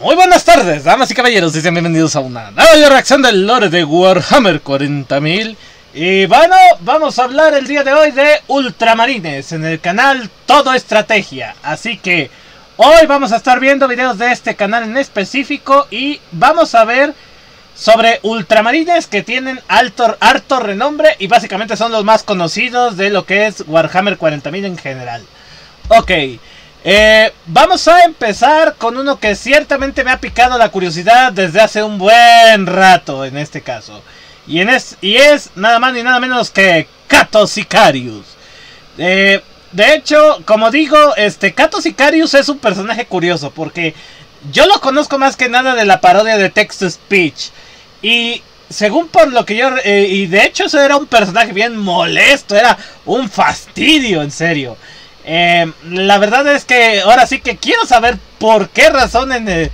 Muy buenas tardes, damas y caballeros, y sean bienvenidos a una nueva reacción del lore de Warhammer 40.000. Y bueno, vamos a hablar el día de hoy de Ultramarines en el canal Todo Estrategia. Así que hoy vamos a estar viendo videos de este canal en específico y vamos a ver sobre Ultramarines que tienen alto, harto renombre y básicamente son los más conocidos de lo que es Warhammer 40.000 en general. Ok. Eh, vamos a empezar con uno que ciertamente me ha picado la curiosidad desde hace un buen rato en este caso. Y, es, y es nada más ni nada menos que Cato Sicarius. Eh, de hecho, como digo, este Cato Sicarius es un personaje curioso porque yo lo conozco más que nada de la parodia de Text Speech. Y según por lo que yo... Eh, y de hecho eso era un personaje bien molesto, era un fastidio, en serio. Eh, la verdad es que ahora sí que quiero saber por qué razón en el,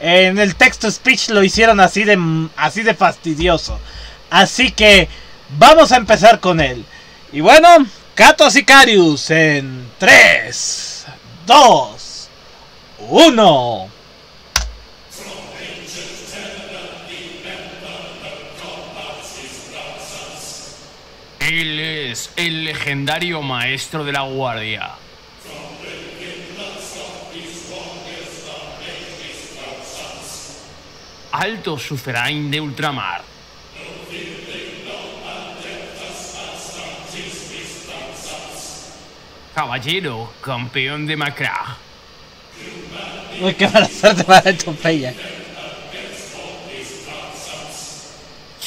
en el texto speech lo hicieron así de, así de fastidioso. Así que vamos a empezar con él. Y bueno, Cato Sicarius en 3, 2, 1. Él es el legendario maestro de la guardia. Alto Suzerain de Ultramar. Caballero, campeón de Macra. Uy, qué mala suerte para el Pompeya.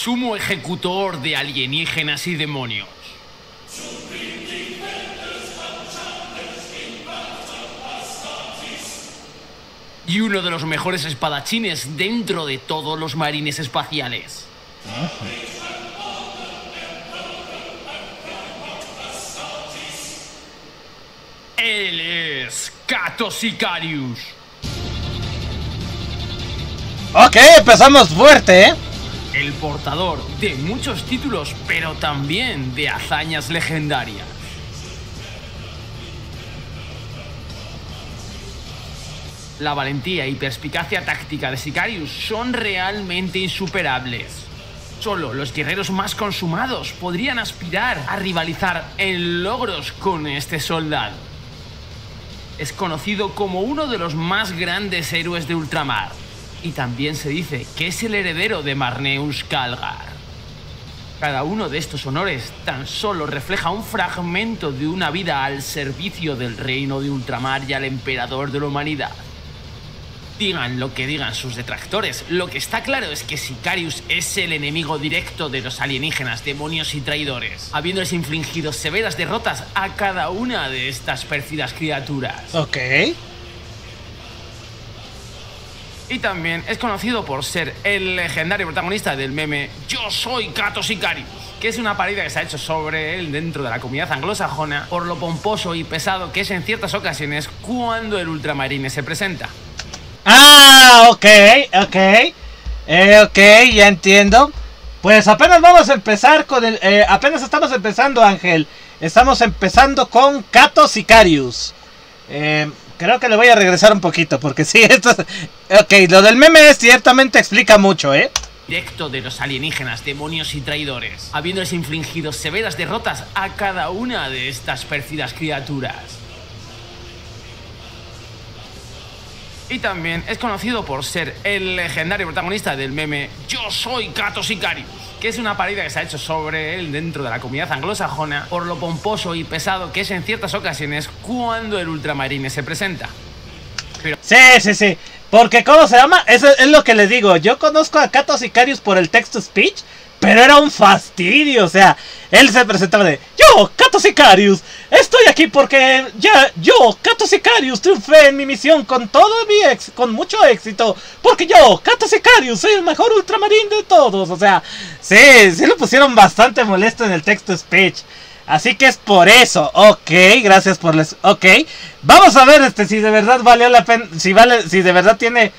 Sumo ejecutor de alienígenas y demonios. Y uno de los mejores espadachines dentro de todos los marines espaciales. Él es Cato Sicarius. Ok, empezamos fuerte, ¿eh? El portador de muchos títulos, pero también de hazañas legendarias. La valentía y perspicacia táctica de Sicarius son realmente insuperables. Solo los guerreros más consumados podrían aspirar a rivalizar en logros con este soldado. Es conocido como uno de los más grandes héroes de ultramar y también se dice que es el heredero de Marneus Calgar. Cada uno de estos honores tan solo refleja un fragmento de una vida al servicio del reino de Ultramar y al emperador de la humanidad. Digan lo que digan sus detractores, lo que está claro es que Sicarius es el enemigo directo de los alienígenas, demonios y traidores, habiéndoles infligido severas derrotas a cada una de estas pérfidas criaturas. Ok. Y también es conocido por ser el legendario protagonista del meme Yo soy Cato Sicarius, que es una parodia que se ha hecho sobre él dentro de la comunidad anglosajona por lo pomposo y pesado que es en ciertas ocasiones cuando el ultramarine se presenta. Ah, ok, ok. Eh, ok, ya entiendo. Pues apenas vamos a empezar con el... Eh, apenas estamos empezando, Ángel. Estamos empezando con Cato Sicarius. Eh, creo que le voy a regresar un poquito, porque sí, esto es... Ok, lo del meme ciertamente explica mucho, ¿eh? Directo de los alienígenas, demonios y traidores, habiéndoles infligido severas derrotas a cada una de estas pérfidas criaturas. Y también es conocido por ser el legendario protagonista del meme Yo soy Cato Sicarius, es una parodia que se ha hecho sobre él dentro de la comunidad anglosajona por lo pomposo y pesado que es en ciertas ocasiones cuando el ultramarine se presenta. Sí, sí, sí. Porque, ¿cómo se llama? Eso es lo que les digo. Yo conozco a Cato Sicarius por el text to speech, pero era un fastidio. O sea, él se presentaba de Yo, Cato Sicarius, estoy aquí porque ya yo, Cato Sicarius, triunfé en mi misión con todo mi ex, con mucho éxito. Porque yo, Cato Sicarius, soy el mejor ultramarín de todos. O sea, sí, sí lo pusieron bastante molesto en el text to speech. Así que es por eso. Ok, gracias por les. Ok. Vamos a ver este si de verdad valió la pena. Si vale. Si de verdad tiene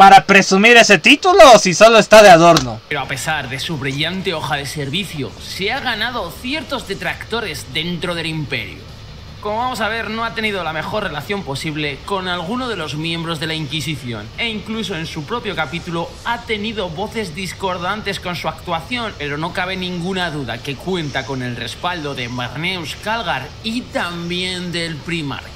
para presumir ese título o si solo está de adorno. Pero a pesar de su brillante hoja de servicio, se ha ganado ciertos detractores dentro del imperio. Como vamos a ver, no ha tenido la mejor relación posible con alguno de los miembros de la Inquisición e incluso en su propio capítulo ha tenido voces discordantes con su actuación, pero no cabe ninguna duda que cuenta con el respaldo de Marneus Calgar y también del Primarca.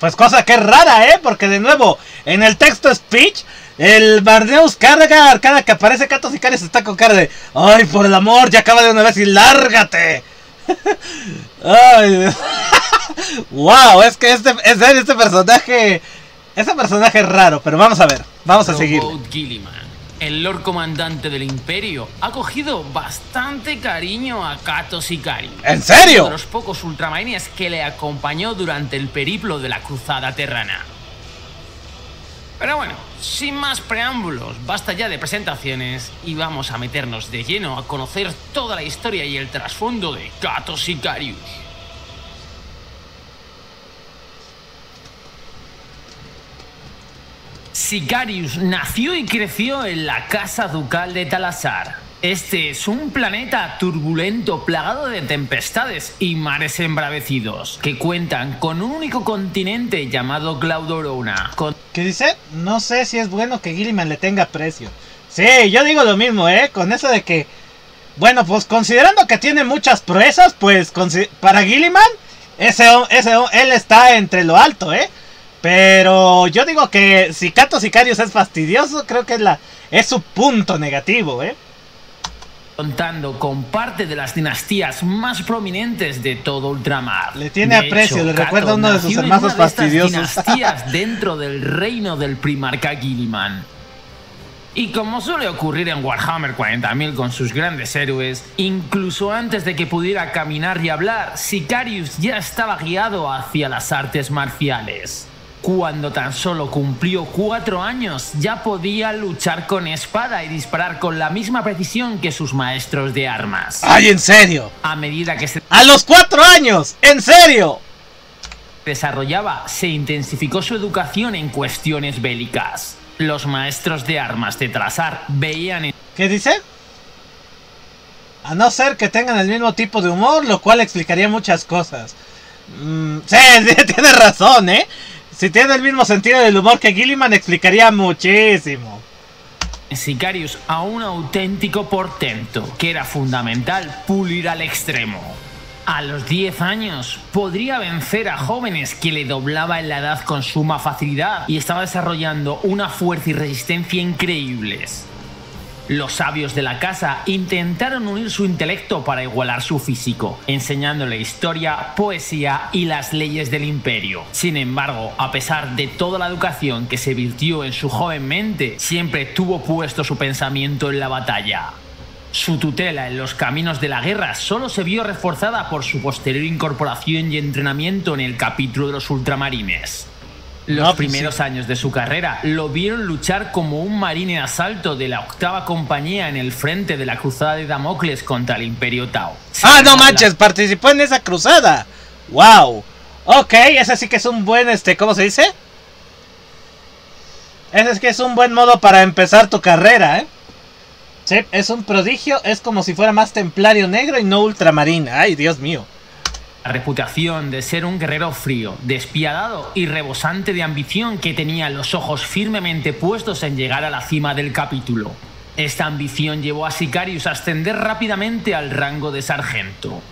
Pues cosa que es rara, ¿eh? Porque de nuevo, en el texto speech, el Marneus Calgar, cada que aparece Catos y Caris está con cara de ¡Ay, por el amor! Ya acaba de una vez y lárgate. Ay, wow, es que este, es este personaje, este personaje es raro, pero vamos a ver, vamos a seguir. El Lord Comandante del Imperio, ha cogido bastante cariño a Kato Sicari. ¿En serio? Uno de los pocos ultramarines que le acompañó durante el periplo de la Cruzada Terrana. Pero bueno, sin más preámbulos, basta ya de presentaciones y vamos a meternos de lleno a conocer toda la historia y el trasfondo de Cato Sicarius. Sicarius nació y creció en la Casa Ducal de Talasar. Este es un planeta turbulento plagado de tempestades y mares embravecidos, que cuentan con un único continente llamado Glaudorona. Con... ¿Qué dice? No sé si es bueno que Gilliman le tenga precio. Sí, yo digo lo mismo, ¿eh? Con eso de que... Bueno, pues considerando que tiene muchas proezas, pues para Gilliman, ese, ese, él está entre lo alto, ¿eh? Pero yo digo que si Cato Sicarius es fastidioso, creo que es su punto negativo, ¿eh? Contando con parte de las dinastías más prominentes de todo Ultramar. Le tiene aprecio, le recuerda a uno de sus hermanos fastidiosos. dinastías dentro del reino del primarca Gilliman. Y como suele ocurrir en Warhammer 40.000 con sus grandes héroes, incluso antes de que pudiera caminar y hablar, Sicarius ya estaba guiado hacia las artes marciales. Cuando tan solo cumplió cuatro años, ya podía luchar con espada y disparar con la misma precisión que sus maestros de armas. ¡Ay, en serio! A medida que se... ¡A los cuatro años! ¡En serio! Desarrollaba, se intensificó su educación en cuestiones bélicas. Los maestros de armas de Trasar veían en... ¿Qué dice? A no ser que tengan el mismo tipo de humor, lo cual explicaría muchas cosas. Mm, sí, tiene razón, ¿eh? Si tiene el mismo sentido del humor que Gilliman, explicaría muchísimo. Sicarius a un auténtico portento, que era fundamental pulir al extremo. A los 10 años podría vencer a jóvenes que le doblaba en la edad con suma facilidad y estaba desarrollando una fuerza y resistencia increíbles. Los sabios de la casa intentaron unir su intelecto para igualar su físico, enseñándole historia, poesía y las leyes del imperio. Sin embargo, a pesar de toda la educación que se virtió en su joven mente, siempre tuvo puesto su pensamiento en la batalla. Su tutela en los caminos de la guerra solo se vio reforzada por su posterior incorporación y entrenamiento en el capítulo de los ultramarines. Los No, primeros sí. años de su carrera lo vieron luchar como un marine asalto de la octava compañía en el frente de la cruzada de Damocles contra el Imperio Tau. ¡Ah, no La- manches! Participó en esa cruzada. ¡Wow! Ok, ese sí que es un buen, este, ¿cómo se dice? Ese es que es un buen modo para empezar tu carrera, ¿eh? Sí, es un prodigio, es como si fuera más templario negro y no ultramarina. ¡Ay, Dios mío! La reputación de ser un guerrero frío, despiadado y rebosante de ambición que tenía los ojos firmemente puestos en llegar a la cima del capítulo. Esta ambición llevó a Sicarius a ascender rápidamente al rango de sargento.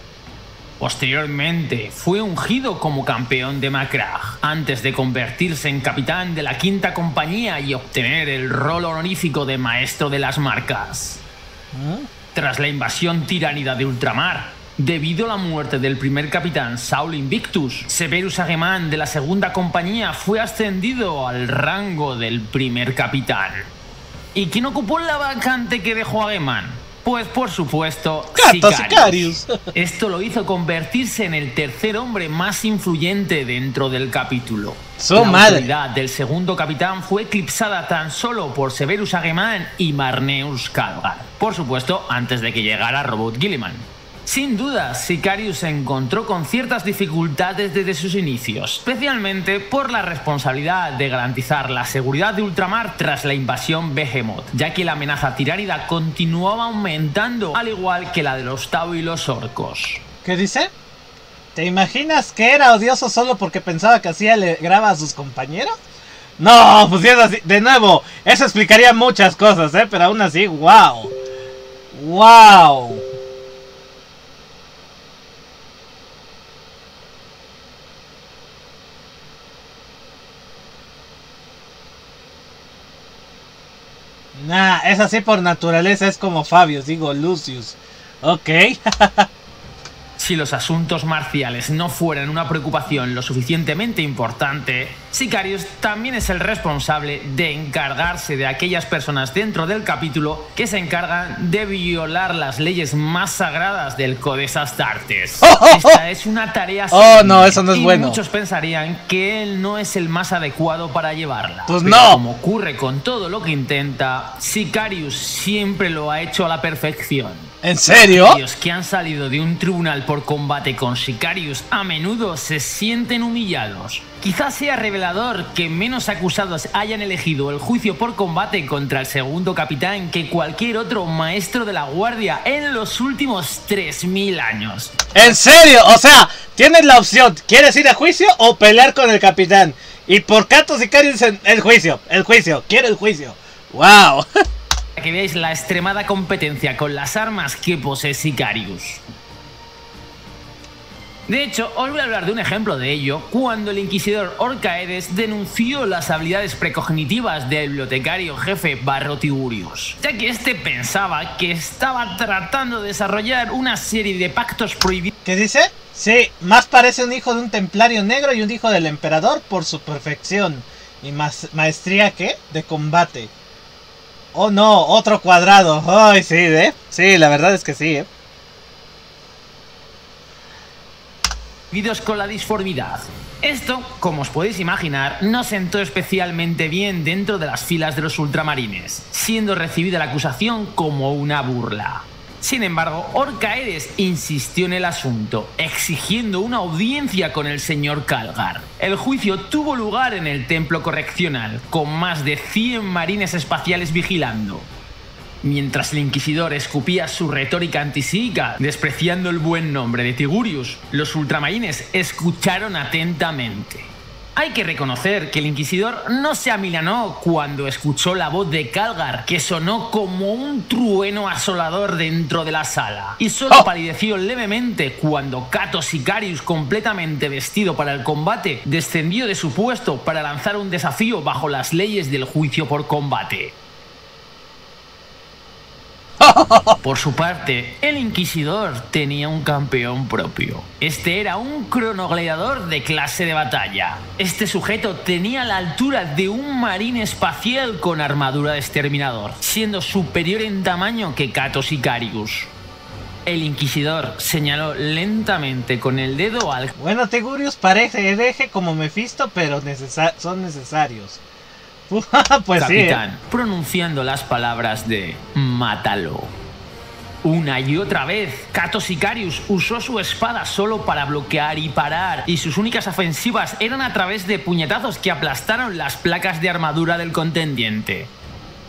Posteriormente fue ungido como campeón de Macragh, antes de convertirse en capitán de la quinta compañía y obtener el rol honorífico de maestro de las marcas. Tras la invasión tiránida de ultramar, debido a la muerte del primer capitán Saul Invictus, Severus Agemán de la segunda compañía fue ascendido al rango del primer capitán. ¿Y quién ocupó la vacante que dejó Agemán? Pues por supuesto, Cato Sicarius. Esto lo hizo convertirse en el tercer hombre más influyente dentro del capítulo. Su la madre. autoridad del segundo capitán fue eclipsada tan solo por Severus Agemán y Marneus Calgar. Por supuesto, antes de que llegara Robot Gilliman. Sin duda, Sicarius se encontró con ciertas dificultades desde sus inicios, especialmente por la responsabilidad de garantizar la seguridad de ultramar tras la invasión Behemoth, ya que la amenaza tiránida continuaba aumentando, al igual que la de los Tau y los orcos. ¿Qué dice? ¿Te imaginas que era odioso solo porque pensaba que hacía le graba a sus compañeros? No, pues es así. De nuevo, eso explicaría muchas cosas, ¿eh? Pero aún así, wow. Wow. Nah, es así por naturaleza, es como Fabius, digo Lucius. Ok. Si los asuntos marciales no fueran una preocupación lo suficientemente importante, Sicarius también es el responsable de encargarse de aquellas personas dentro del capítulo que se encargan de violar las leyes más sagradas del Codex Astartes. Esta es una tarea Oh, no, eso no es y bueno. Muchos pensarían que él no es el más adecuado para llevarla. Pues Pero no. Como ocurre con todo lo que intenta, Sicarius siempre lo ha hecho a la perfección. ¿En serio? Aquellos que han salido de un tribunal por combate con sicarios a menudo se sienten humillados. Quizás sea revelador que menos acusados hayan elegido el juicio por combate contra el segundo capitán que cualquier otro maestro de la guardia en los últimos 3.000 años. ¿En serio? O sea, tienes la opción. ¿Quieres ir a juicio o pelear con el capitán? Y por Cato Sicarius en el juicio. El juicio. Quiero el juicio. Wow. Que veáis la extremada competencia con las armas que posee Sicarius. De hecho, os voy a hablar de un ejemplo de ello cuando el inquisidor Orcaedes denunció las habilidades precognitivas del bibliotecario jefe Barro Tiburius, ya que este pensaba que estaba tratando de desarrollar una serie de pactos prohibidos ¿Qué dice? Sí, más parece un hijo de un templario negro y un hijo del emperador por su perfección. ¿Y más maestría qué? De combate. Oh no, otro cuadrado. Ay, sí, ¿eh? Sí, la verdad es que sí, ¿eh? con la disformidad. Esto, como os podéis imaginar, no sentó especialmente bien dentro de las filas de los ultramarines, siendo recibida la acusación como una burla. Sin embargo, Orcaedes insistió en el asunto, exigiendo una audiencia con el señor Calgar. El juicio tuvo lugar en el templo correccional, con más de 100 marines espaciales vigilando. Mientras el inquisidor escupía su retórica antisíica, despreciando el buen nombre de Tigurius, los ultramarines escucharon atentamente. Hay que reconocer que el inquisidor no se amilanó cuando escuchó la voz de Calgar, que sonó como un trueno asolador dentro de la sala, y solo ¡Oh! palideció levemente cuando Cato Sicarius, completamente vestido para el combate, descendió de su puesto para lanzar un desafío bajo las leyes del juicio por combate. Por su parte, el Inquisidor tenía un campeón propio. Este era un cronogladiador de clase de batalla. Este sujeto tenía la altura de un marín espacial con armadura de exterminador, siendo superior en tamaño que Cato Sicarius. El Inquisidor señaló lentamente con el dedo al Bueno, Tegurius parece hereje como Mephisto, pero son necesarios. pues capitán, pronunciando las palabras de mátalo. Una y otra vez, Cato Sicarius usó su espada solo para bloquear y parar, y sus únicas ofensivas eran a través de puñetazos que aplastaron las placas de armadura del contendiente.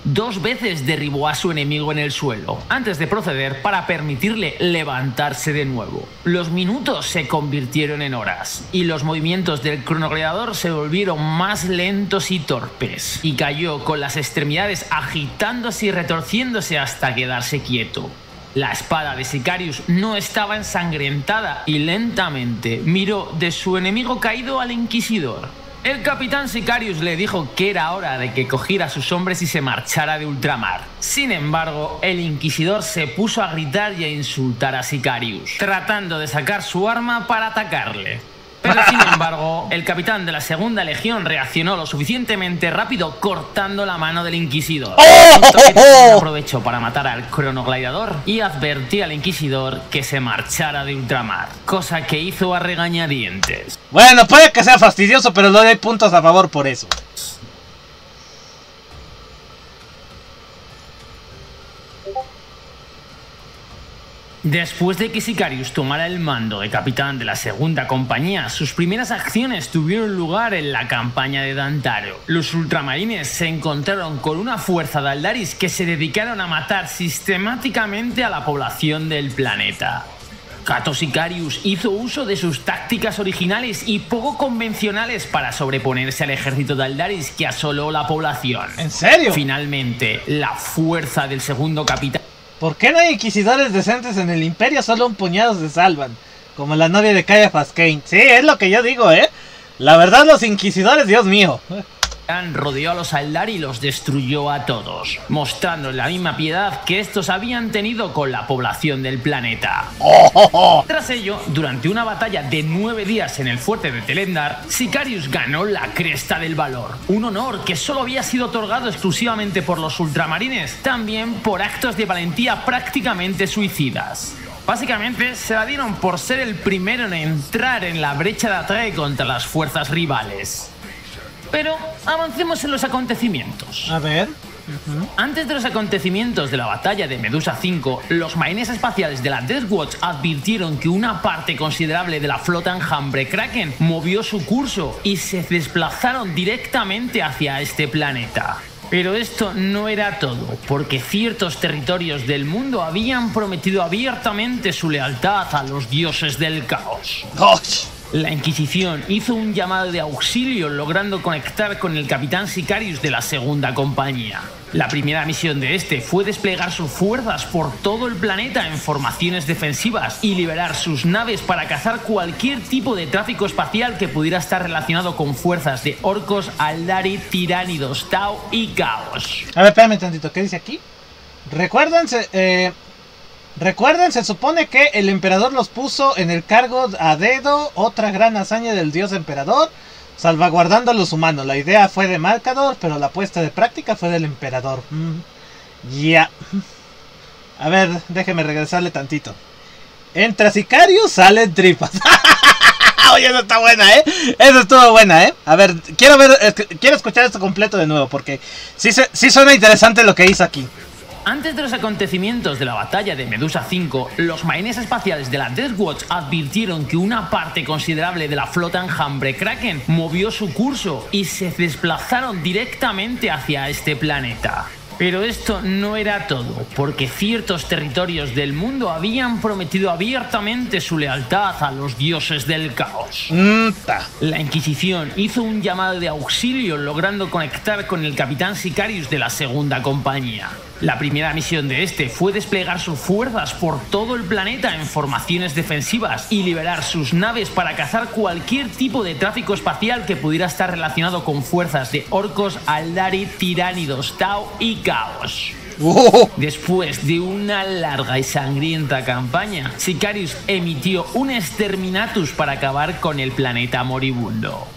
Dos veces derribó a su enemigo en el suelo, antes de proceder para permitirle levantarse de nuevo. Los minutos se convirtieron en horas, y los movimientos del cronogladiador se volvieron más lentos y torpes, y cayó con las extremidades agitándose y retorciéndose hasta quedarse quieto. La espada de Sicarius no estaba ensangrentada y lentamente miró de su enemigo caído al inquisidor. El capitán Sicarius le dijo que era hora de que cogiera a sus hombres y se marchara de ultramar. Sin embargo, el inquisidor se puso a gritar y a insultar a Sicarius, tratando de sacar su arma para atacarle. Pero sin embargo, el capitán de la segunda legión reaccionó lo suficientemente rápido cortando la mano del inquisidor. Esto que también aprovechó para matar al cronogladiador y advertí al inquisidor que se marchara de ultramar, cosa que hizo a regañadientes. Bueno, puede que sea fastidioso, pero le doy puntos a favor por eso. Después de que Sicarius tomara el mando de capitán de la segunda compañía, sus primeras acciones tuvieron lugar en la campaña de Dantaro. Los ultramarines se encontraron con una fuerza de Aldaris que se dedicaron a matar sistemáticamente a la población del planeta. Cato Sicarius hizo uso de sus tácticas originales y poco convencionales para sobreponerse al ejército de Aldaris que asoló la población. ¿En serio? Finalmente, la fuerza del segundo capitán. ¿Por qué no hay inquisidores decentes en el imperio? Solo un puñado se salvan. Como la novia de Caiaphas Kane. Sí, es lo que yo digo, ¿eh? La verdad, los inquisidores, Dios mío. Rodeó a los Aldar y los destruyó a todos, mostrando la misma piedad que estos habían tenido con la población del planeta. Tras ello, durante una batalla de nueve días en el fuerte de Telendar, Sicarius ganó la Cresta del Valor, un honor que solo había sido otorgado exclusivamente por los ultramarines, también por actos de valentía prácticamente suicidas. Básicamente se la dieron por ser el primero en entrar en la brecha de ataque contra las fuerzas rivales. Pero avancemos en los acontecimientos. A ver. Antes de los acontecimientos de la batalla de Medusa 5, los marines espaciales de la Death Watch advirtieron que una parte considerable de la flota enjambre Kraken movió su curso y se desplazaron directamente hacia este planeta. Pero esto no era todo, porque ciertos territorios del mundo habían prometido abiertamente su lealtad a los dioses del caos. La Inquisición hizo un llamado de auxilio logrando conectar con el capitán Sicarius de la segunda compañía. La primera misión de este fue desplegar sus fuerzas por todo el planeta en formaciones defensivas y liberar sus naves para cazar cualquier tipo de tráfico espacial que pudiera estar relacionado con fuerzas de orcos, aldari, tiránidos, tau y caos. A ver, espérame tantito, ¿qué dice aquí? Recuérdense, eh, Recuerden, se supone que el emperador los puso en el cargo a dedo, otra gran hazaña del dios emperador, salvaguardando a los humanos. La idea fue de Marcador, pero la puesta de práctica fue del emperador. Mm. Ya. A ver, déjeme regresarle tantito. Entra Sicario, salen tripas. Oye, eso está buena, ¿eh? Eso estuvo buena, ¿eh? A ver, quiero ver, quiero escuchar esto completo de nuevo, porque sí, sí suena interesante lo que hizo aquí. Antes de los acontecimientos de la batalla de Medusa 5, los marines espaciales de la Death Watch advirtieron que una parte considerable de la flota enjambre Kraken movió su curso y se desplazaron directamente hacia este planeta. Pero esto no era todo, porque ciertos territorios del mundo habían prometido abiertamente su lealtad a los dioses del caos. La Inquisición hizo un llamado de auxilio logrando conectar con el capitán Sicarius de la segunda compañía. La primera misión de este fue desplegar sus fuerzas por todo el planeta en formaciones defensivas y liberar sus naves para cazar cualquier tipo de tráfico espacial que pudiera estar relacionado con fuerzas de orcos, aldari, tiránidos, tau y caos. Oh. Después de una larga y sangrienta campaña, Sicarius emitió un exterminatus para acabar con el planeta moribundo.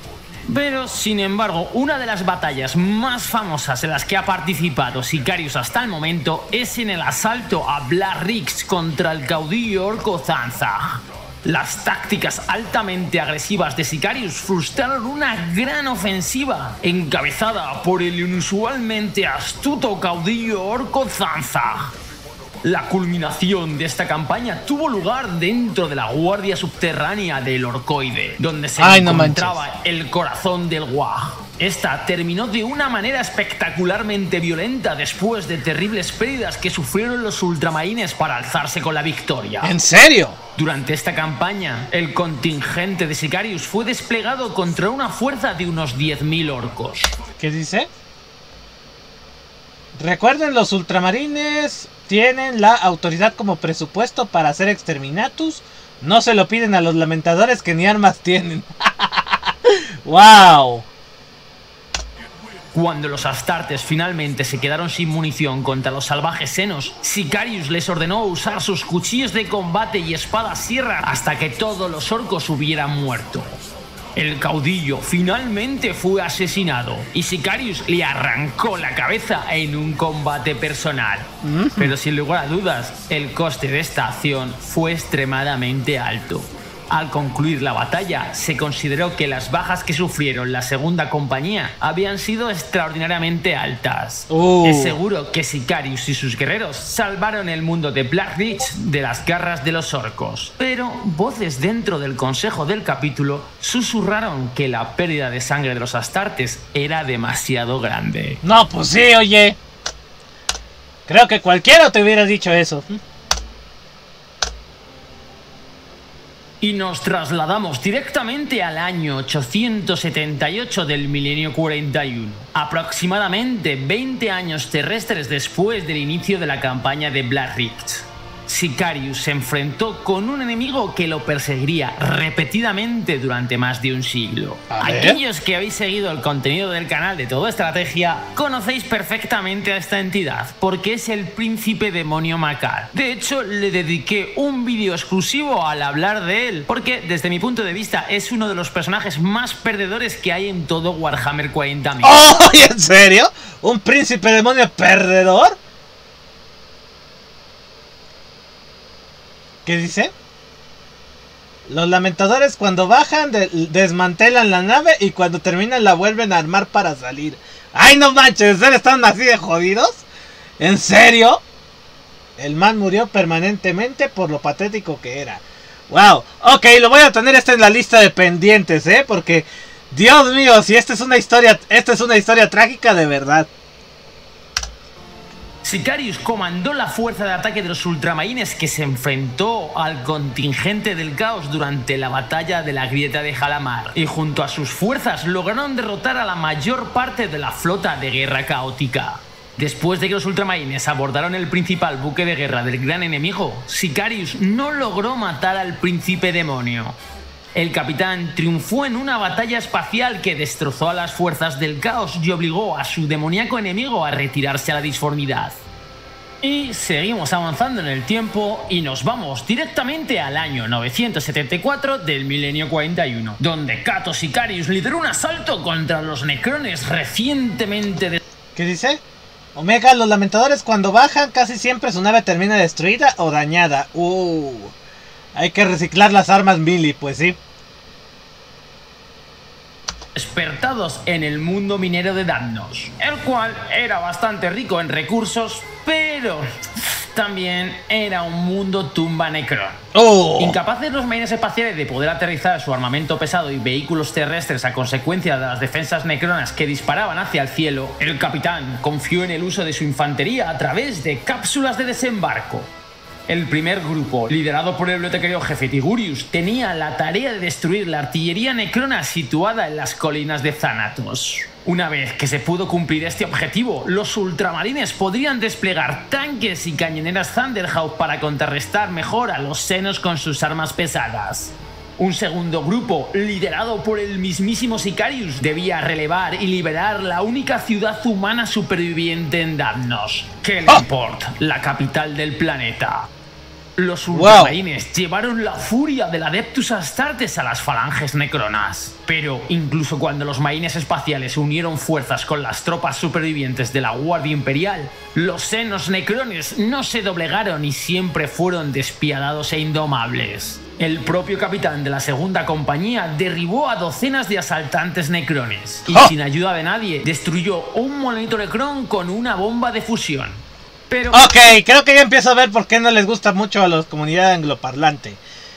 Pero, sin embargo, una de las batallas más famosas en las que ha participado Sicarius hasta el momento es en el asalto a Blarrix contra el caudillo orco Zanzag. Las tácticas altamente agresivas de Sicarius frustraron una gran ofensiva encabezada por el inusualmente astuto caudillo orco Zanzag. La culminación de esta campaña tuvo lugar dentro de la guardia subterránea del Orcoide, donde se encontraba el corazón del Wag. Esta terminó de una manera espectacularmente violenta después de terribles pérdidas que sufrieron los ultramarines para alzarse con la victoria. ¿En serio? Durante esta campaña, el contingente de Sicarius fue desplegado contra una fuerza de unos 10.000 orcos. ¿Qué dice? Recuerden, los ultramarines tienen la autoridad como presupuesto para hacer exterminatus. No se lo piden a los lamentadores que ni armas tienen. ¡Wow! Cuando los Astartes finalmente se quedaron sin munición contra los salvajes senos, Sicarius les ordenó usar sus cuchillos de combate y espadas sierra hasta que todos los orcos hubieran muerto. El caudillo finalmente fue asesinado y Sicarius le arrancó la cabeza en un combate personal. Pero sin lugar a dudas, el coste de esta acción fue extremadamente alto. Al concluir la batalla, se consideró que las bajas que sufrieron la segunda compañía habían sido extraordinariamente altas. Oh. Es seguro que Sicarius y sus guerreros salvaron el mundo de Black Ridge de las garras de los orcos. Pero voces dentro del consejo del capítulo susurraron que la pérdida de sangre de los Astartes era demasiado grande. No, pues sí, oye. Creo que cualquiera te hubiera dicho eso. Y nos trasladamos directamente al año 878 del milenio 41, aproximadamente 20 años terrestres después del inicio de la campaña de Black Rift. Sicarius se enfrentó con un enemigo que lo perseguiría repetidamente durante más de un siglo. Aquellos que habéis seguido el contenido del canal de Todo Estrategia conocéis perfectamente a esta entidad, porque es el príncipe demonio Macar. De hecho, le dediqué un vídeo exclusivo al hablar de él, porque desde mi punto de vista es uno de los personajes más perdedores que hay en todo Warhammer 40.000. ¡Oh! ¿En serio? ¿Un príncipe demonio perdedor? ¿Qué dice? Los lamentadores cuando bajan desmantelan la nave y cuando terminan la vuelven a armar para salir. ¡Ay, no manches! ¿En están así de jodidos? ¿En serio? El man murió permanentemente por lo patético que era. ¡Wow! Ok, lo voy a tener este en la lista de pendientes, ¿eh? Porque, Dios mío, si esta es una historia, esta es una historia trágica de verdad. Sicarius comandó la fuerza de ataque de los ultramarines que se enfrentó al contingente del caos durante la batalla de la grieta de Jalamar y junto a sus fuerzas lograron derrotar a la mayor parte de la flota de guerra caótica. Después de que los ultramarines abordaron el principal buque de guerra del gran enemigo, Sicarius no logró matar al príncipe demonio. El capitán triunfó en una batalla espacial que destrozó a las fuerzas del caos y obligó a su demoníaco enemigo a retirarse a la disformidad. Y seguimos avanzando en el tiempo y nos vamos directamente al año 974 del milenio 41, donde Cato Sicarius lideró un asalto contra los necrones recientemente de... ¿Qué dice? Omega, los lamentadores cuando bajan casi siempre su nave termina destruida o dañada. Uh, hay que reciclar las armas Mili, pues sí despertados en el mundo minero de Damnos, el cual era bastante rico en recursos, pero también era un mundo tumba necron. Oh. Incapaces los marines espaciales de poder aterrizar su armamento pesado y vehículos terrestres a consecuencia de las defensas necronas que disparaban hacia el cielo, el capitán confió en el uso de su infantería a través de cápsulas de desembarco. El primer grupo, liderado por el bibliotecario jefe Tigurius, tenía la tarea de destruir la artillería necrona situada en las colinas de Thanatos. Una vez que se pudo cumplir este objetivo, los ultramarines podrían desplegar tanques y cañoneras Thunderhawk para contrarrestar mejor a los senos con sus armas pesadas. Un segundo grupo, liderado por el mismísimo Sicarius, debía relevar y liberar la única ciudad humana superviviente en Damnos, Kellenport, la capital del planeta. Los ultramarines llevaron la furia del Adeptus Astartes a las falanges necronas. Pero incluso cuando los marines espaciales unieron fuerzas con las tropas supervivientes de la Guardia Imperial, los senos necrones no se doblegaron y siempre fueron despiadados e indomables. El propio capitán de la segunda compañía derribó a docenas de asaltantes necrones y ¡Ah! sin ayuda de nadie destruyó un monolito necron con una bomba de fusión. Ok, creo que ya empiezo a ver por qué no les gusta mucho a la comunidad angloparlante.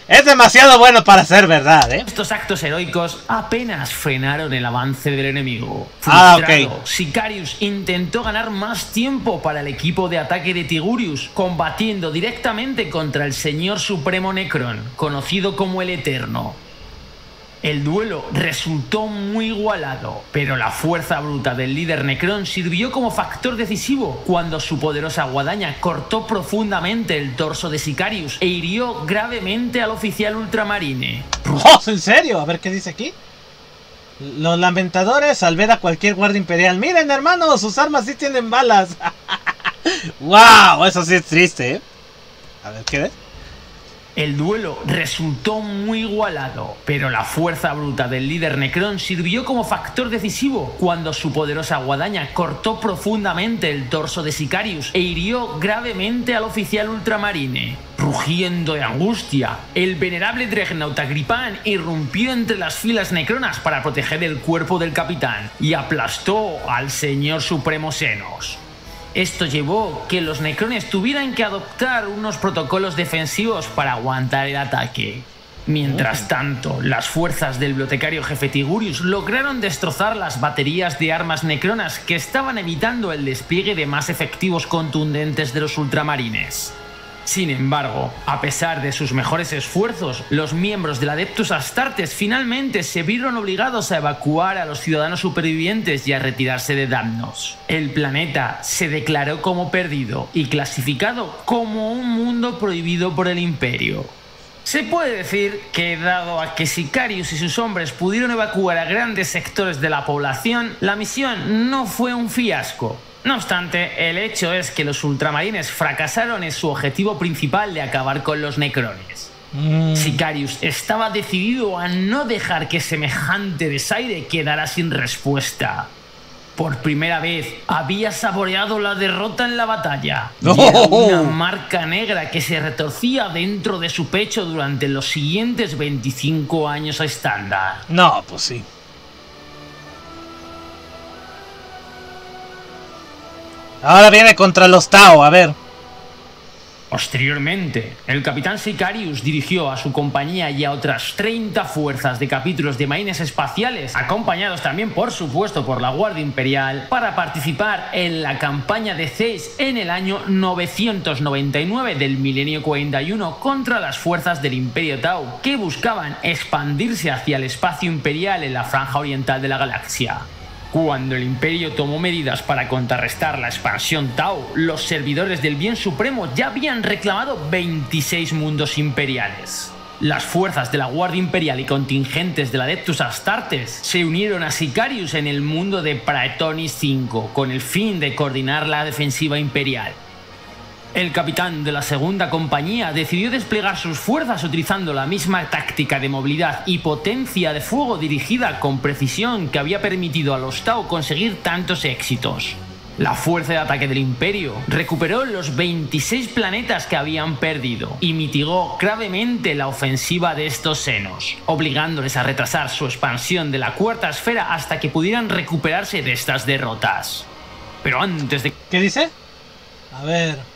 Es demasiado bueno para ser verdad, ¿eh? Estos actos heroicos apenas frenaron el avance del enemigo. ah, ok. Sicarius intentó ganar más tiempo para el equipo de ataque de Tigurius, combatiendo directamente contra el Señor Supremo Necron, conocido como el Eterno. El duelo resultó muy igualado, pero la fuerza bruta del líder Necron sirvió como factor decisivo cuando su poderosa guadaña cortó profundamente el torso de Sicarius e hirió gravemente al oficial ultramarine. ¡Oh, en serio! A ver qué dice aquí. Los lamentadores al ver a cualquier guardia imperial. Miren, hermanos, sus armas sí tienen balas. ¡Wow! Eso sí es triste, ¿eh? A ver, ¿qué ves? El duelo resultó muy igualado, pero la fuerza bruta del líder Necron sirvió como factor decisivo cuando su poderosa guadaña cortó profundamente el torso de Sicarius e hirió gravemente al oficial ultramarine. Rugiendo de angustia, el venerable Dreadnought Agripan irrumpió entre las filas necronas para proteger el cuerpo del capitán y aplastó al señor supremo Senos. Esto llevó que los necrones tuvieran que adoptar unos protocolos defensivos para aguantar el ataque. Mientras tanto, las fuerzas del bibliotecario jefe Tigurius lograron destrozar las baterías de armas necronas que estaban evitando el despliegue de más efectivos contundentes de los ultramarines. Sin embargo, a pesar de sus mejores esfuerzos, los miembros del Adeptus Astartes finalmente se vieron obligados a evacuar a los ciudadanos supervivientes y a retirarse de Damnos. El planeta se declaró como perdido y clasificado como un mundo prohibido por el Imperio. Se puede decir que dado a que Sicarius y sus hombres pudieron evacuar a grandes sectores de la población, la misión no fue un fiasco. No obstante, el hecho es que los ultramarines fracasaron en su objetivo principal de acabar con los necrones. Mm. Sicarius estaba decidido a no dejar que semejante desaire quedara sin respuesta. Por primera vez había saboreado la derrota en la batalla. Y era una marca negra que se retorcía dentro de su pecho durante los siguientes 25 años a estándar. No, pues sí. Ahora viene contra los Tao, a ver. Posteriormente, el capitán Sicarius dirigió a su compañía y a otras 30 fuerzas de capítulos de marines espaciales, acompañados también por supuesto por la Guardia Imperial, para participar en la campaña de Zeus en el año 999 del milenio 41 contra las fuerzas del Imperio Tau, que buscaban expandirse hacia el espacio imperial en la franja oriental de la galaxia. Cuando el imperio tomó medidas para contrarrestar la expansión Tau, los servidores del bien supremo ya habían reclamado 26 mundos imperiales. Las fuerzas de la Guardia Imperial y contingentes del Adeptus Astartes se unieron a Sicarius en el mundo de Praetonis 5 con el fin de coordinar la defensiva imperial. El capitán de la segunda compañía decidió desplegar sus fuerzas utilizando la misma táctica de movilidad y potencia de fuego dirigida con precisión que había permitido a los Tau conseguir tantos éxitos. La fuerza de ataque del imperio recuperó los 26 planetas que habían perdido y mitigó gravemente la ofensiva de estos senos, obligándoles a retrasar su expansión de la cuarta esfera hasta que pudieran recuperarse de estas derrotas. Pero antes de ¿Qué dice? A ver.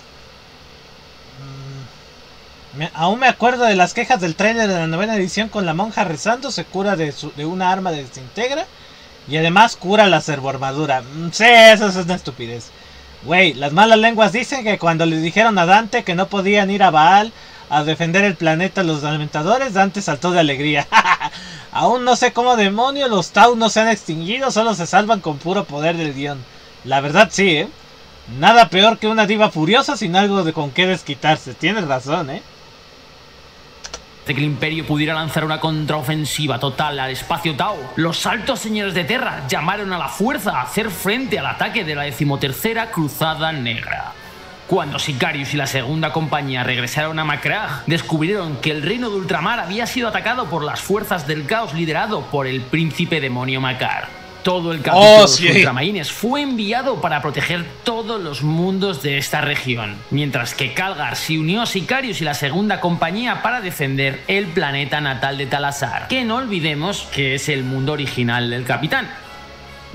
Aún me acuerdo de las quejas del trailer de la novena edición con la monja rezando, se cura de, su- de una arma de desintegra y además cura la servoarmadura. Mm, sí, eso es una estupidez. Güey, las malas lenguas dicen que cuando le dijeron a Dante que no podían ir a Baal a defender el planeta los lamentadores, Dante saltó de alegría. Aún no sé cómo demonios los Tau no se han extinguido, solo se salvan con puro poder del guion. La verdad sí, ¿eh? Nada peor que una diva furiosa sin algo de con qué desquitarse. Tienes razón, ¿eh? De que el imperio pudiera lanzar una contraofensiva total al espacio Tau, los altos señores de Terra llamaron a la fuerza a hacer frente al ataque de la decimotercera Cruzada Negra. Cuando Sicarius y la segunda compañía regresaron a Macragh, descubrieron que el reino de Ultramar había sido atacado por las fuerzas del caos liderado por el príncipe demonio Macar. Todo el capítulo Oh, de los ultramarines. Fue enviado para proteger todos los mundos de esta región, mientras que Calgar se unió a Sicarius y la segunda compañía para defender el planeta natal de Talasar, que no olvidemos que es el mundo original del capitán.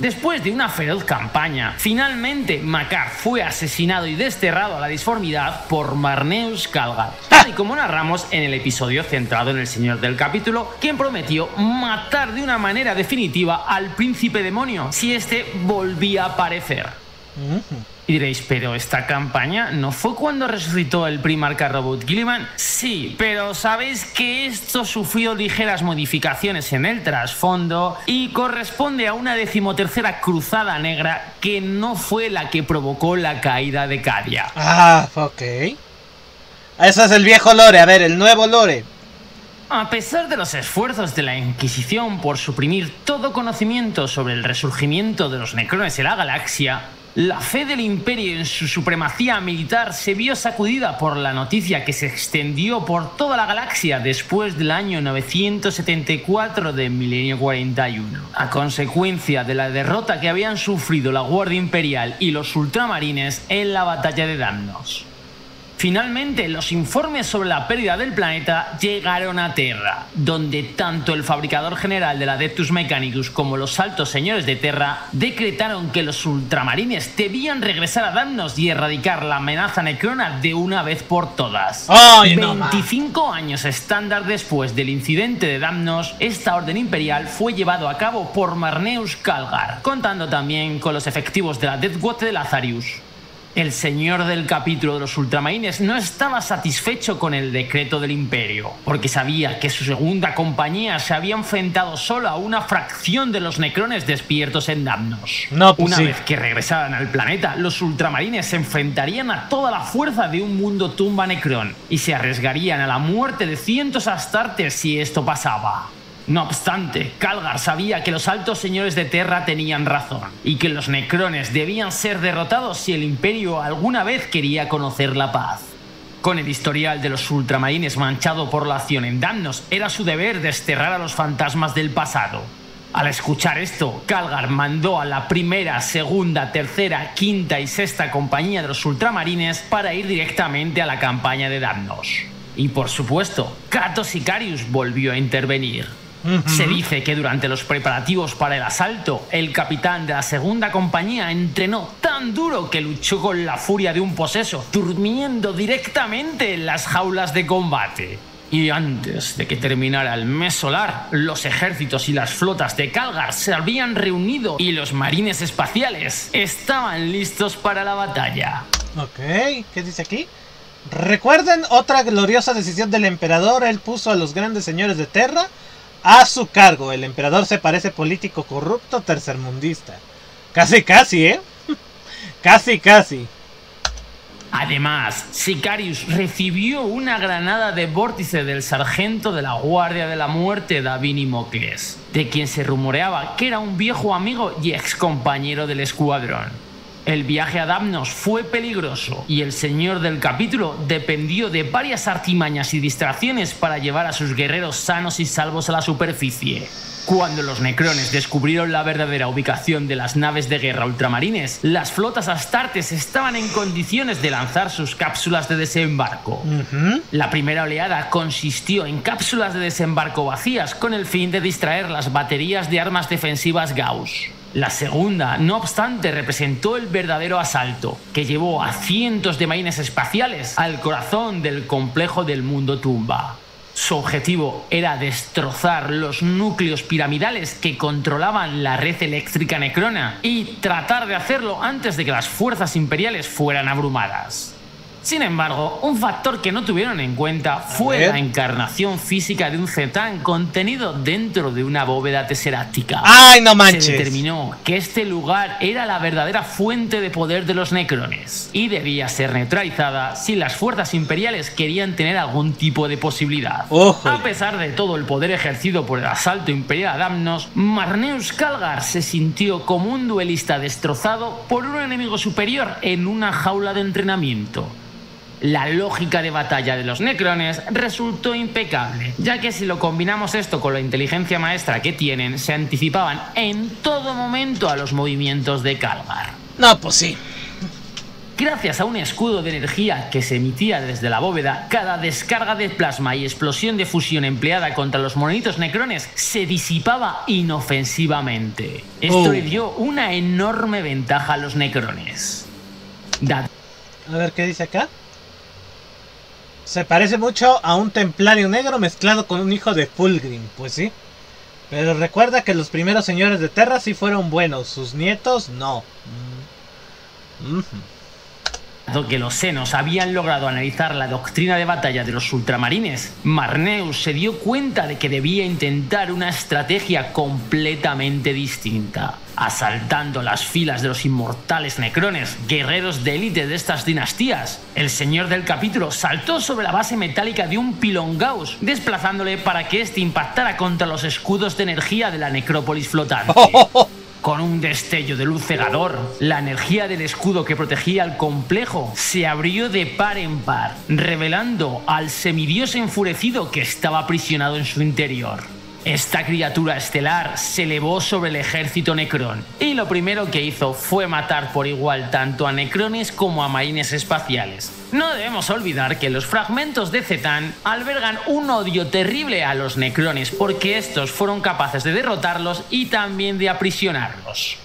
Después de una feroz campaña, finalmente Macar fue asesinado y desterrado a la disformidad por Marneus Calgar, tal y como narramos en el episodio centrado en el señor del capítulo, quien prometió matar de una manera definitiva al príncipe demonio si éste volvía a aparecer. Y diréis, pero esta campaña no fue cuando resucitó el primarca robot Gilliman. Sí, pero sabéis que esto sufrió ligeras modificaciones en el trasfondo y corresponde a una decimotercera cruzada negra que no fue la que provocó la caída de Cadia. Ah, ok. Eso es el viejo lore. A ver, el nuevo lore. A pesar de los esfuerzos de la Inquisición por suprimir todo conocimiento sobre el resurgimiento de los necrones en la galaxia, la fe del imperio en su supremacía militar se vio sacudida por la noticia que se extendió por toda la galaxia después del año 974 del milenio 41. A consecuencia de la derrota que habían sufrido la Guardia Imperial y los ultramarines en la batalla de Damnos. Finalmente, los informes sobre la pérdida del planeta llegaron a Terra, donde tanto el fabricador general del Adeptus Mechanicus como los altos señores de Terra decretaron que los ultramarines debían regresar a Damnos y erradicar la amenaza necrona de una vez por todas. Ay, no más. 25 años estándar después del incidente de Damnos, esta orden imperial fue llevado a cabo por Marneus Calgar, contando también con los efectivos de la Death Watch de Lazarus. El señor del capítulo de los ultramarines no estaba satisfecho con el decreto del imperio, porque sabía que su segunda compañía se había enfrentado solo a una fracción de los necrones despiertos en Damnos. No, pues una sí. vez que regresaran al planeta, los ultramarines se enfrentarían a toda la fuerza de un mundo tumba necrón y se arriesgarían a la muerte de cientos astartes si esto pasaba. No obstante, Calgar sabía que los altos señores de Terra tenían razón y que los necrones debían ser derrotados si el imperio alguna vez quería conocer la paz. Con el historial de los ultramarines manchado por la acción en Damnos, era su deber desterrar a los fantasmas del pasado. Al escuchar esto, Calgar mandó a la primera, segunda, tercera, quinta y sexta compañía de los ultramarines para ir directamente a la campaña de Damnos. Y por supuesto, Cato Sicarius volvió a intervenir. Se dice que durante los preparativos para el asalto, el capitán de la segunda compañía entrenó tan duro que luchó con la furia de un poseso, durmiendo directamente en las jaulas de combate. Y antes de que terminara el mes solar, los ejércitos y las flotas de Calgar se habían reunido y los marines espaciales estaban listos para la batalla. Ok, ¿qué dice aquí? Recuerden otra gloriosa decisión del emperador. Él puso a los grandes señores de Terra a su cargo. El emperador se parece político corrupto tercermundista. Casi, casi, ¿eh? casi, casi. Además, Sicarius recibió una granada de vórtice del sargento de la Guardia de la Muerte Davini Mocles, de quien se rumoreaba que era un viejo amigo y ex compañero del escuadrón. El viaje a Damnos fue peligroso y el señor del capítulo dependió de varias artimañas y distracciones para llevar a sus guerreros sanos y salvos a la superficie. Cuando los necrones descubrieron la verdadera ubicación de las naves de guerra ultramarines, las flotas astartes estaban en condiciones de lanzar sus cápsulas de desembarco. La primera oleada consistió en cápsulas de desembarco vacías con el fin de distraer las baterías de armas defensivas Gauss. La segunda, no obstante, representó el verdadero asalto, que llevó a cientos de marines espaciales al corazón del complejo del mundo tumba. Su objetivo era destrozar los núcleos piramidales que controlaban la red eléctrica necrona y tratar de hacerlo antes de que las fuerzas imperiales fueran abrumadas. Sin embargo, un factor que no tuvieron en cuenta fue la encarnación física de un Zetán contenido dentro de una bóveda teseráctica. ¡Ay, no Se manches! determinó que este lugar era la verdadera fuente de poder de los necrones y debía ser neutralizada si las fuerzas imperiales querían tener algún tipo de posibilidad. Ójole. A pesar de todo el poder ejercido por el asalto imperial a Damnos, Marneus Calgar se sintió como un duelista destrozado por un enemigo superior en una jaula de entrenamiento. La lógica de batalla de los Necrones resultó impecable, ya que si lo combinamos esto con la inteligencia maestra que tienen, se anticipaban en todo momento a los movimientos de Calgar. No, pues sí. Gracias a un escudo de energía que se emitía desde la bóveda, cada descarga de plasma y explosión de fusión empleada contra los monolitos necrones se disipaba inofensivamente. Esto Oh. le dio una enorme ventaja a los necrones. A ver qué dice acá. Se parece mucho a un templario negro mezclado con un hijo de Fulgrim, pues sí. Pero recuerda que los primeros señores de Terra sí fueron buenos, sus nietos no. Mm. Que los senos habían logrado analizar la doctrina de batalla de los ultramarines, Marneus se dio cuenta de que debía intentar una estrategia completamente distinta, asaltando las filas de los inmortales necrones, guerreros de élite de estas dinastías. El señor del capítulo saltó sobre la base metálica de un pilón Gauss, desplazándole para que éste impactara contra los escudos de energía de la necrópolis flotante. Con un destello de luz cegador, la energía del escudo que protegía al complejo se abrió de par en par, revelando al semidios enfurecido que estaba aprisionado en su interior. Esta criatura estelar se elevó sobre el ejército Necrón y lo primero que hizo fue matar por igual tanto a Necrones como a marines espaciales. No debemos olvidar que los fragmentos de Zetán albergan un odio terrible a los Necrones porque estos fueron capaces de derrotarlos y también de aprisionarlos.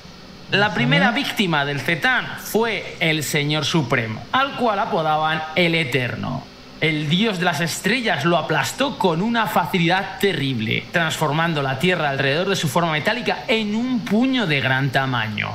La primera víctima del Zetán fue el Señor Supremo, al cual apodaban el Eterno. El dios de las estrellas lo aplastó con una facilidad terrible, transformando la Tierra alrededor de su forma metálica en un puño de gran tamaño.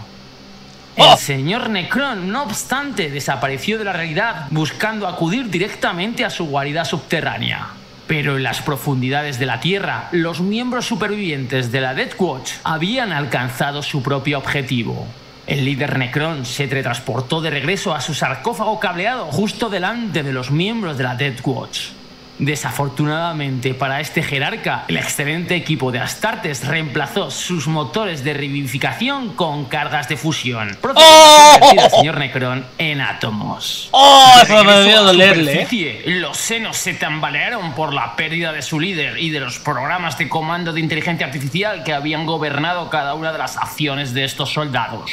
El ¡Oh! señor Necron, no obstante, desapareció de la realidad buscando acudir directamente a su guarida subterránea. Pero en las profundidades de la Tierra, los miembros supervivientes de la Death Watch habían alcanzado su propio objetivo. El líder Necron se teletransportó de regreso a su sarcófago cableado justo delante de los miembros de la Death Watch. Desafortunadamente para este jerarca, el excelente equipo de Astartes reemplazó sus motores de revivificación con cargas de fusión, procediendo al señor Necron en átomos. ¡Oh! Eso me debió dolerle, ¿eh? Los senos se tambalearon por la pérdida de su líder y de los programas de comando de inteligencia artificial que habían gobernado cada una de las acciones de estos soldados.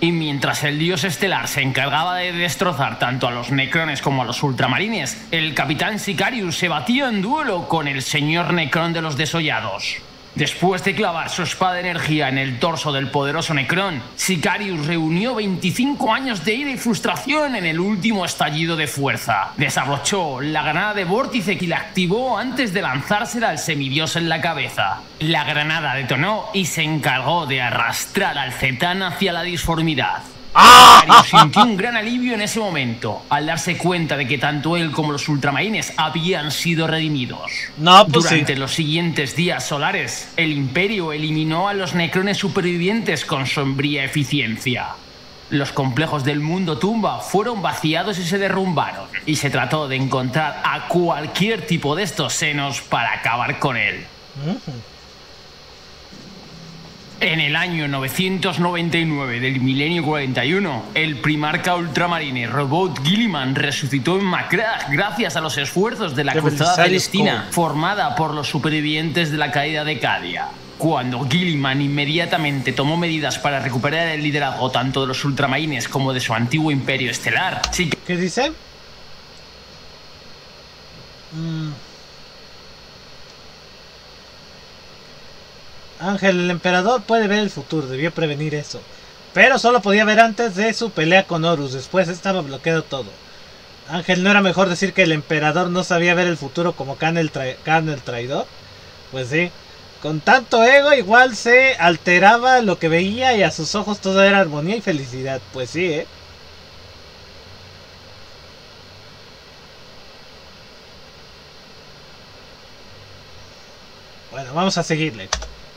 Y mientras el dios estelar se encargaba de destrozar tanto a los necrones como a los ultramarines, el capitán Sicarius se batió en duelo con el señor Necron de los desollados. Después de clavar su espada de energía en el torso del poderoso Necron, Sicarius reunió 25 años de ira y frustración en el último estallido de fuerza. Desabrochó la granada de vórtice y la activó antes de lanzársela al semidios en la cabeza. La granada detonó y se encargó de arrastrar al Zetán hacia la disformidad. Sicarius sintió un gran alivio en ese momento, al darse cuenta de que tanto él como los ultramarines habían sido redimidos. No, pues sí. Durante los siguientes días solares, el Imperio eliminó a los necrones supervivientes con sombría eficiencia. Los complejos del mundo tumba fueron vaciados y se derrumbaron, y se trató de encontrar a cualquier tipo de estos senos para acabar con él. En el año 999 del milenio 41, el primarca ultramarine Robot Gilliman resucitó en Macragh gracias a los esfuerzos de la Cruzada Celestina, formada por los supervivientes de la caída de Cadia. Cuando Gilliman inmediatamente tomó medidas para recuperar el liderazgo tanto de los ultramarines como de su antiguo imperio estelar, sí ¿Qué dice? Mm. Ángel, el emperador puede ver el futuro, debió prevenir eso. Pero solo podía ver antes de su pelea con Horus, después estaba bloqueado todo. Ángel, ¿no era mejor decir que el emperador no sabía ver el futuro como Khan el, traidor? Pues sí. Con tanto ego igual se alteraba lo que veía y a sus ojos todo era armonía y felicidad. Pues sí, ¿eh? Bueno, vamos a seguirle.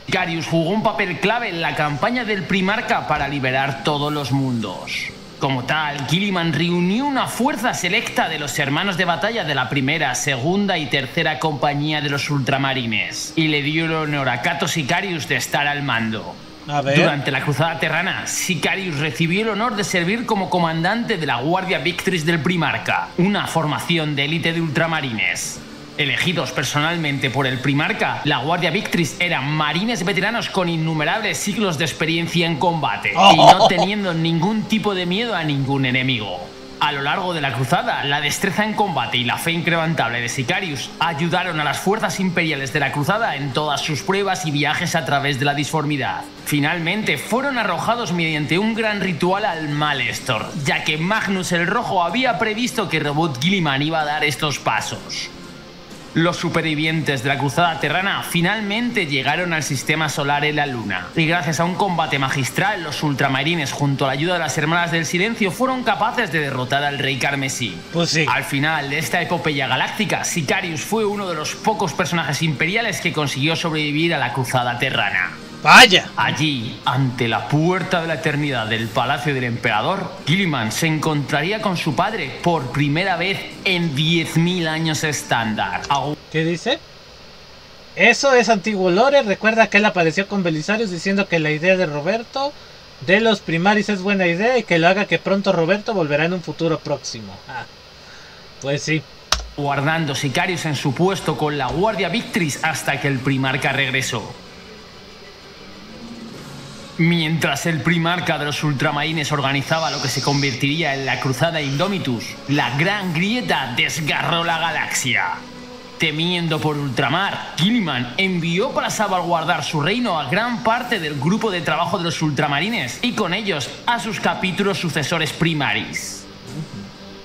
Sicarius jugó un papel clave en la campaña del Primarca para liberar todos los mundos. Como tal, Gilliman reunió una fuerza selecta de los hermanos de batalla de la primera, segunda y tercera compañía de los ultramarines y le dio el honor a Cato Sicarius de estar al mando. A ver. Durante la cruzada terrana, Sicarius recibió el honor de servir como comandante de la Guardia Victris del Primarca, una formación de élite de ultramarines. Elegidos personalmente por el Primarca, la Guardia Victris eran marines veteranos con innumerables siglos de experiencia en combate y no teniendo ningún tipo de miedo a ningún enemigo. A lo largo de la cruzada, la destreza en combate y la fe incrementable de Sicarius ayudaron a las fuerzas imperiales de la cruzada en todas sus pruebas y viajes a través de la disformidad. Finalmente, fueron arrojados mediante un gran ritual al Malestor, ya que Magnus el Rojo había previsto que Robot Gilliman iba a dar estos pasos. Los supervivientes de la cruzada terrana finalmente llegaron al sistema solar en la Luna. Y gracias a un combate magistral, los ultramarines, junto a la ayuda de las Hermanas del Silencio, fueron capaces de derrotar al Rey Carmesí. Pues sí. Al final de esta epopeya galáctica, Sicarius fue uno de los pocos personajes imperiales que consiguió sobrevivir a la cruzada terrana. Vaya. Allí, ante la puerta de la eternidad del palacio del emperador, Gilliman se encontraría con su padre por primera vez en 10.000 años estándar. ¿Qué dice? Eso es antiguo lore. Recuerda que él apareció con Belisarius diciendo que la idea de Roberto de los primaris es buena idea y que lo haga que pronto Roberto volverá en un futuro próximo. Ah, pues sí. guardando Sicarius en su puesto con la Guardia Victris hasta que el primarca regresó. Mientras el primarca de los ultramarines organizaba lo que se convertiría en la Cruzada Indomitus, la Gran Grieta desgarró la galaxia. Temiendo por ultramar, Gilliman envió para salvaguardar su reino a gran parte del grupo de trabajo de los ultramarines y con ellos a sus capítulos sucesores primaris.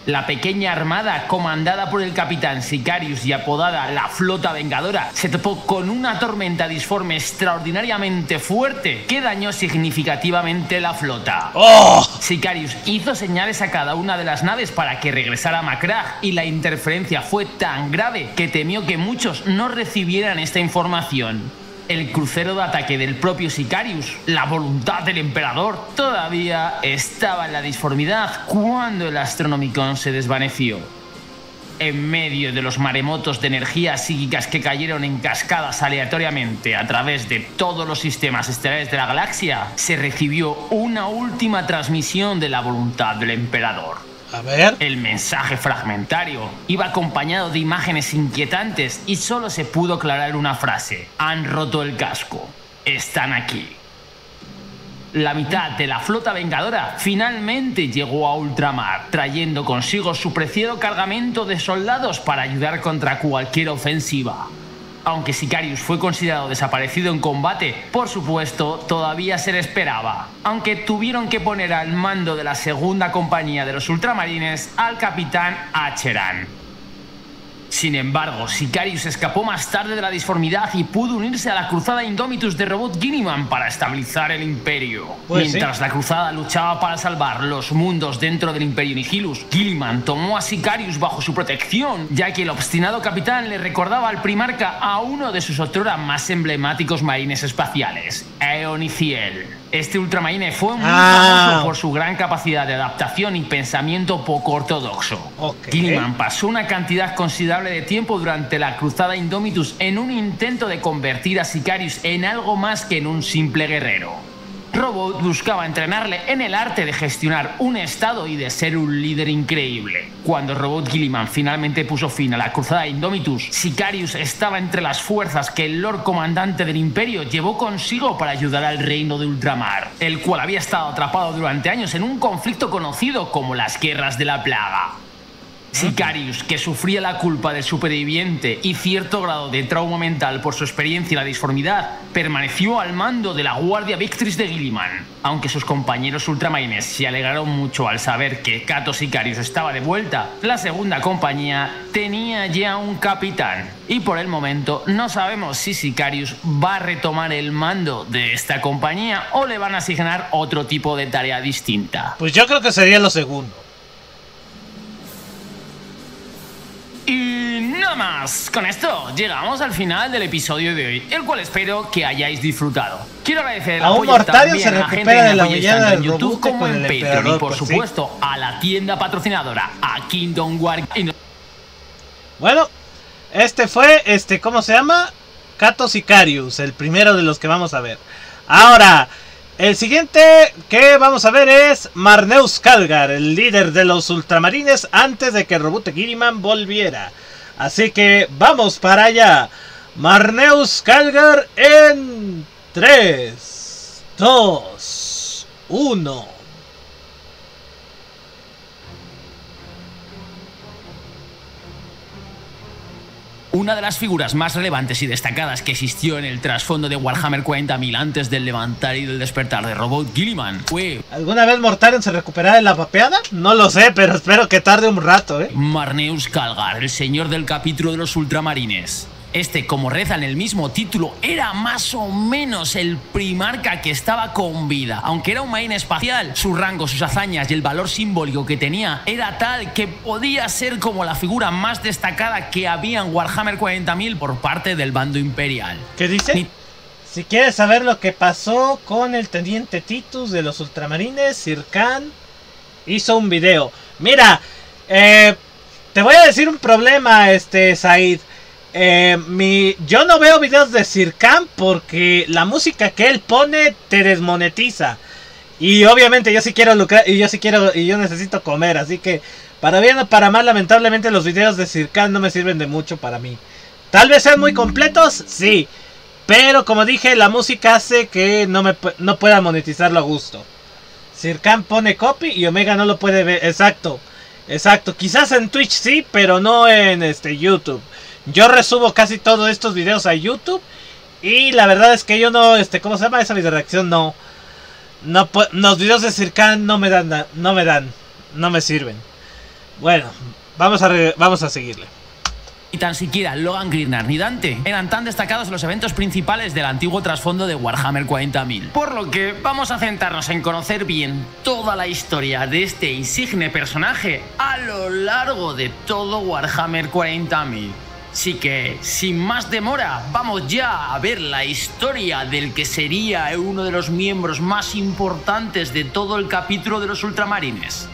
La pequeña armada, comandada por el capitán Sicarius y apodada la Flota Vengadora, se topó con una tormenta disforme extraordinariamente fuerte que dañó significativamente la flota. ¡Oh! Sicarius hizo señales a cada una de las naves para que regresara a Macragge y la interferencia fue tan grave que temió que muchos no recibieran esta información. El crucero de ataque del propio Sicarius, la voluntad del emperador, todavía estaba en la disformidad cuando el Astronomicon se desvaneció. En medio de los maremotos de energías psíquicas que cayeron en cascadas aleatoriamente a través de todos los sistemas estelares de la galaxia, se recibió una última transmisión de la voluntad del emperador. Ver. El mensaje fragmentario iba acompañado de imágenes inquietantes y solo se pudo aclarar una frase. Han roto el casco. Están aquí. La mitad de la flota vengadora finalmente llegó a ultramar, trayendo consigo su preciado cargamento de soldados para ayudar contra cualquier ofensiva. Aunque Sicarius fue considerado desaparecido en combate, por supuesto, todavía se le esperaba. Aunque tuvieron que poner al mando de la segunda compañía de los ultramarines al capitán Acheran. Sin embargo, Sicarius escapó más tarde de la disformidad y pudo unirse a la cruzada Indomitus de Robot Gilliman para estabilizar el imperio. Pues Mientras sí. la cruzada luchaba para salvar los mundos dentro del imperio Nihilus, Gilliman tomó a Sicarius bajo su protección, ya que el obstinado capitán le recordaba al primarca a uno de sus otrora más emblemáticos marines espaciales, Aeon y Ciel. Este ultramarine fue muy Ah. famoso por su gran capacidad de adaptación y pensamiento poco ortodoxo. Ok. Gilliman pasó una cantidad considerable de tiempo durante la cruzada Indomitus en un intento de convertir a Sicarius en algo más que en un simple guerrero. Robot buscaba entrenarle en el arte de gestionar un estado y de ser un líder increíble. Cuando Robot Gilliman finalmente puso fin a la cruzada Indomitus, Sicarius estaba entre las fuerzas que el Lord Comandante del Imperio llevó consigo para ayudar al reino de Ultramar, el cual había estado atrapado durante años en un conflicto conocido como las Guerras de la Plaga. Sicarius, que sufría la culpa del superviviente y cierto grado de trauma mental por su experiencia y la disformidad, permaneció al mando de la Guardia Victris de Gilliman. Aunque sus compañeros ultramarines se alegraron mucho al saber que Cato Sicarius estaba de vuelta, la segunda compañía tenía ya un capitán. Y por el momento no sabemos si Sicarius va a retomar el mando de esta compañía o le van a asignar otro tipo de tarea distinta. Pues yo creo que sería lo segundo. Y nada más, con esto llegamos al final del episodio de hoy, el cual espero que hayáis disfrutado. Quiero agradecer A un mortario se recupera de la tanto en YouTube como en el Patreon y por pues sí. supuesto a la tienda patrocinadora, a Kingdom War. Bueno, este fue, este, ¿cómo se llama? Cato Sicarius, el primero de los que vamos a ver. Ahora, el siguiente que vamos a ver es Marneus Calgar, el líder de los ultramarines antes de que Robute Gilliman volviera. Así que vamos para allá. Marneus Calgar en 3, 2, 1. Una de las figuras más relevantes y destacadas que existió en el trasfondo de Warhammer 40.000 antes del levantar y del despertar de Robot Gilliman fue ¿Alguna vez Mortarion se recuperará de la vapeada? No lo sé, pero espero que tarde un rato, ¿eh? Marneus Calgar, el señor del capítulo de los ultramarines. Este, como reza en el mismo título, era más o menos el primarca que estaba con vida. Aunque era un marine espacial, su rango, sus hazañas y el valor simbólico que tenía era tal que podía ser como la figura más destacada que había en Warhammer 40.000 por parte del bando imperial. ¿Qué dice? Ni- Si quieres saber lo que pasó con el teniente Titus de los ultramarines, Sirkan hizo un video. Mira, eh, te voy a decir un problema, este Said. Eh, mi, yo no veo videos de Sirkan porque la música que él pone te desmonetiza. Y obviamente yo sí quiero lucrar y yo sí quiero y yo necesito comer, así que para bien o para mal lamentablemente los videos de Sirkan no me sirven de mucho para mí. Tal vez sean muy completos, sí, pero como dije, la música hace que no me no pueda monetizarlo a gusto. Sirkan pone copy y Omega no lo puede ver, exacto. Exacto, quizás en Twitch sí, pero no en este YouTube. Yo resubo casi todos estos videos a YouTube y la verdad es que yo no este ¿cómo se llama esa video reacción? No no los videos de Sirkan no me dan no me dan, no me sirven. Bueno, vamos a, vamos a seguirle. Ni tan siquiera Logan Greenar ni Dante eran tan destacados los eventos principales del antiguo trasfondo de Warhammer 40.000. Por lo que vamos a centrarnos en conocer bien toda la historia de este insigne personaje a lo largo de todo Warhammer 40.000. Así que, sin más demora, vamos ya a ver la historia del que sería uno de los miembros más importantes de todo el capítulo de los ultramarines.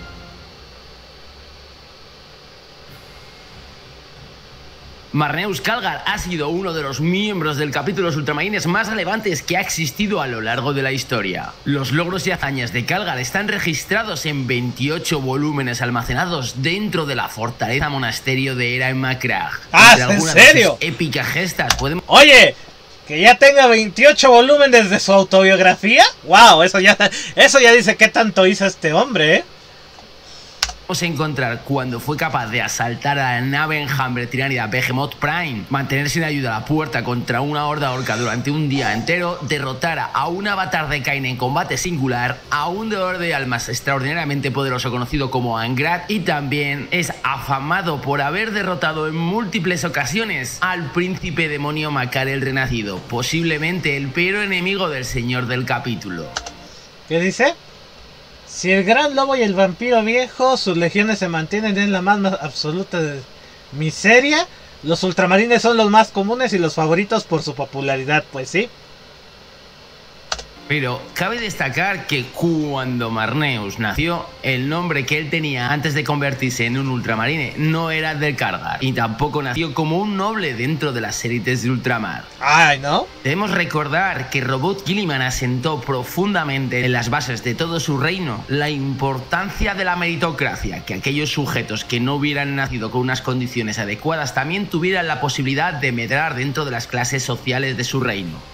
Marneus Calgar ha sido uno de los miembros del capítulo de ultramarines más relevantes que ha existido a lo largo de la historia. Los logros y hazañas de Calgar están registrados en 28 volúmenes almacenados dentro de la fortaleza monasterio de Era en Macrag. ¡Ah, ¿en serio? Épicas gestas podemos... ¡Oye! que ya tenga 28 volúmenes de su autobiografía. ¡Wow! Eso ya, eso ya dice qué tanto hizo este hombre, ¿eh? A encontrar cuando fue capaz de asaltar a la nave enjambre tiránida Behemoth Prime, mantener sin ayuda la puerta contra una horda orca durante un día entero, derrotar a un avatar de Kain en combate singular, a un devorador de almas extraordinariamente poderoso conocido como Angrat y también es afamado por haber derrotado en múltiples ocasiones al príncipe demonio Macar el Renacido, posiblemente el peor enemigo del señor del capítulo. ¿Qué dice? Si el gran lobo y el vampiro viejo, sus legiones se mantienen en la más, absoluta miseria, los ultramarines son los más comunes y los favoritos por su popularidad, pues sí. Pero cabe destacar que cuando Marneus nació, el nombre que él tenía antes de convertirse en un ultramarine no era el del Cargar, y tampoco nació como un noble dentro de las élites de ultramar. Ay, ¿no? Debemos recordar que Robot Gilliman asentó profundamente en las bases de todo su reino la importancia de la meritocracia, que aquellos sujetos que no hubieran nacido con unas condiciones adecuadas también tuvieran la posibilidad de medrar dentro de las clases sociales de su reino.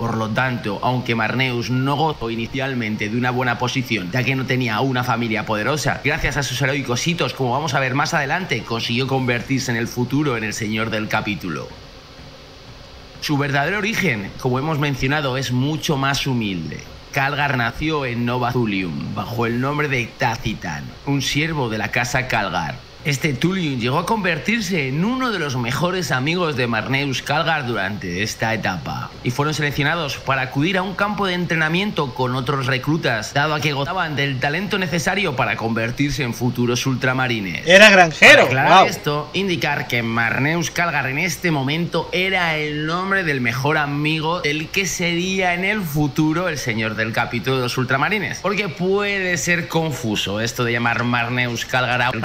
Por lo tanto, aunque Marneus no gozó inicialmente de una buena posición, ya que no tenía una familia poderosa, gracias a sus heroicos hitos, como vamos a ver más adelante, consiguió convertirse en el futuro en el señor del capítulo. Su verdadero origen, como hemos mencionado, es mucho más humilde. Calgar nació en Nova Thulium, bajo el nombre de Tacitan, un siervo de la casa Calgar, este Tullium llegó a convertirse en uno de los mejores amigos de Marneus Calgar durante esta etapa y fueron seleccionados para acudir a un campo de entrenamiento con otros reclutas, dado a que gozaban del talento necesario para convertirse en futuros ultramarines. Era granjero. Para esto, indicar que Marneus Calgar en este momento era el nombre del mejor amigo del que sería en el futuro el señor del capítulo de los ultramarines, porque puede ser confuso esto de llamar Marneus Calgar a un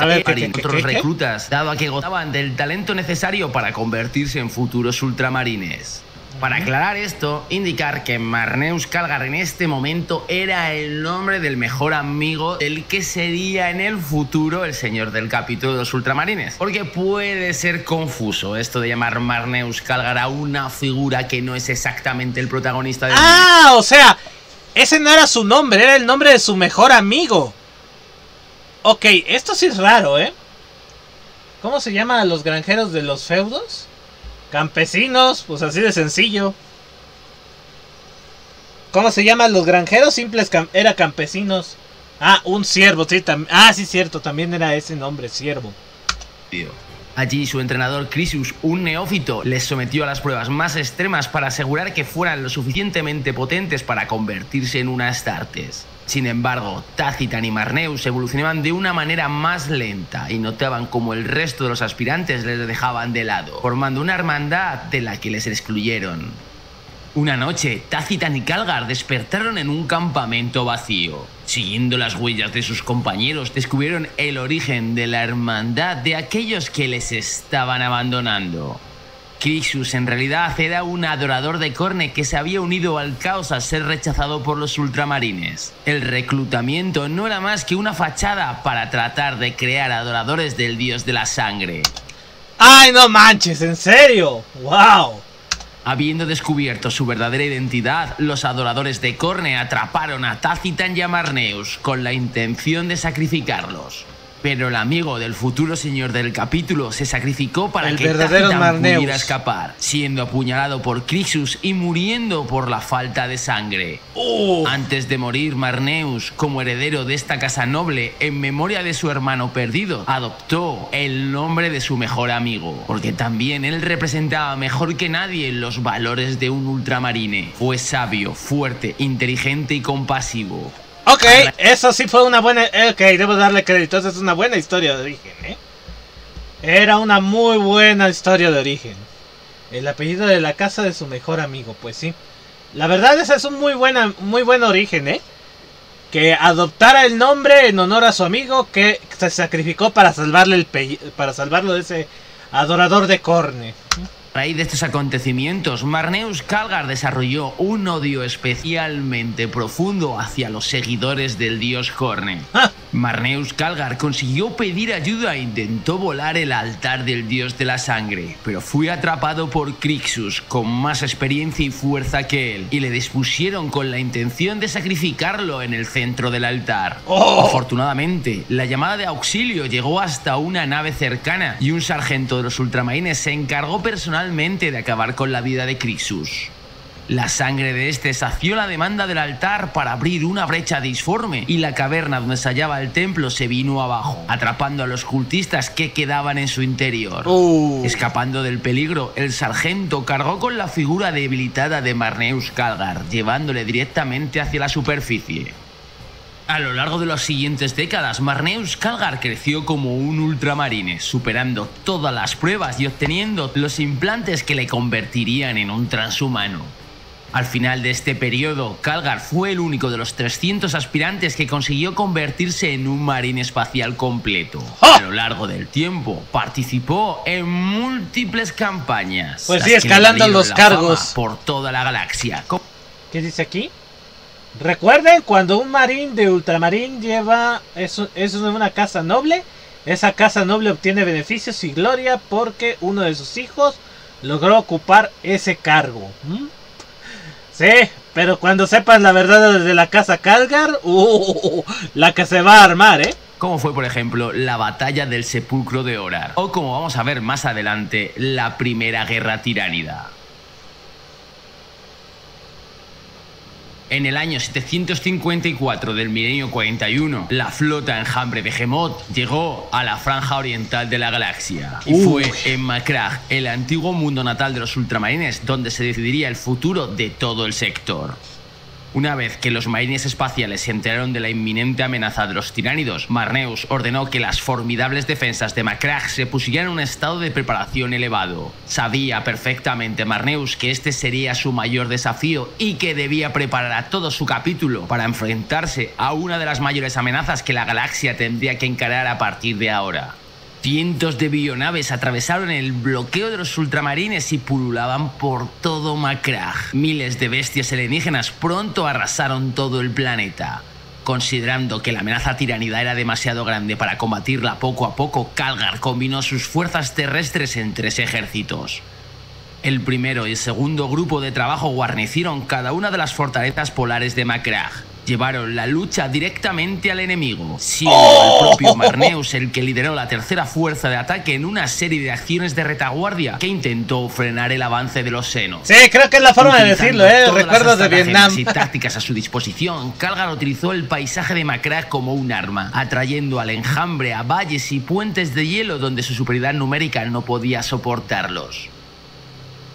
otros reclutas, dado a que gozaban del talento necesario para convertirse en futuros ultramarines. Para aclarar esto, indicar que Marneus Calgar en este momento era el nombre del mejor amigo del que sería en el futuro el señor del capítulo de los ultramarines. Porque puede ser confuso esto de llamar Marneus Calgar a una figura que no es exactamente el protagonista de... Ah, o sea, ese no era su nombre, era el nombre de su mejor amigo. Ok, esto sí es raro, ¿eh? ¿Cómo se llaman los granjeros de los feudos? Campesinos, pues así de sencillo. ¿Cómo se llaman los granjeros? Simples era campesinos. Ah, un siervo, sí, ah, sí, cierto, también era ese nombre, siervo. Allí su entrenador Crisius, un neófito, les sometió a las pruebas más extremas para asegurar que fueran lo suficientemente potentes para convertirse en unas Astartes. Sin embargo, Tacitan y Marneus evolucionaban de una manera más lenta y notaban como el resto de los aspirantes les dejaban de lado, formando una hermandad de la que les excluyeron. Una noche, Tacitan y Calgar despertaron en un campamento vacío. Siguiendo las huellas de sus compañeros, descubrieron el origen de la hermandad de aquellos que les estaban abandonando. Crixus en realidad era un adorador de Corne que se había unido al caos al ser rechazado por los ultramarines. El reclutamiento no era más que una fachada para tratar de crear adoradores del dios de la sangre. ¡Ay, no manches! ¿En serio? ¡Wow! Habiendo descubierto su verdadera identidad, los adoradores de Corne atraparon a Tacitan y a Marneus con la intención de sacrificarlos. Pero el amigo del futuro señor del capítulo se sacrificó para El que verdadero Tacitan Marneus. pudiera escapar, siendo apuñalado por Crixus y muriendo por la falta de sangre. Uh, Antes de morir, Marneus, como heredero de esta casa noble, en memoria de su hermano perdido, adoptó el nombre de su mejor amigo, porque también él representaba mejor que nadie los valores de un ultramarine. Fue sabio, fuerte, inteligente y compasivo. Ok, eso sí fue una buena. Ok, debo darle crédito. Esa es una buena historia de origen, ¿eh? Era una muy buena historia de origen. El apellido de la casa de su mejor amigo, pues sí. La verdad, ese es un muy, buena, muy buen origen, ¿eh? Que adoptara el nombre en honor a su amigo que se sacrificó para salvarle el para salvarlo de ese adorador de Corne. A raíz de estos acontecimientos, Marneus Calgar desarrolló un odio especialmente profundo hacia los seguidores del dios Corne. Marneus Calgar consiguió pedir ayuda e intentó volar el altar del dios de la sangre, pero fue atrapado por Crixus con más experiencia y fuerza que él, y le dispusieron con la intención de sacrificarlo en el centro del altar. ¡Oh! Afortunadamente, la llamada de auxilio llegó hasta una nave cercana y un sargento de los ultramarines se encargó personalmente de acabar con la vida de Crixus. La sangre de este sació la demanda del altar para abrir una brecha disforme y la caverna donde se hallaba el templo se vino abajo, atrapando a los cultistas que quedaban en su interior. Uh. Escapando del peligro, el sargento cargó con la figura debilitada de Marneus Calgar, llevándole directamente hacia la superficie. A lo largo de las siguientes décadas, Marneus Calgar creció como un ultramarine, superando todas las pruebas y obteniendo los implantes que le convertirían en un transhumano. Al final de este periodo, Calgar fue el único de los 300 aspirantes que consiguió convertirse en un marine espacial completo. ¡Ah! A lo largo del tiempo, participó en múltiples campañas. Pues sí, escalando los cargos. Por toda la galaxia. ¿Qué dice aquí? Recuerden, cuando un marín de ultramarín lleva eso es una casa noble, esa casa noble obtiene beneficios y gloria porque uno de sus hijos logró ocupar ese cargo. ¿Mm? Sí, pero cuando sepan la verdad de la casa Calgar, uh, la que se va a armar, ¿eh? como fue por ejemplo la batalla del sepulcro de Orar, o como vamos a ver más adelante, la primera guerra tiránida. En el año 754 del milenio 41, la flota enjambre de Gemot llegó a la franja oriental de la galaxia. Y fue en Macragh, el antiguo mundo natal de los ultramarines, donde se decidiría el futuro de todo el sector. Una vez que los marines espaciales se enteraron de la inminente amenaza de los tiránidos, Marneus ordenó que las formidables defensas de Macragh se pusieran en un estado de preparación elevado. Sabía perfectamente Marneus que este sería su mayor desafío y que debía preparar a todo su capítulo para enfrentarse a una de las mayores amenazas que la galaxia tendría que encarar a partir de ahora. Cientos de bionaves atravesaron el bloqueo de los ultramarines y pululaban por todo Macragh. Miles de bestias alienígenas pronto arrasaron todo el planeta. Considerando que la amenaza tiránida era demasiado grande para combatirla poco a poco, Calgar combinó sus fuerzas terrestres en tres ejércitos. El primero y segundo grupo de trabajo guarnecieron cada una de las fortalezas polares de Macragh. Llevaron la lucha directamente al enemigo, siendo el propio Marneus el que lideró la tercera fuerza de ataque en una serie de acciones de retaguardia que intentó frenar el avance de los senos. Sí, creo que es la forma de decirlo, ¿eh? Recuerdos de Vietnam. y tácticas a su disposición, Calgar utilizó el paisaje de Macragh como un arma, atrayendo al enjambre a valles y puentes de hielo donde su superioridad numérica no podía soportarlos.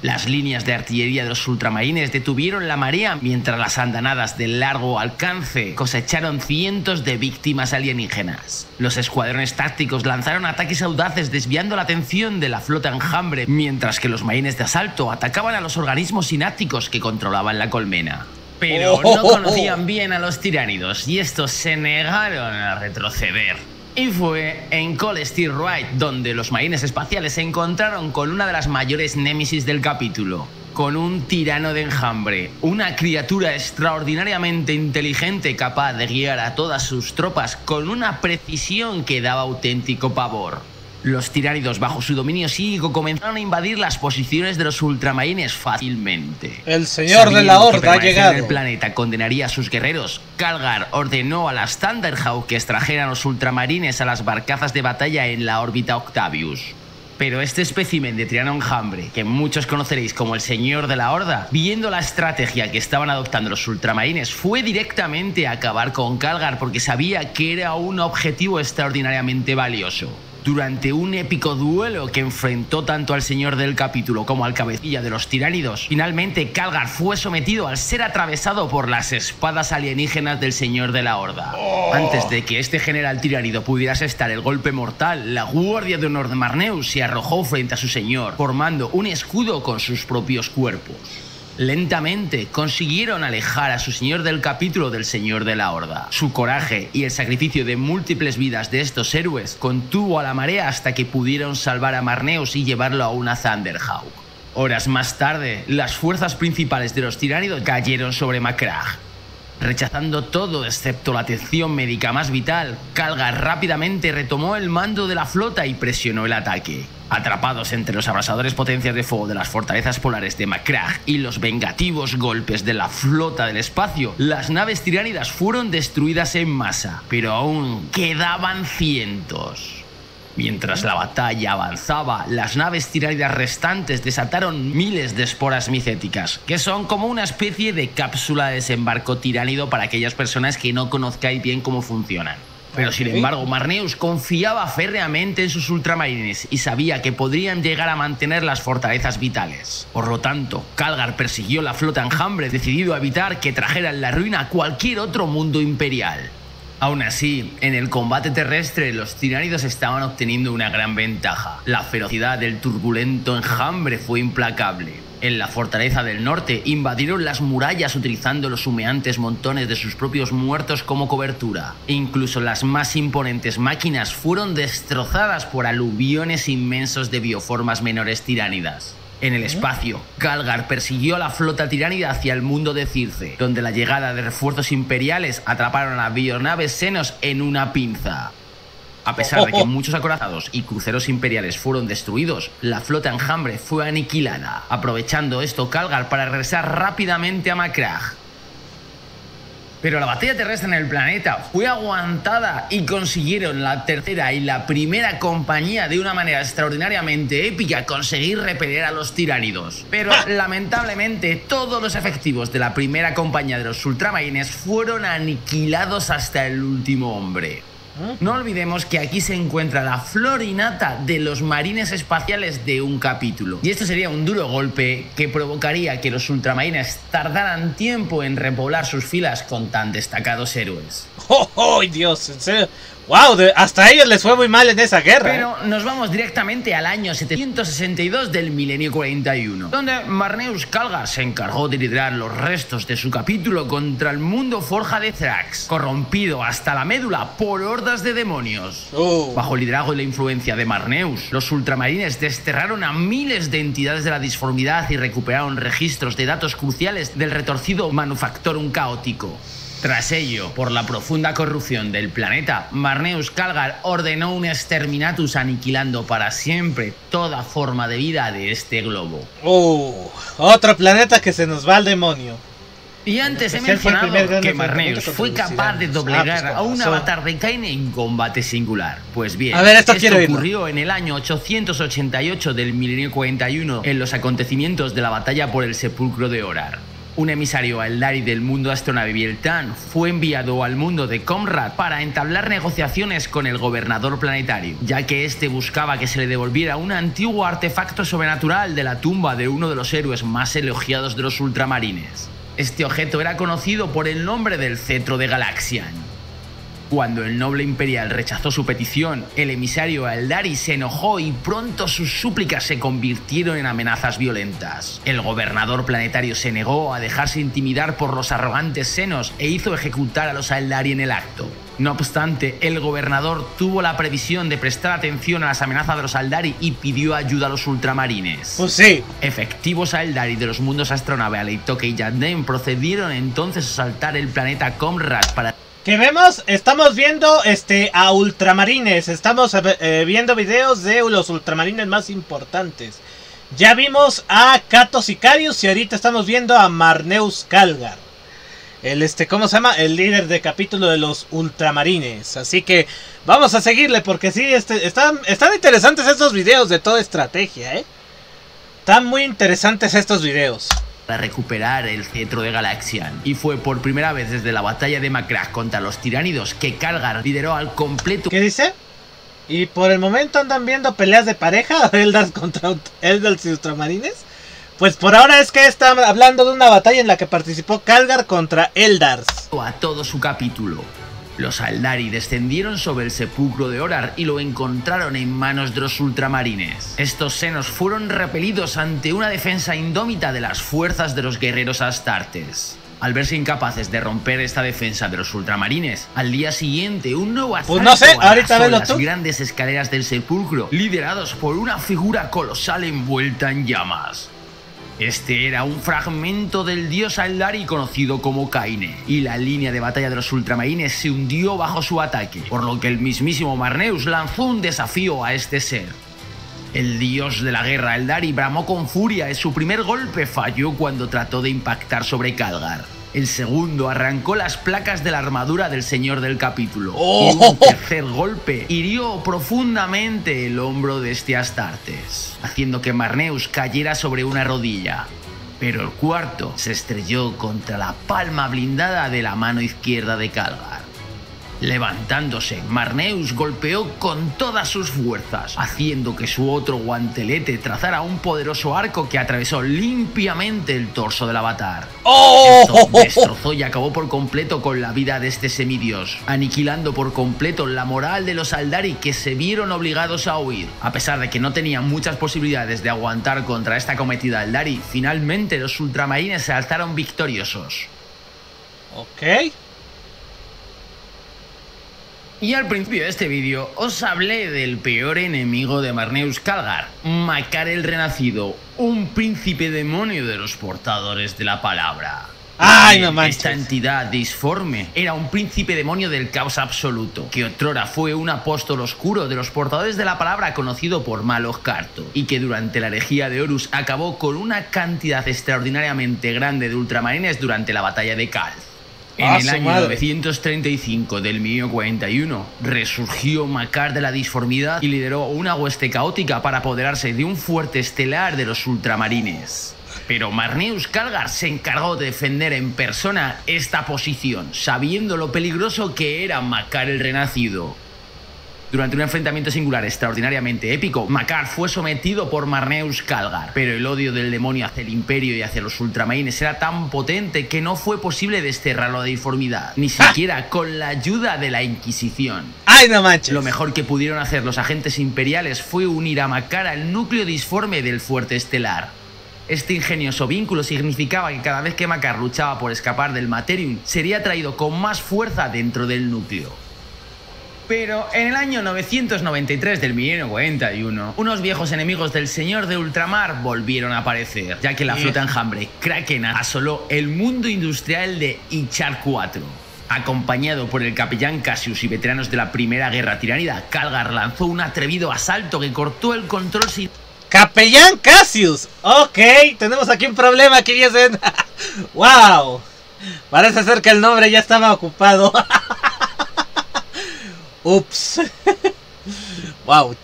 Las líneas de artillería de los ultramarines detuvieron la marea mientras las andanadas de largo alcance cosecharon cientos de víctimas alienígenas. Los escuadrones tácticos lanzaron ataques audaces desviando la atención de la flota enjambre, mientras que los marines de asalto atacaban a los organismos sinápticos que controlaban la colmena. Pero no conocían bien a los tiránidos y estos se negaron a retroceder. Y fue en Cole Steel Right donde los marines espaciales se encontraron con una de las mayores némesis del capítulo. Con un tirano de enjambre, una criatura extraordinariamente inteligente capaz de guiar a todas sus tropas con una precisión que daba auténtico pavor. Los tiránidos bajo su dominio psíquico comenzaron a invadir las posiciones de los ultramarines fácilmente. El señor de la horda ha llegado. el planeta condenaría a sus guerreros. Calgar ordenó a las Thunderhawk que extrajeran los ultramarines a las barcazas de batalla en la órbita Octavius. Pero este espécimen de tirano enjambre, que muchos conoceréis como el señor de la horda, viendo la estrategia que estaban adoptando los ultramarines, fue directamente a acabar con Calgar porque sabía que era un objetivo extraordinariamente valioso. Durante un épico duelo que enfrentó tanto al señor del capítulo como al cabecilla de los tiránidos, finalmente Calgar fue sometido al ser atravesado por las espadas alienígenas del señor de la horda. Oh. Antes de que este general tiránido pudiera asestar el golpe mortal, la guardia de honor de Marneus se arrojó frente a su señor, formando un escudo con sus propios cuerpos. Lentamente consiguieron alejar a su señor del capítulo del señor de la horda. Su coraje y el sacrificio de múltiples vidas de estos héroes contuvo a la marea hasta que pudieron salvar a Marneus y llevarlo a una Thunderhawk. Horas más tarde, las fuerzas principales de los tiránidos cayeron sobre Macragh. Rechazando todo excepto la atención médica más vital, Calgar rápidamente retomó el mando de la flota y presionó el ataque. Atrapados entre los abrasadores potencias de fuego de las fortalezas polares de Macragh y los vengativos golpes de la flota del espacio, las naves tiránidas fueron destruidas en masa, pero aún quedaban cientos. Mientras la batalla avanzaba, las naves tiránidas restantes desataron miles de esporas micéticas, que son como una especie de cápsula de desembarco tiránido para aquellas personas que no conozcáis bien cómo funcionan. Pero sin embargo, Marneus confiaba férreamente en sus ultramarines y sabía que podrían llegar a mantener las fortalezas vitales. Por lo tanto, Calgar persiguió la flota enjambre, decidido a evitar que trajeran la ruina a cualquier otro mundo imperial. Aún así, en el combate terrestre los tiránidos estaban obteniendo una gran ventaja. La ferocidad del turbulento enjambre fue implacable. En la fortaleza del norte invadieron las murallas utilizando los humeantes montones de sus propios muertos como cobertura. Incluso las más imponentes máquinas fueron destrozadas por aluviones inmensos de bioformas menores tiránidas. En el espacio, Calgar persiguió a la flota tiránida hacia el mundo de Circe, donde la llegada de refuerzos imperiales atraparon a bionaves senos en una pinza. A pesar de que muchos acorazados y cruceros imperiales fueron destruidos, la flota enjambre fue aniquilada. Aprovechando esto, Calgar para regresar rápidamente a Macragh. Pero la batalla terrestre en el planeta fue aguantada y consiguieron la tercera y la primera compañía de una manera extraordinariamente épica conseguir repeler a los tiránidos. Pero lamentablemente todos los efectivos de la primera compañía de los ultramarines fueron aniquilados hasta el último hombre. No olvidemos que aquí se encuentra la florinata de los marines espaciales de un capítulo. Y esto sería un duro golpe que provocaría que los ultramarines tardaran tiempo en repoblar sus filas con tan destacados héroes. ¡Oh, oh Dios! ¡Wow! hasta a ellos les fue muy mal en esa guerra. Pero ¿eh? nos vamos directamente al año 762 del milenio 41, donde Marneus Calgar se encargó de liderar los restos de su capítulo contra el mundo forja de Thrax, corrompido hasta la médula por hordas de demonios. Oh. Bajo el liderazgo y la influencia de Marneus, los ultramarines desterraron a miles de entidades de la disformidad y recuperaron registros de datos cruciales del retorcido Manufactorum caótico. Tras ello, por la profunda corrupción del planeta, Marneus Calgar ordenó un exterminatus aniquilando para siempre toda forma de vida de este globo. ¡Oh! Otro planeta que se nos va al demonio. Y antes he mencionado que Marneus fue capaz de doblegar ah, pues, a un avatar de Kaine en combate singular. Pues bien, esto, ocurrió en el año 888 del milenio 41 en los acontecimientos de la batalla por el sepulcro de Orar un emisario Eldari del mundo Astronavieltan fue enviado al mundo de Comrad para entablar negociaciones con el gobernador planetario, ya que este buscaba que se le devolviera un antiguo artefacto sobrenatural de la tumba de uno de los héroes más elogiados de los ultramarines. Este objeto era conocido por el nombre del cetro de Galaxian cuando el noble imperial rechazó su petición, el emisario Aldari se enojó y pronto sus súplicas se convirtieron en amenazas violentas. El gobernador planetario se negó a dejarse intimidar por los arrogantes senos e hizo ejecutar a los Aldari en el acto. No obstante, el gobernador tuvo la previsión de prestar atención a las amenazas de los Aldari y pidió ayuda a los ultramarines. Pues sí. Efectivos Aldari de los mundos astronave Aleitoke y Yadden procedieron entonces a saltar el planeta Comrade para Que vemos, estamos viendo este a ultramarines, estamos eh, viendo videos de los ultramarines más importantes. Ya vimos a Kato Sicarius y ahorita estamos viendo a Marneus Calgar. El este, ¿cómo se llama? El líder de capítulo de los ultramarines. Así que vamos a seguirle porque sí, este, están, están interesantes estos videos de toda estrategia, ¿eh? Están muy interesantes estos videos para recuperar el cetro de Galaxian. Y fue por primera vez desde la batalla de Macrack contra los tiránidos que Calgar lideró al completo. ¿Qué dice? Y por el momento andan viendo peleas de pareja, Eldars contra Eldars y Ultramarines. Pues por ahora es que están hablando de una batalla en la que participó Calgar contra Eldars. A todo su capítulo. Los Aldari descendieron sobre el sepulcro de Orar y lo encontraron en manos de los ultramarines. Estos senos fueron repelidos ante una defensa indómita de las fuerzas de los guerreros astartes. Al verse incapaces de romper esta defensa de los ultramarines, al día siguiente un nuevo asalto pues no sé, ahorita las grandes escaleras del sepulcro, liderados por una figura colosal envuelta en llamas. Este era un fragmento del dios Aldari conocido como Kaine, y la línea de batalla de los ultramarines se hundió bajo su ataque, por lo que el mismísimo Marneus lanzó un desafío a este ser. El dios de la guerra Eldari bramó con furia y su primer golpe falló cuando trató de impactar sobre Calgar. El segundo arrancó las placas de la armadura del señor del capítulo. Y un oh. tercer golpe hirió profundamente el hombro de este Astartes, haciendo que Marneus cayera sobre una rodilla. Pero el cuarto se estrelló contra la palma blindada de la mano izquierda de Calgar. Levantándose, Marneus golpeó con todas sus fuerzas, haciendo que su otro guantelete trazara un poderoso arco que atravesó limpiamente el torso del avatar. ¡Oh! Esto destrozó y acabó por completo con la vida de este semidios, aniquilando por completo la moral de los Aldari que se vieron obligados a huir. A pesar de que no tenían muchas posibilidades de aguantar contra esta cometida Aldari, finalmente los ultramarines se alzaron victoriosos. Ok. Y al principio de este vídeo os hablé del peor enemigo de Marneus Calgar, Macar el Renacido, un príncipe demonio de los portadores de la palabra. ¡Ay, no manches! Esta entidad disforme era un príncipe demonio del caos absoluto, que otrora fue un apóstol oscuro de los portadores de la palabra conocido por Malos Carto, y que durante la herejía de Horus acabó con una cantidad extraordinariamente grande de ultramarines durante la batalla de Calth. En ah, el año 935 del 1041 resurgió Macar de la disformidad y lideró una hueste caótica para apoderarse de un fuerte estelar de los ultramarines. Pero Marneus Calgar se encargó de defender en persona esta posición, sabiendo lo peligroso que era Macar el Renacido. Durante un enfrentamiento singular extraordinariamente épico, Macar fue sometido por Marneus Calgar, pero el odio del demonio hacia el imperio y hacia los ultramarines era tan potente que no fue posible desterrarlo de disformidad, ni siquiera con la ayuda de la Inquisición. ¡Ay, no manches! Lo mejor que pudieron hacer los agentes imperiales fue unir a Macar al núcleo disforme del fuerte estelar. Este ingenioso vínculo significaba que cada vez que Macar luchaba por escapar del Materium, sería traído con más fuerza dentro del núcleo. Pero en el año 993 del milenio 41, unos viejos enemigos del Señor de Ultramar volvieron a aparecer, ya que la flota enjambre Kraken asoló el mundo industrial de Ichar 4. Acompañado por el capellán Cassius y veteranos de la Primera Guerra Tiránida, Calgar lanzó un atrevido asalto que cortó el control sin... ¡Capellán Cassius! Ok, tenemos aquí un problema que. ¡Wow! Parece ser que el nombre ya estaba ocupado. Ups. wow.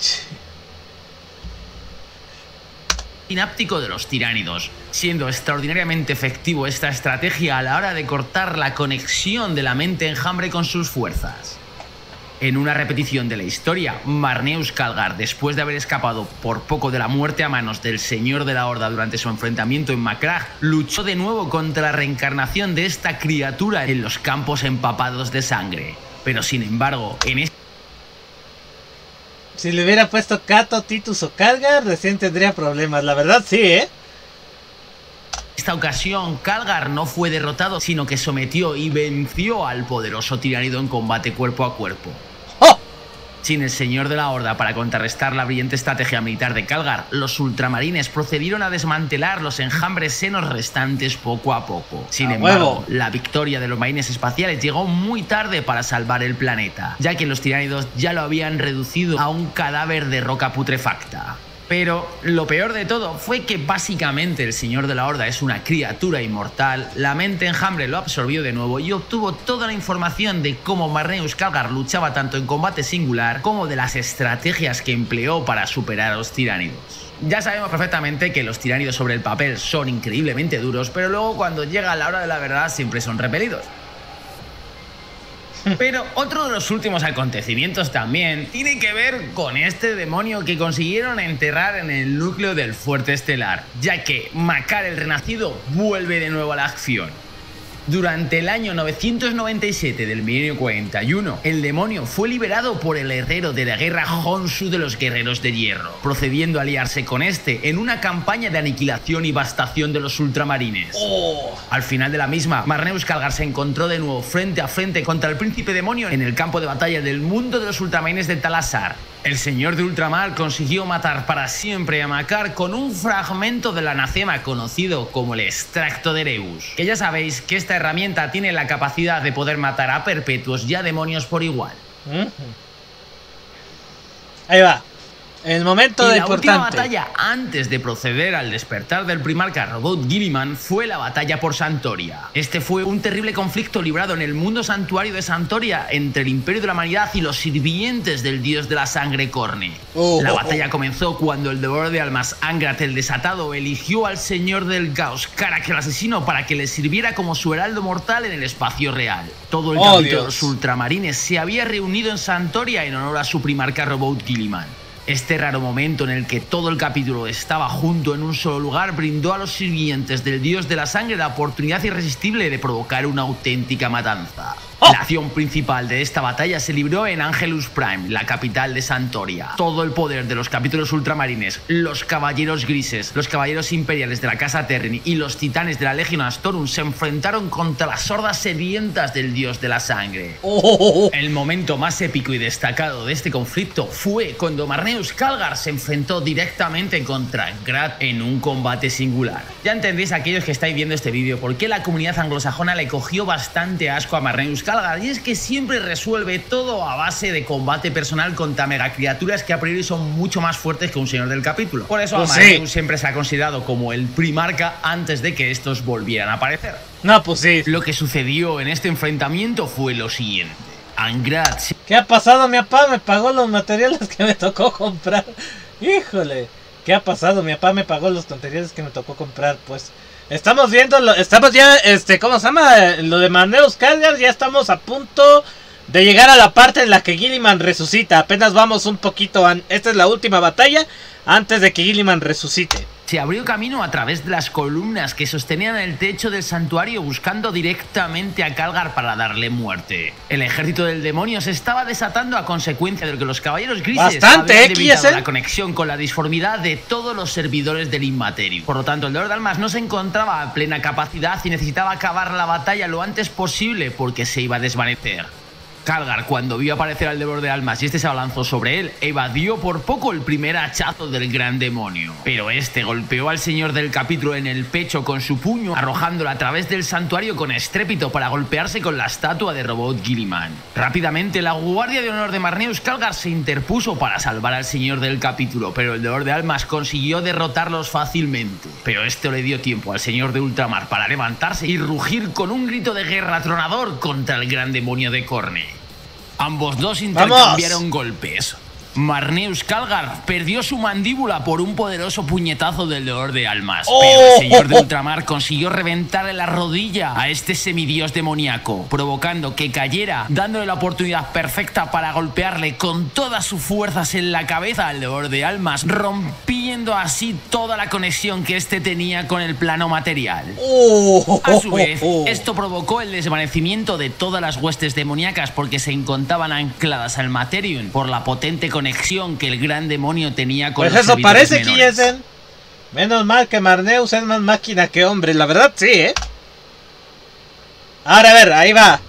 Sináptico de los tiránidos, siendo extraordinariamente efectivo esta estrategia a la hora de cortar la conexión de la mente enjambre con sus fuerzas. En una repetición de la historia, Marneus Calgar, después de haber escapado por poco de la muerte a manos del Señor de la Horda durante su enfrentamiento en Macrag, luchó de nuevo contra la reencarnación de esta criatura en los campos empapados de sangre. Pero sin embargo, en este... Si le hubiera puesto Kato, Titus o Calgar, recién tendría problemas. La verdad, sí, ¿eh? esta ocasión, Calgar no fue derrotado, sino que sometió y venció al poderoso tiranido en combate cuerpo a cuerpo. Sin el señor de la Horda para contrarrestar la brillante estrategia militar de Calgar, los ultramarines procedieron a desmantelar los enjambres senos restantes poco a poco. Sin embargo, la victoria de los marines espaciales llegó muy tarde para salvar el planeta, ya que los tiránidos ya lo habían reducido a un cadáver de roca putrefacta. Pero lo peor de todo fue que básicamente el Señor de la Horda es una criatura inmortal, la mente enjambre lo absorbió de nuevo y obtuvo toda la información de cómo Marneus Calgar luchaba tanto en combate singular como de las estrategias que empleó para superar a los tiránidos. Ya sabemos perfectamente que los tiránidos sobre el papel son increíblemente duros, pero luego cuando llega la hora de la verdad siempre son repelidos. Pero otro de los últimos acontecimientos también tiene que ver con este demonio que consiguieron enterrar en el núcleo del fuerte estelar, ya que Macar el Renacido vuelve de nuevo a la acción. Durante el año 997 del milenio 41, el demonio fue liberado por el herrero de la guerra Honshu de los Guerreros de Hierro, procediendo a aliarse con este en una campaña de aniquilación y bastación de los ultramarines. Oh. Al final de la misma, Marneus Calgar se encontró de nuevo frente a frente contra el príncipe demonio en el campo de batalla del mundo de los ultramarines de Talasar, el señor de ultramar consiguió matar para siempre a Macar con un fragmento del anacema conocido como el extracto de Ereus. Que ya sabéis que esta herramienta tiene la capacidad de poder matar a perpetuos y a demonios por igual. Ahí va. El momento y de la importante. última batalla antes de proceder al despertar del primarca Robot Gilliman fue la batalla por Santoria. Este fue un terrible conflicto librado en el mundo santuario de Santoria entre el Imperio de la Humanidad y los sirvientes del dios de la sangre Corne. Oh, la oh, batalla comenzó cuando el devorador de almas Angrat el desatado eligió al señor del caos, Karak el asesino, para que le sirviera como su heraldo mortal en el espacio real. Todo el Oh, capítulo de los ultramarines se había reunido en Santoria en honor a su primarca Robot Gilliman. Este raro momento en el que todo el capítulo estaba junto en un solo lugar brindó a los sirvientes del dios de la sangre la oportunidad irresistible de provocar una auténtica matanza. ¡Oh! La acción principal de esta batalla se libró en Angelus Prime, la capital de Santoria. Todo el poder de los capítulos ultramarines, los caballeros grises, los caballeros imperiales de la casa Terni y los titanes de la Legion Astorum se enfrentaron contra las hordas sedientas del dios de la sangre. Oh, El momento más épico y destacado de este conflicto fue cuando Marneus Calgar se enfrentó directamente contra Grad en un combate singular. Ya entendéis aquellos que estáis viendo este vídeo por qué la comunidad anglosajona le cogió bastante asco a Marneus Calgar y es que siempre resuelve todo a base de combate personal contra megacriaturas que a priori son mucho más fuertes que un señor del capítulo. Por eso Pues a sí. Siempre se ha considerado como el primarca antes de que estos volvieran a aparecer. No, pues sí. Lo que sucedió en este enfrentamiento fue lo siguiente. Angrat ¿Qué ha pasado? Mi papá me pagó los materiales que me tocó comprar. Híjole. ¿Qué ha pasado? Mi papá me pagó los materiales que me tocó comprar. Pues estamos viendo, lo- estamos ya, este, ¿cómo se llama? Lo de Maneus Calgar. Ya estamos a punto de llegar a la parte en la que Gilliman resucita. Apenas vamos un poquito. Esta es la última batalla antes de que Gilliman resucite. Se abrió camino a través de las columnas que sostenían el techo del santuario buscando directamente a Calgar para darle muerte. El ejército del demonio se estaba desatando a consecuencia de lo que los caballeros grises Bastante, habían ¿eh, debilitado Kiesen? la conexión con la disformidad de todos los servidores del Inmaterio. Por lo tanto, el Lord Almas no se encontraba a plena capacidad y necesitaba acabar la batalla lo antes posible porque se iba a desvanecer. Calgar, cuando vio aparecer al devorador de almas y este se abalanzó sobre él, evadió por poco el primer hachazo del gran demonio. Pero este golpeó al señor del capítulo en el pecho con su puño, arrojándolo a través del santuario con estrépito para golpearse con la estatua de Robot Gilliman. Rápidamente, la guardia de honor de Marneus Calgar se interpuso para salvar al señor del capítulo, pero el devorador de almas consiguió derrotarlos fácilmente. Pero esto le dio tiempo al señor de ultramar para levantarse y rugir con un grito de guerra tronador contra el gran demonio de Corne. Ambos dos intercambiaron golpes. Marneus Calgar perdió su mandíbula por un poderoso puñetazo del dolor de almas. ¡Oh! Pero el señor de ultramar consiguió reventarle la rodilla a este semidios demoníaco, provocando que cayera, dándole la oportunidad perfecta para golpearle con todas sus fuerzas en la cabeza al dolor de almas, rompiendo así toda la conexión que éste tenía con el plano material. Oh, A su vez, esto provocó el desvanecimiento de todas las huestes demoníacas porque se encontraban ancladas al Materium por la potente conexión que el gran demonio tenía con Pues los eso parece, menores. Kiesen. Menos mal que Marneus es más máquina que hombre. La verdad, sí, ¿eh? Ahora a ver, ahí va.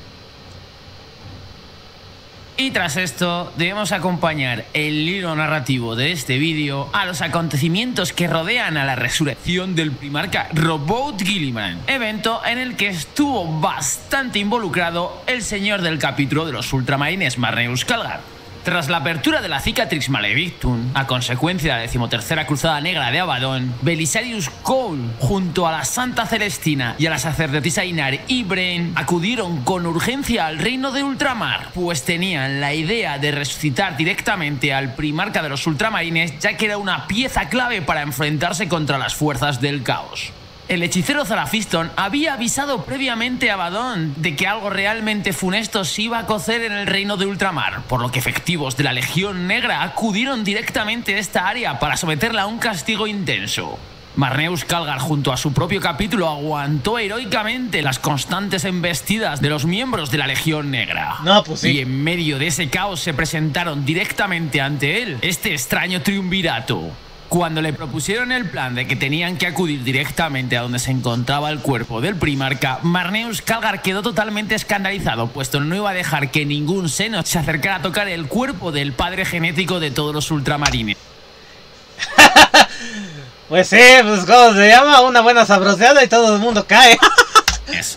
Y tras esto, debemos acompañar el hilo narrativo de este vídeo a los acontecimientos que rodean a la resurrección del primarca Robot Gilliman, evento en el que estuvo bastante involucrado el señor del capítulo de los ultramarines Marneus Calgar. Tras la apertura de la Cicatrix Maledictum, a consecuencia de la decimotercera cruzada negra de Abaddon, Belisarius Cole, junto a la Santa Celestina y a la sacerdotisa Inar y Brain, acudieron con urgencia al reino de Ultramar, pues tenían la idea de resucitar directamente al primarca de los ultramarines, ya que era una pieza clave para enfrentarse contra las fuerzas del caos. El hechicero Zarafiston había avisado previamente a Badón de que algo realmente funesto se iba a cocer en el reino de Ultramar, por lo que efectivos de la Legión Negra acudieron directamente a esta área para someterla a un castigo intenso. Marneus Calgar, junto a su propio capítulo, aguantó heroicamente las constantes embestidas de los miembros de la Legión Negra. No, pues sí. Y en medio de ese caos se presentaron directamente ante él este extraño triunvirato. Cuando le propusieron el plan de que tenían que acudir directamente a donde se encontraba el cuerpo del primarca, Marneus Calgar quedó totalmente escandalizado, puesto no iba a dejar que ningún seno se acercara a tocar el cuerpo del padre genético de todos los ultramarines. pues sí, pues ¿cómo se llama? Una buena sabroseada y todo el mundo cae.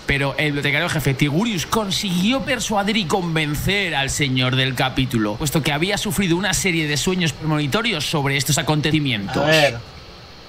Pero el bibliotecario jefe Tigurius consiguió persuadir y convencer al señor del capítulo, puesto que había sufrido una serie de sueños premonitorios sobre estos acontecimientos. A ver.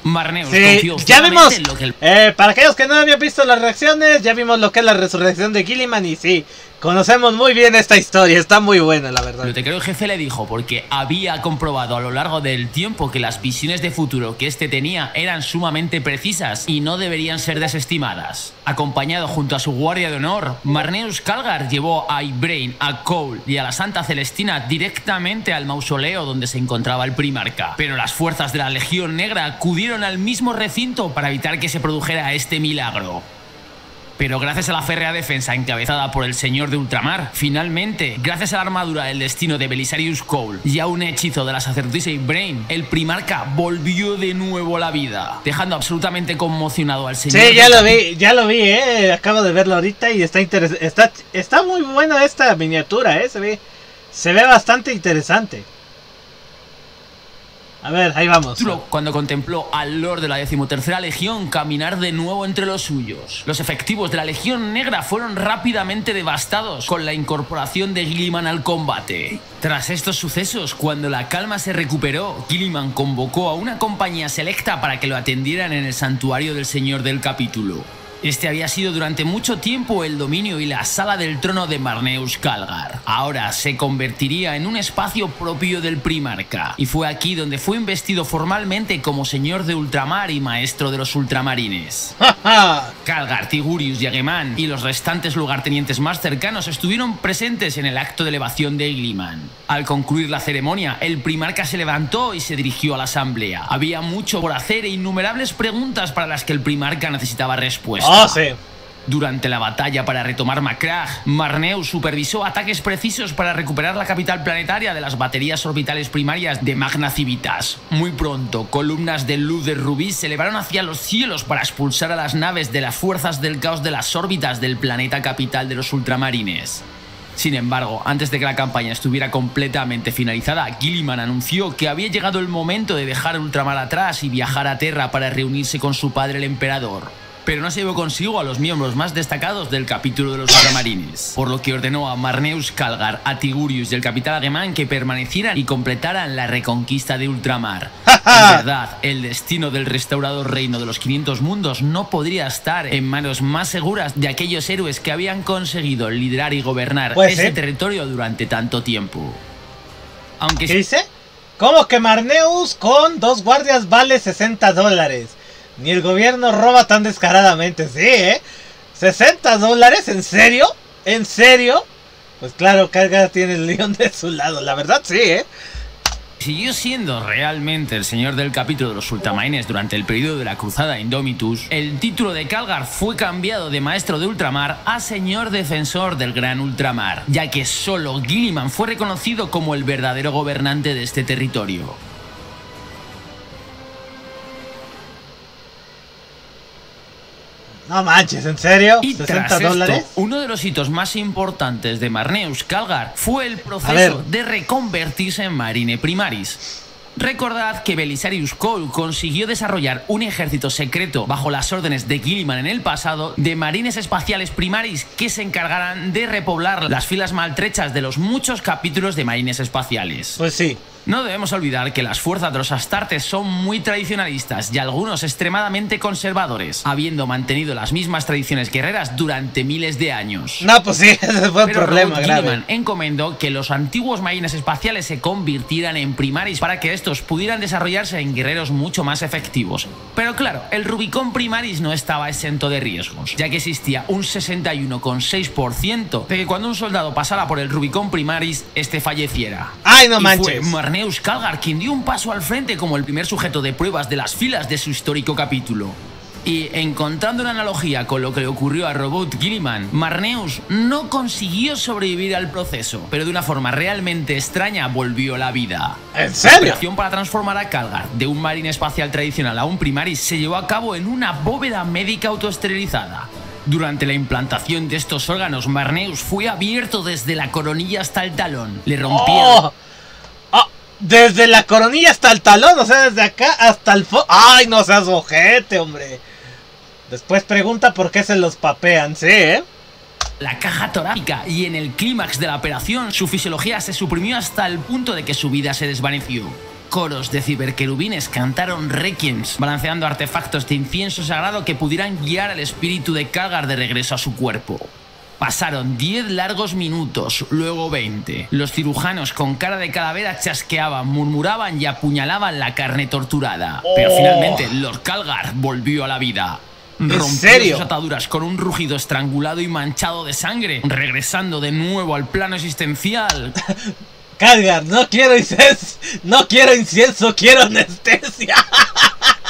Marneus Sí, ya vimos. lo que el eh, para aquellos que no habían visto las reacciones, ya vimos lo que es la resurrección de Gilliman y sí, conocemos muy bien esta historia, está muy buena la verdad. bibliotecario jefe le dijo porque había comprobado a lo largo del tiempo que las visiones de futuro que éste tenía eran sumamente precisas y no deberían ser desestimadas. Acompañado junto a su guardia de honor, Marneus Calgar llevó a Ibrain, a Cole y a la Santa Celestina directamente al mausoleo donde se encontraba el primarca. Pero las fuerzas de la Legión Negra acudieron al mismo recinto para evitar que se produjera este milagro. Pero gracias a la férrea defensa encabezada por el señor de Ultramar, finalmente, gracias a la armadura del destino de Belisarius Cole y a un hechizo de la sacerdotisa Brain, el primarca volvió de nuevo a la vida, dejando absolutamente conmocionado al señor. Sí, ya lo vi, ya lo vi, eh, acabo de verlo ahorita y está interes- está está muy buena esta miniatura, eh, se ve se ve bastante interesante. A ver, ahí vamos. cuando contempló al Lord de la decimotercera Legión caminar de nuevo entre los suyos. Los efectivos de la Legión Negra fueron rápidamente devastados con la incorporación de Gilliman al combate. Tras estos sucesos, cuando la calma se recuperó, Gilliman convocó a una compañía selecta para que lo atendieran en el santuario del Señor del Capítulo. Este había sido durante mucho tiempo el dominio y la sala del trono de Marneus Calgar. Ahora se convertiría en un espacio propio del primarca. Y fue aquí donde fue investido formalmente como señor de ultramar y maestro de los ultramarines. Calgar, Tigurius y Agemán y los restantes lugartenientes más cercanos estuvieron presentes en el acto de elevación de Gliman. Al concluir la ceremonia, el primarca se levantó y se dirigió a la asamblea. Había mucho por hacer e innumerables preguntas para las que el primarca necesitaba respuesta. Oh, sí. Durante la batalla para retomar Macragh, Marneus supervisó ataques precisos para recuperar la capital planetaria de las baterías orbitales primarias de Magna Civitas. Muy pronto, columnas de luz de rubí se elevaron hacia los cielos para expulsar a las naves de las fuerzas del caos de las órbitas del planeta capital de los ultramarines. Sin embargo, antes de que la campaña estuviera completamente finalizada, Gilliman anunció que había llegado el momento de dejar Ultramar atrás y viajar a Terra para reunirse con su padre el emperador. Pero no se llevó consigo a los miembros más destacados del capítulo de los ultramarines, por lo que ordenó a Marneus Calgar, a Tigurius y el capitán alemán que permanecieran y completaran la reconquista de Ultramar. En verdad, el destino del restaurado reino de los 500 mundos no podría estar en manos más seguras de aquellos héroes que habían conseguido liderar y gobernar Puede ese territorio durante tanto tiempo. Aunque ¿Qué dice? ¿Cómo que Marneus con dos guardias vale 60 dólares? Ni el gobierno roba tan descaradamente, sí, ¿eh? ¿60 dólares? ¿En serio? ¿En serio? Pues claro, Carga tiene el león de su lado, la verdad sí, ¿eh? Siguió siendo realmente el señor del capítulo de los ultramarines durante el periodo de la cruzada Indomitus, el título de Calgar fue cambiado de maestro de ultramar a señor defensor del gran ultramar, ya que solo Gilliman fue reconocido como el verdadero gobernante de este territorio. No manches, ¿en serio? Y ¿60 tras esto, dólares? uno de los hitos más importantes de Marneus Calgar fue el proceso de reconvertirse en Marine Primaris. Recordad que Belisarius Cole consiguió desarrollar un ejército secreto bajo las órdenes de Gilliman en el pasado de marines espaciales primaris que se encargarán de repoblar las filas maltrechas de los muchos capítulos de marines espaciales. Pues sí. No debemos olvidar que las fuerzas de los Astartes son muy tradicionalistas y algunos extremadamente conservadores, habiendo mantenido las mismas tradiciones guerreras durante miles de años. No, pues sí, ese fue un Pero problema Robert grave. Gilliman encomendó que los antiguos marines espaciales se convirtieran en primaris para que estos pudieran desarrollarse en guerreros mucho más efectivos. Pero claro, el Rubicon primaris no estaba exento de riesgos, ya que existía un 61,6% de que cuando un soldado pasara por el Rubicon primaris, este falleciera. Ay, no Y manches. Fue Marneus Calgar quien dio un paso al frente como el primer sujeto de pruebas de las filas de su histórico capítulo. Y encontrando una analogía con lo que le ocurrió a Robot Gilliman, Marneus no consiguió sobrevivir al proceso, pero de una forma realmente extraña volvió a la vida. ¿En La serio? operación para transformar a Calgar de un marine espacial tradicional a un primaris se llevó a cabo en una bóveda médica autoesterilizada. Durante la implantación de estos órganos, Marneus fue abierto desde la coronilla hasta el talón. Le rompieron ¡Oh! Desde la coronilla hasta el talón, o sea, desde acá hasta el fo... ¡Ay, no seas ojete, hombre! Después pregunta por qué se los papean, sí, ¿eh? la caja torácica y en el clímax de la operación su fisiología se suprimió hasta el punto de que su vida se desvaneció. Coros de ciberquerubines cantaron requiems, balanceando artefactos de incienso sagrado que pudieran guiar al espíritu de Calgar de regreso a su cuerpo. Pasaron 10 largos minutos, luego 20. Los cirujanos con cara de calavera chasqueaban, murmuraban y apuñalaban la carne torturada. Pero Oh. finalmente Lord Calgar volvió a la vida. Rompió serio? sus ataduras con un rugido estrangulado y manchado de sangre, regresando de nuevo al plano existencial. Calgar, no quiero incienso, no quiero incienso, quiero anestesia.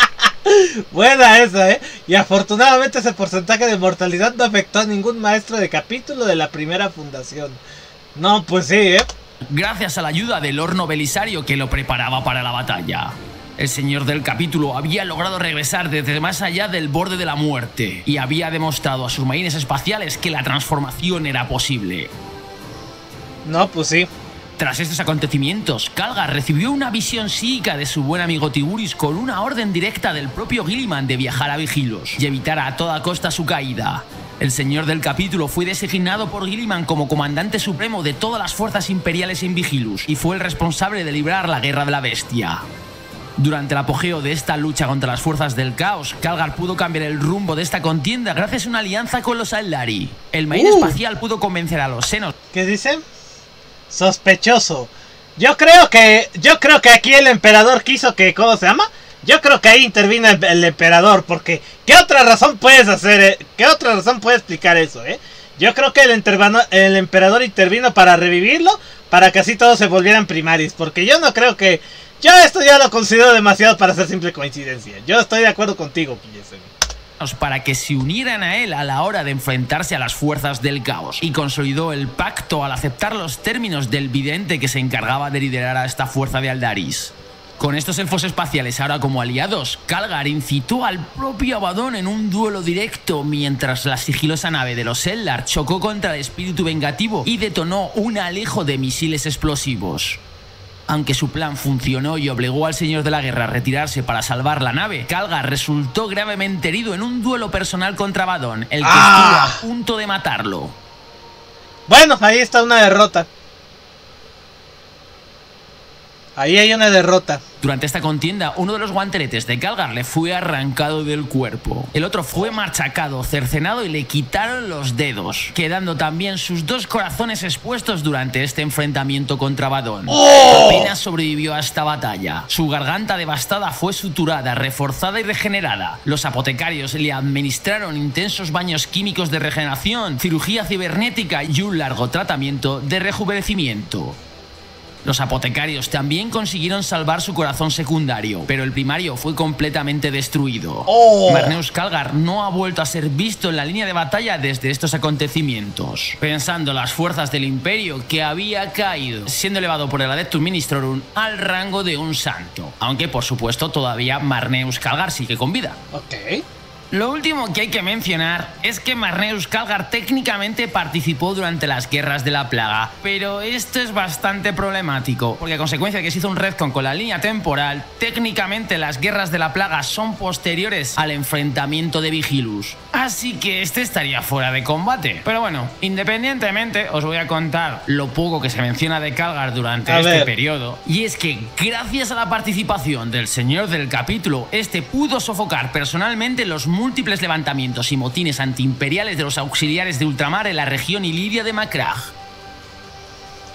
Buena esa, ¿eh? Y afortunadamente ese porcentaje de mortalidad no afectó a ningún maestro de capítulo de la primera fundación. No, pues sí, ¿eh? gracias a la ayuda del horno belisario que lo preparaba para la batalla. El señor del capítulo había logrado regresar desde más allá del borde de la muerte y había demostrado a sus marines espaciales que la transformación era posible. No, pues sí. Tras estos acontecimientos, Calgar recibió una visión psíquica de su buen amigo Tiburis con una orden directa del propio Gilliman de viajar a Vigilos y evitar a toda costa su caída. El señor del capítulo fue designado por Gilliman como comandante supremo de todas las fuerzas imperiales en Vigilus y fue el responsable de librar la guerra de la bestia. Durante el apogeo de esta lucha contra las fuerzas del caos, Calgar pudo cambiar el rumbo de esta contienda gracias a una alianza con los Aldari. El marine Uh. espacial pudo convencer a los senos ¿Qué dicen? Sospechoso. Yo creo que. Yo creo que aquí el emperador quiso que. ¿Cómo se llama? Yo creo que ahí intervino el, emperador. Porque. ¿Qué otra razón puedes hacer? eh? ¿Qué otra razón puede explicar eso, eh? Yo creo que el, el emperador intervino para revivirlo. Para que así todos se volvieran primaris. Porque yo no creo que. Yo esto ya lo considero demasiado para ser simple coincidencia. Yo estoy de acuerdo contigo, Para que se unieran a él a la hora de enfrentarse a las fuerzas del caos y consolidó el pacto al aceptar los términos del vidente que se encargaba de liderar a esta fuerza de Aldaris. Con estos elfos espaciales ahora como aliados, Calgar incitó al propio Abadón en un duelo directo mientras la sigilosa nave de los Eldar chocó contra el espíritu vengativo y detonó un alejo de misiles explosivos. Aunque su plan funcionó y obligó al Señor de la Guerra a retirarse para salvar la nave, Calgar resultó gravemente herido en un duelo personal contra Badon, el que Ah. estuvo a punto de matarlo. Bueno, ahí está una derrota. Ahí hay una derrota. Durante esta contienda, uno de los guanteletes de Calgar le fue arrancado del cuerpo. El otro fue machacado, cercenado y le quitaron los dedos, quedando también sus dos corazones expuestos durante este enfrentamiento contra Badon. Apenas sobrevivió a esta batalla. Su garganta devastada fue suturada, reforzada y regenerada. Los apotecarios le administraron intensos baños químicos de regeneración, cirugía cibernética y un largo tratamiento de rejuvenecimiento. Los apotecarios también consiguieron salvar su corazón secundario, pero el primario fue completamente destruido. Oh. Marneus Calgar no ha vuelto a ser visto en la línea de batalla desde estos acontecimientos, pensando las fuerzas del imperio que había caído, siendo elevado por el Adeptus Ministrorum al rango de un santo, aunque por supuesto todavía Marneus Calgar sigue con vida. Ok. Lo último que hay que mencionar es que Marneus Calgar técnicamente participó durante las guerras de la plaga, pero esto es bastante problemático, porque a consecuencia de que se hizo un retcon con la línea temporal, técnicamente las guerras de la plaga son posteriores al enfrentamiento de Vigilus. Así que este estaría fuera de combate. Pero bueno, independientemente, os voy a contar lo poco que se menciona de Calgar durante este periodo, y es que gracias a la participación del señor del capítulo, este pudo sofocar personalmente los múltiples levantamientos y motines antiimperiales de los auxiliares de ultramar en la región iliria de Macragh.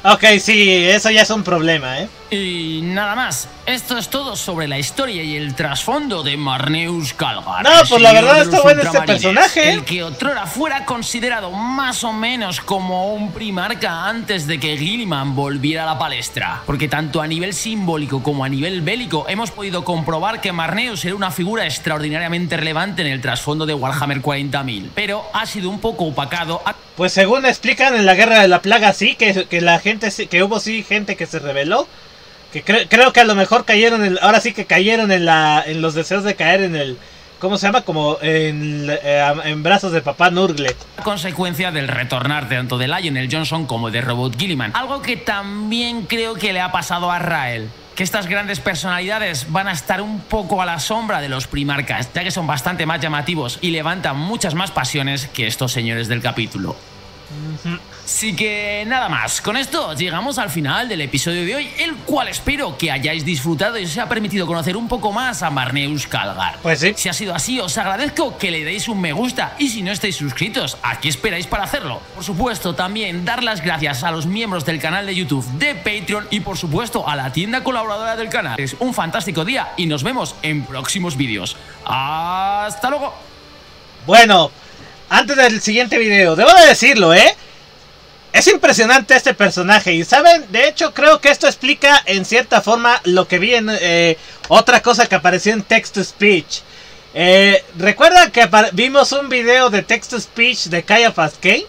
Ok, sí, eso ya es un problema, ¿eh? Y nada más, esto es todo sobre la historia y el trasfondo de Marneus Calgar. No, pues la verdad está bueno este personaje. El que otrora fuera considerado más o menos como un primarca antes de que Gilliman volviera a la palestra. Porque tanto a nivel simbólico como a nivel bélico hemos podido comprobar que Marneus era una figura extraordinariamente relevante en el trasfondo de Warhammer 40.000. Pero ha sido un poco opacado. Pues según explican en la Guerra de la Plaga sí, que, que la gente, que hubo sí gente que se rebeló creo que a lo mejor cayeron, en, ahora sí que cayeron en, la, en los deseos de caer en el... ¿Cómo se llama? Como en, eh, en brazos de papá Nurgle. Consecuencia del retornar tanto de Lionel Johnson como de Robot Gilliman. Algo que también creo que le ha pasado a Rael que estas grandes personalidades van a estar un poco a la sombra de los primarcas, ya que son bastante más llamativos y levantan muchas más pasiones que estos señores del capítulo. Así que nada más, con esto llegamos al final del episodio de hoy, el cual espero que hayáis disfrutado y os haya permitido conocer un poco más a Marneus Calgar. Pues sí. Si ha sido así, os agradezco que le deis un me gusta y si no estáis suscritos, ¿a qué esperáis para hacerlo? Por supuesto, también dar las gracias a los miembros del canal de YouTube de Patreon y por supuesto a la tienda colaboradora del canal. Es un fantástico día y nos vemos en próximos vídeos. ¡Hasta luego! Bueno, antes del siguiente video, debo de decirlo, ¿eh? Es impresionante este personaje y saben, de hecho creo que esto explica en cierta forma lo que vi en eh, otra cosa que apareció en Text to Speech. Eh, ¿Recuerdan que vimos un video de Text to Speech de Kaya Kane?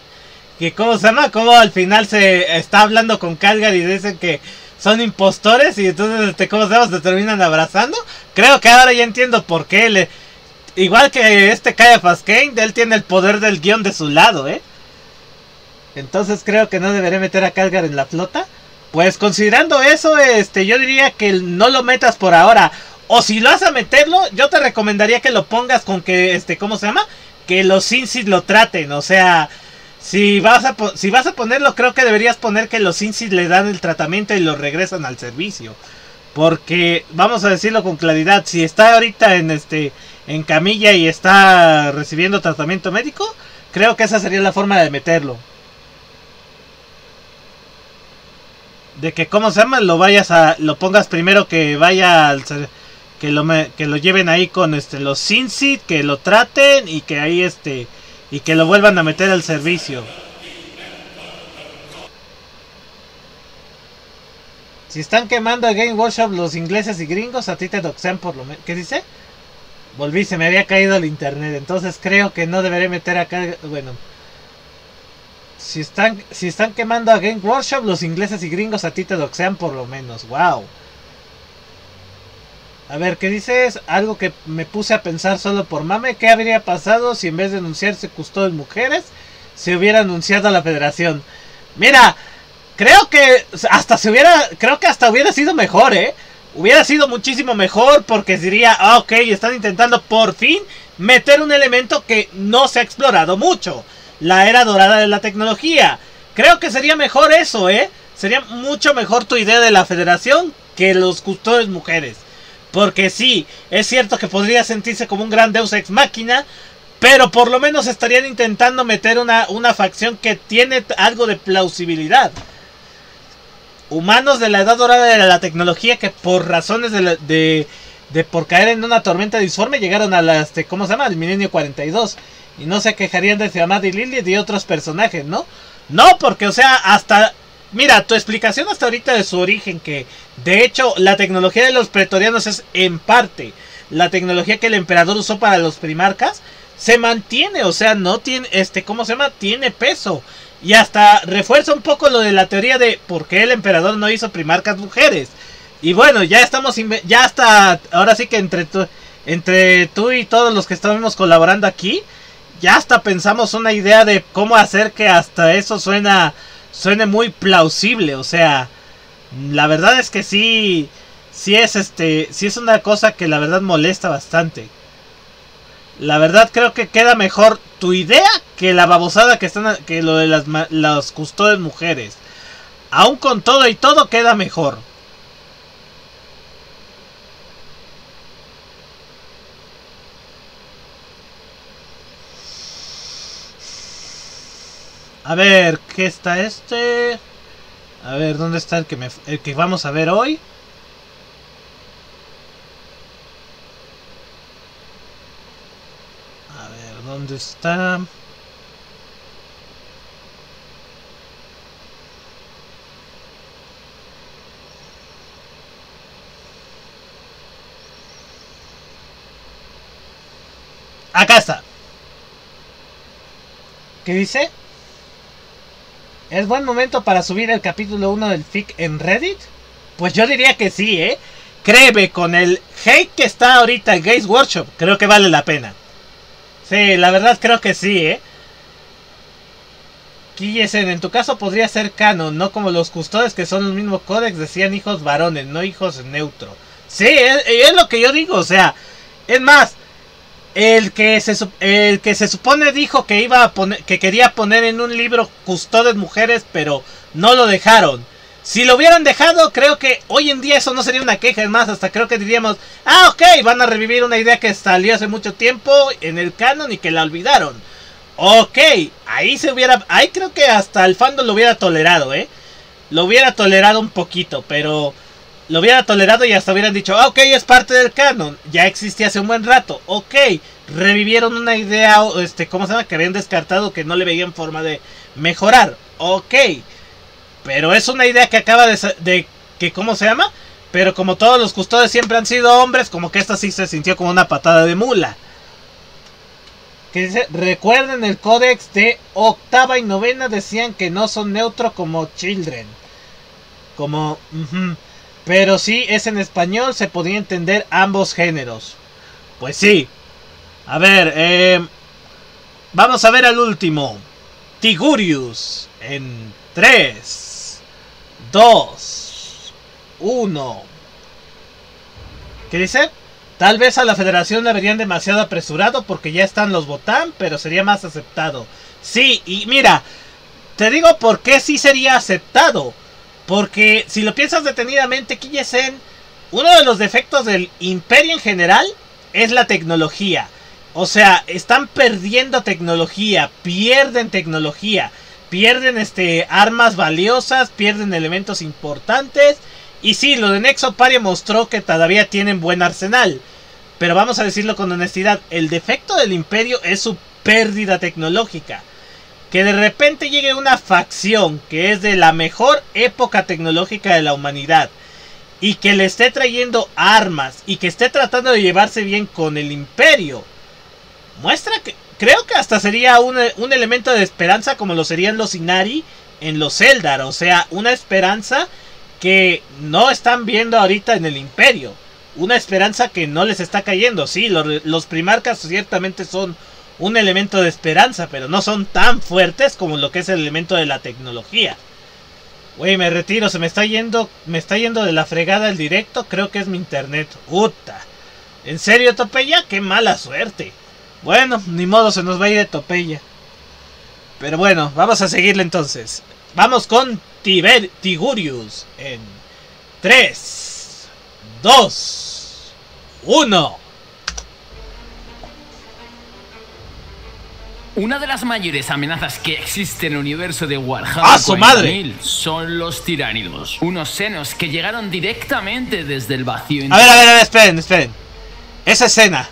Que cómo se llama, cómo al final se está hablando con Calgar y dicen que son impostores y entonces este, cómo se llama, se terminan abrazando. Creo que ahora ya entiendo por qué le... Igual que este Kaya Kane, él tiene el poder del guion de su lado, ¿eh? Entonces creo que no deberé meter a Calgar en la flota. Pues considerando eso, este, yo diría que no lo metas por ahora. O si lo vas a meterlo, yo te recomendaría que lo pongas con que, este, ¿cómo se llama? Que los Sinsis lo traten. O sea, si vas a, si vas a ponerlo, creo que deberías poner que los Sinsis le dan el tratamiento y lo regresan al servicio. Porque, vamos a decirlo con claridad, si está ahorita en este en camilla y está recibiendo tratamiento médico, creo que esa sería la forma de meterlo. De que cómo se llama lo vayas a lo pongas primero que vaya al que lo que lo lleven ahí con este los Sinsit, que lo traten y que ahí este y que lo vuelvan a meter al servicio. Si están quemando a Game Workshop los ingleses y gringos, a ti te doxean por lo menos. ¿Qué dice? Volví, se me había caído el internet. Entonces creo que no deberé meter acá. Bueno, si están, si están quemando a Game Workshop, los ingleses y gringos a ti te doxean por lo menos. Wow. A ver, ¿qué dices? Algo que me puse a pensar solo por mame. ¿Qué habría pasado si en vez de anunciarse custodios mujeres, se hubiera anunciado a la federación? Mira, creo que hasta se hubiera, creo que hasta hubiera sido mejor, ¿eh? Hubiera sido muchísimo mejor porque diría, ah, ok, están intentando por fin meter un elemento que no se ha explorado mucho la era dorada de la tecnología. Creo que sería mejor eso, ¿eh? Sería mucho mejor tu idea de la federación que los custodios mujeres. Porque sí, es cierto que podría sentirse como un gran Deus ex máquina, pero por lo menos estarían intentando meter una, una facción que tiene algo de plausibilidad. Humanos de la edad dorada de la tecnología que por razones de, de, por caer en una tormenta disforme llegaron a la, este, ¿cómo se llama? El milenio 42. Y no se quejarían de Tiamat y Lilith y otros personajes, ¿no? No, porque, o sea, hasta... Mira, tu explicación hasta ahorita de su origen, que de hecho la tecnología de los pretorianos es en parte la tecnología que el emperador usó para los primarcas, se mantiene, o sea, no tiene, este, ¿cómo se llama? Tiene peso. Y hasta refuerza un poco lo de la teoría de por qué el emperador no hizo primarcas mujeres. Y bueno, ya estamos, ya hasta, ahora sí que entre, entre tú y todos los que estamos colaborando aquí, ya hasta pensamos una idea de cómo hacer que hasta eso suena suene muy plausible, o sea, la verdad es que sí sí es este sí es una cosa que la verdad molesta bastante. La verdad creo que queda mejor tu idea que la babosada que están que lo de las las custodias mujeres. Aún con todo y todo queda mejor. A ver, ¿qué está este? A ver, ¿dónde está el que, me, el que vamos a ver hoy? A ver, ¿dónde está? Acá está. ¿Qué dice? ¿Es buen momento para subir el capítulo 1 del FIC en Reddit? Pues yo diría que sí, ¿eh? Créeme, con el hate que está ahorita en Games Workshop, creo que vale la pena. Sí, la verdad creo que sí, ¿eh? Kiyesen, en tu caso podría ser canon, no como los custodes que son el mismo códex, decían hijos varones, no hijos neutro. Sí, es lo que yo digo, o sea, es más, el que se el que se supone dijo que iba a poner que quería poner en un libro custodes mujeres pero no lo dejaron. Si lo hubieran dejado creo que hoy en día eso no sería una queja. Es más hasta creo que diríamos ah ok van a revivir una idea que salió hace mucho tiempo en el canon y que la olvidaron ok ahí se hubiera ahí creo que hasta el fandom lo hubiera tolerado eh lo hubiera tolerado un poquito pero lo hubiera tolerado y hasta hubieran dicho, ah, ok, es parte del canon, ya existía hace un buen rato, ok, revivieron una idea, este, ¿cómo se llama? Que habían descartado que no le veían forma de mejorar, ok, pero es una idea que acaba de, que, ¿cómo se llama? Pero como todos los custodios siempre han sido hombres, como que esta sí se sintió como una patada de mula. Que dice, recuerden el códex de octava y novena decían que no son neutro como children. Como... Pero si es en español, se podría entender ambos géneros. Pues sí. A ver, eh, vamos a ver al último. Tigurius. En 3, 2, 1. ¿Qué dice? Tal vez a la federación le verían demasiado apresurado porque ya están los Botán, pero sería más aceptado. Sí, y mira, te digo por qué sí sería aceptado. Porque si lo piensas detenidamente, Kiyesen, uno de los defectos del imperio en general es la tecnología. O sea, están perdiendo tecnología, pierden tecnología, pierden este armas valiosas, pierden elementos importantes. Y sí, lo de Nexo Party mostró que todavía tienen buen arsenal. Pero vamos a decirlo con honestidad, el defecto del imperio es su pérdida tecnológica que de repente llegue una facción que es de la mejor época tecnológica de la humanidad y que le esté trayendo armas y que esté tratando de llevarse bien con el imperio, muestra que creo que hasta sería un, elemento de esperanza como lo serían los Inari en los Eldar, o sea, una esperanza que no están viendo ahorita en el imperio, una esperanza que no les está cayendo, sí, los, los primarcas ciertamente son un elemento de esperanza, pero no son tan fuertes como lo que es el elemento de la tecnología. Güey, me retiro, se me está yendo, me está yendo de la fregada el directo, creo que es mi internet. Puta. ¿En serio, Topeya? Qué mala suerte. Bueno, ni modo, se nos va a ir de Topeya. Pero bueno, vamos a seguirle entonces. Vamos con Tiber Tigurius en 3, 2, 1. Una de las mayores amenazas que existe en el universo de Warhammer ¡Ah, su madre! son los tiránidos. Unos senos que llegaron directamente desde el vacío. A ver, a ver, a ver, esperen, esperen. Esa escena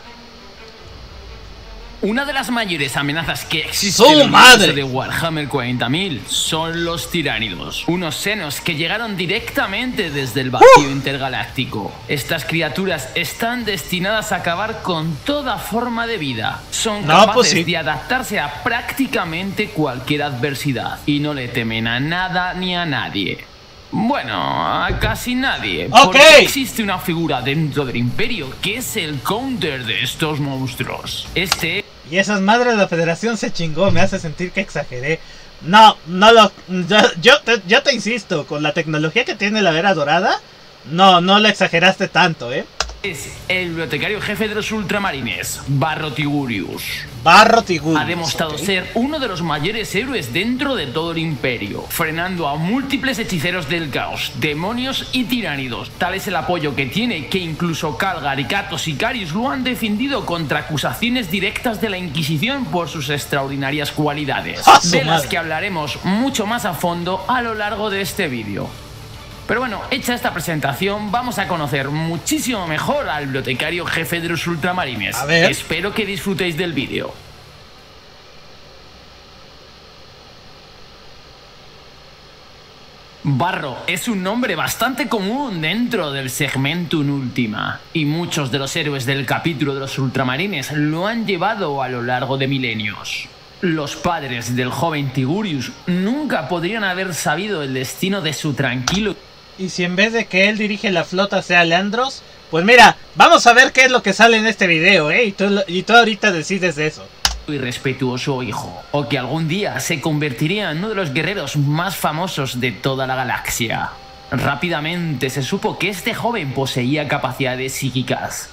una de las mayores amenazas que existen en el de Warhammer 40.000 son los tiránidos, unos senos que llegaron directamente desde el vacío intergaláctico. Estas criaturas están destinadas a acabar con toda forma de vida. Son pues capaces de adaptarse a prácticamente cualquier adversidad y no le temen a nada ni a nadie. Bueno, a casi nadie. Ok. Porque existe una figura dentro del imperio que es el counter de estos monstruos. Este Y esas madres de la federación se chingó, me hace sentir que exageré. No, no lo... Yo, yo, te, yo te insisto, con la tecnología que tiene la era dorada, no, no lo exageraste tanto, ¿eh? es el bibliotecario jefe de los ultramarines, Barro Tigurius. Barro. Ha demostrado ser uno de los mayores héroes dentro de todo el imperio, frenando a múltiples hechiceros del caos, demonios y tiránidos. Tal es el apoyo que tiene que incluso Calgar y Cato Sicarius lo han defendido contra acusaciones directas de la Inquisición por sus extraordinarias cualidades, ¡Ah, de las que hablaremos mucho más a fondo a lo largo de este vídeo. Pero bueno, hecha esta presentación, vamos a conocer muchísimo mejor al bibliotecario jefe de los ultramarines. A ver. Espero que disfrutéis del vídeo. Barro es un nombre bastante común dentro del Segmentum Ultima, y muchos de los héroes del capítulo de los ultramarines lo han llevado a lo largo de milenios. Los padres del joven Tigurius nunca podrían haber sabido el destino de su tranquilo Y si en vez de que él dirige la flota sea Leandros, pues mira, vamos a ver qué es lo que sale en este video, ¿eh? Y tú, ahorita decides de eso. y respetuoso hijo, o que algún día se convertiría en uno de los guerreros más famosos de toda la galaxia. Rápidamente se supo que este joven poseía capacidades psíquicas.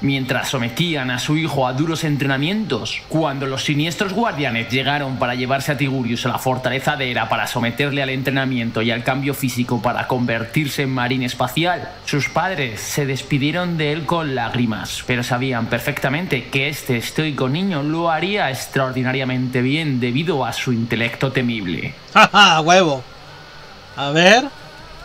Mientras sometían a su hijo a duros entrenamientos, cuando los siniestros guardianes llegaron para llevarse a Tigurius a la fortaleza de Hera para someterle al entrenamiento y al cambio físico para convertirse en marín espacial, sus padres se despidieron de él con lágrimas, pero sabían perfectamente que este estoico niño lo haría extraordinariamente bien debido a su intelecto temible. Jaja, huevo. A ver.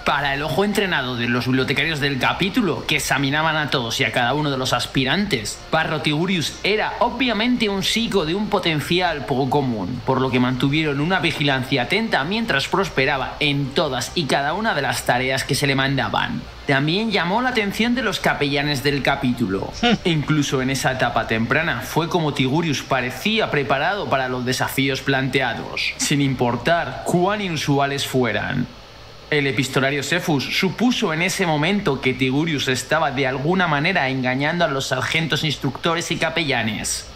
Para el ojo entrenado de los bibliotecarios del capítulo, que examinaban a todos y a cada uno de los aspirantes, Parro Tigurius era obviamente un psico de un potencial poco común, por lo que mantuvieron una vigilancia atenta mientras prosperaba en todas y cada una de las tareas que se le mandaban. También llamó la atención de los capellanes del capítulo. Incluso en esa etapa temprana fue como Tigurius parecía preparado para los desafíos planteados, sin importar cuán inusuales fueran. El epistolario Cephus supuso en ese momento que Tigurius estaba de alguna manera engañando a los sargentos instructores y capellanes.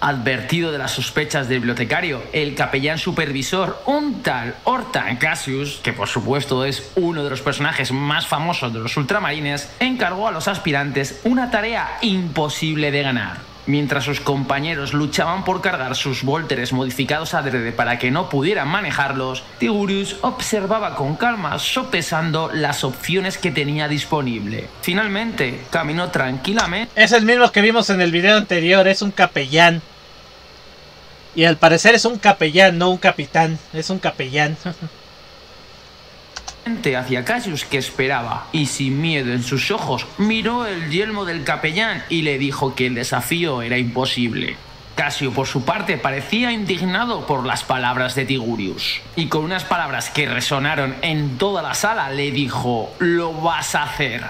Advertido de las sospechas del bibliotecario, el capellán supervisor, un tal Hortan Cassius, que por supuesto es uno de los personajes más famosos de los ultramarines, encargó a los aspirantes una tarea imposible de ganar. Mientras sus compañeros luchaban por cargar sus volteres modificados adrede para que no pudieran manejarlos, Tigurius observaba con calma, sopesando las opciones que tenía disponible. Finalmente, caminó tranquilamente Es el mismo que vimos en el video anterior, es un capellán. Y al parecer es un capellán, no un capitán, es un capellán. hacia Cassius que esperaba, y sin miedo en sus ojos, miró el yelmo del capellán y le dijo que el desafío era imposible. Casio, por su parte, parecía indignado por las palabras de Tigurius, y con unas palabras que resonaron en toda la sala le dijo, lo vas a hacer.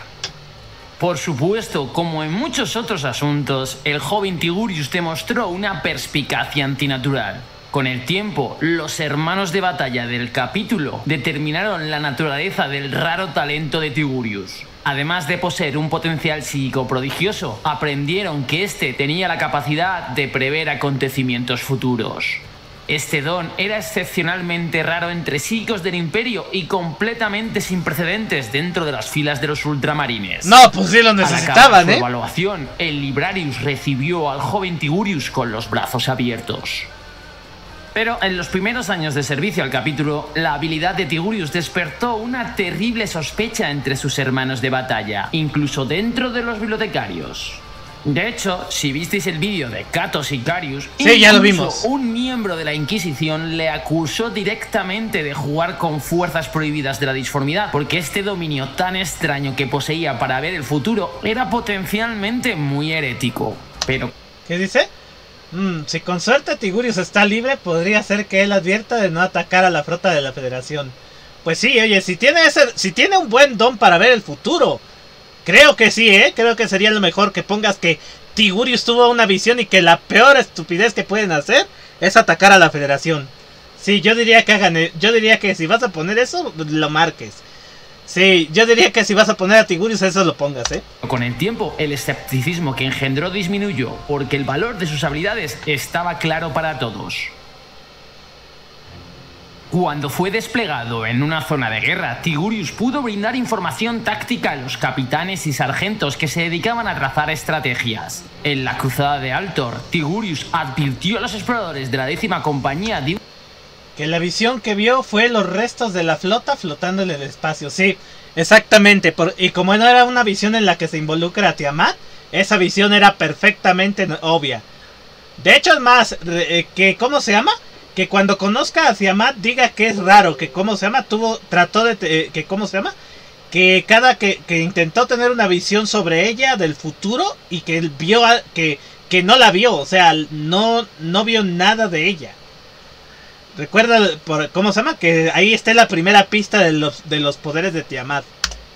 Por supuesto, como en muchos otros asuntos, el joven Tigurius demostró una perspicacia antinatural. Con el tiempo, los hermanos de batalla del capítulo determinaron la naturaleza del raro talento de Tigurius. Además de poseer un potencial psíquico prodigioso, aprendieron que éste tenía la capacidad de prever acontecimientos futuros. Este don era excepcionalmente raro entre psíquicos del imperio y completamente sin precedentes dentro de las filas de los ultramarines. No, pues sí lo Al acabar necesitaban, su ¿eh? evaluación, el Librarius recibió al joven Tigurius con los brazos abiertos. Pero en los primeros años de servicio al capítulo, la habilidad de Tigurius despertó una terrible sospecha entre sus hermanos de batalla, incluso dentro de los bibliotecarios. De hecho, si visteis el vídeo de Cato Sicarius, Sí, ya lo vimos. un miembro de la Inquisición le acusó directamente de jugar con fuerzas prohibidas de la disformidad, porque este dominio tan extraño que poseía para ver el futuro era potencialmente muy herético. Pero ¿Qué dice? Mm, si con suerte Tigurius está libre, podría ser que él advierta de no atacar a la flota de la Federación. Pues sí, oye, si tiene ese, si tiene un buen don para ver el futuro, creo que sí, ¿eh? Creo que sería lo mejor que pongas que Tigurius tuvo una visión y que la peor estupidez que pueden hacer es atacar a la Federación. Sí, yo diría que hagan. e- Yo diría que si vas a poner eso, lo marques. Sí, yo diría que si vas a poner a Tigurius, eso lo pongas, ¿eh? Con el tiempo, el escepticismo que engendró disminuyó, porque el valor de sus habilidades estaba claro para todos. Cuando fue desplegado en una zona de guerra, Tigurius pudo brindar información táctica a los capitanes y sargentos que se dedicaban a trazar estrategias. En la cruzada de Altor, Tigurius advirtió a los exploradores de la décima compañía de Que la visión que vio fue los restos de la flota flotando en el espacio. Sí, exactamente. y como no era una visión en la que se involucra a Tiamat, esa visión era perfectamente obvia. De hecho, es más, eh, que ¿cómo se llama? Que cuando conozca a Tiamat diga que es raro, que ¿cómo se llama? Tuvo, trató de, eh, que ¿cómo se llama? Que cada que, que intentó tener una visión sobre ella del futuro y que él vio a- que, que no la vio, o sea, no, no vio nada de ella. Recuerda, por, ¿cómo se llama? Que ahí está la primera pista de los, de los poderes de Tiamat.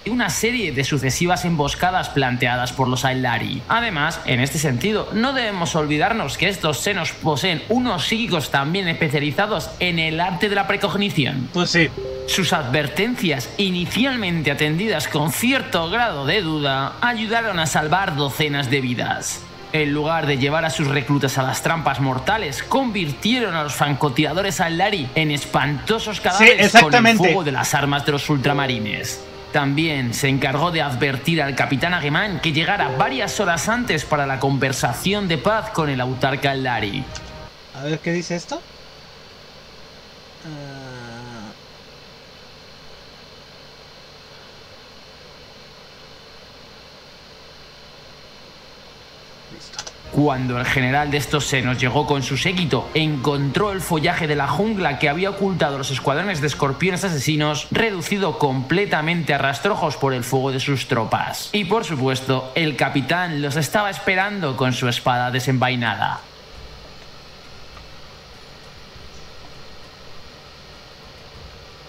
una serie de sucesivas emboscadas planteadas por los Ailari. Además, en este sentido, no debemos olvidarnos que estos senos poseen unos psíquicos también especializados en el arte de la precognición. Pues sí. Sus advertencias, inicialmente atendidas con cierto grado de duda, ayudaron a salvar docenas de vidas. En lugar de llevar a sus reclutas a las trampas mortales, convirtieron a los francotiradores Ailari en espantosos cadáveres con el fuego de las armas de los ultramarines. También se encargó de advertir al capitán Agemán que llegara varias horas antes para la conversación de paz con el autarca Ailari. A ver, ¿qué dice esto? Cuando el general de estos senos llegó con su séquito, encontró el follaje de la jungla que había ocultado los escuadrones de escorpiones asesinos, reducido completamente a rastrojos por el fuego de sus tropas. Y por supuesto, el capitán los estaba esperando con su espada desenvainada.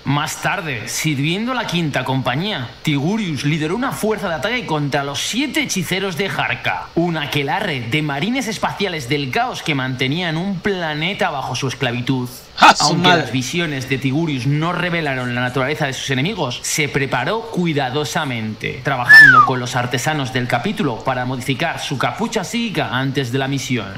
Más tarde, sirviendo a la quinta compañía, Tigurius lideró una fuerza de ataque contra los siete hechiceros de Jarka, un aquelarre de marines espaciales del caos que mantenían un planeta bajo su esclavitud. ¡Ja, su Aunque madre! las visiones de Tigurius no revelaron la naturaleza de sus enemigos, se preparó cuidadosamente, trabajando con los artesanos del capítulo para modificar su capucha psíquica antes de la misión.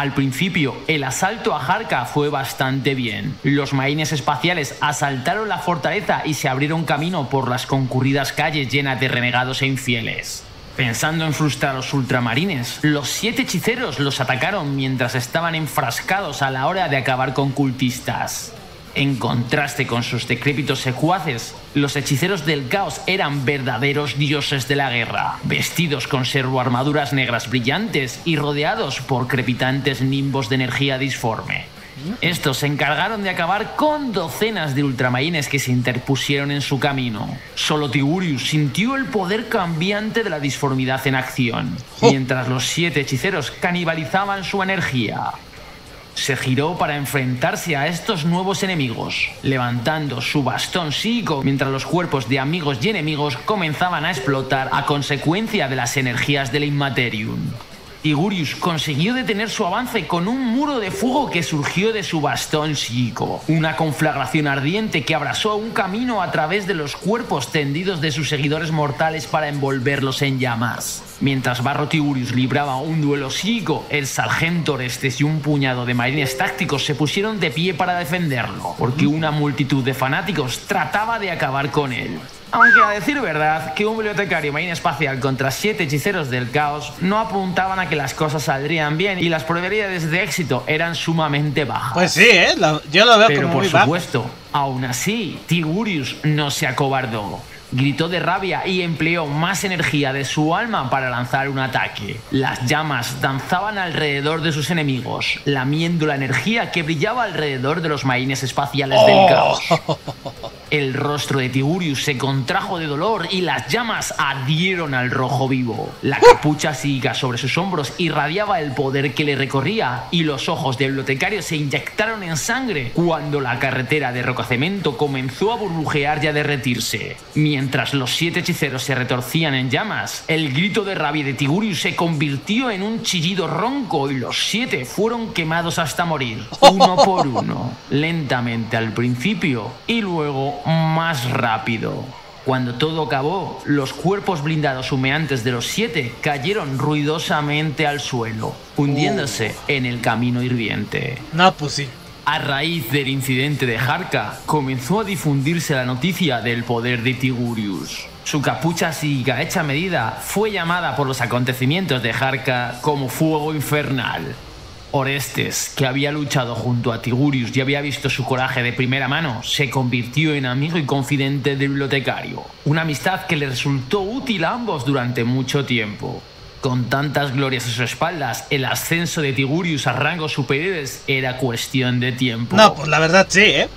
Al principio, el asalto a Jarka fue bastante bien. Los marines espaciales asaltaron la fortaleza y se abrieron camino por las concurridas calles llenas de renegados e infieles. Pensando en frustrar a los ultramarines, los siete hechiceros los atacaron mientras estaban enfrascados a la hora de acabar con cultistas. En contraste con sus decrépitos secuaces, los hechiceros del caos eran verdaderos dioses de la guerra, vestidos con servoarmaduras negras brillantes y rodeados por crepitantes nimbos de energía disforme. Estos se encargaron de acabar con docenas de ultramarines que se interpusieron en su camino. Solo Tigurius sintió el poder cambiante de la disformidad en acción, mientras los siete hechiceros canibalizaban su energía. Se giró para enfrentarse a estos nuevos enemigos, levantando su bastón psíquico mientras los cuerpos de amigos y enemigos comenzaban a explotar a consecuencia de las energías del Immaterium. Tigurius consiguió detener su avance con un muro de fuego que surgió de su bastón psíquico, una conflagración ardiente que abrasó un camino a través de los cuerpos tendidos de sus seguidores mortales para envolverlos en llamas. Mientras Barro Tigurius libraba un duelo psíquico, el sargento Orestes y un puñado de marines tácticos se pusieron de pie para defenderlo, porque una multitud de fanáticos trataba de acabar con él. Aunque a decir verdad, que un bibliotecario marine espacial contra siete hechiceros del caos no apuntaban a que las cosas saldrían bien y las probabilidades de éxito eran sumamente bajas. Pues sí, ¿eh? Yo lo veo Pero como por muy bajo. supuesto, aún así, Tigurius no se acobardó. Gritó de rabia y empleó más energía de su alma para lanzar un ataque. Las llamas danzaban alrededor de sus enemigos, lamiendo la energía que brillaba alrededor de los marines espaciales del Oh. caos. El rostro de Tigurius se contrajo de dolor y las llamas adhieron al rojo vivo. La capucha siga sobre sus hombros irradiaba el poder que le recorría y los ojos del bibliotecario se inyectaron en sangre cuando la carretera de rocacemento comenzó a burbujear y a derretirse. Mientras los siete hechiceros se retorcían en llamas, el grito de rabia de Tigurius se convirtió en un chillido ronco y los siete fueron quemados hasta morir, uno por uno, lentamente al principio y luego más rápido. Cuando todo acabó, los cuerpos blindados humeantes de los siete cayeron ruidosamente al suelo, hundiéndose en el camino hirviente. No, pues sí. A raíz del incidente de Harka, comenzó a difundirse la noticia del poder de Tigurius. Su capucha siga hecha medida fue llamada por los acontecimientos de Harka como fuego infernal. Orestes, que había luchado junto a Tigurius y había visto su coraje de primera mano, se convirtió en amigo y confidente del bibliotecario. Una amistad que le resultó útil a ambos durante mucho tiempo. Con tantas glorias a sus espaldas, el ascenso de Tigurius a rangos superiores era cuestión de tiempo. No, pues la verdad sí, ¿eh?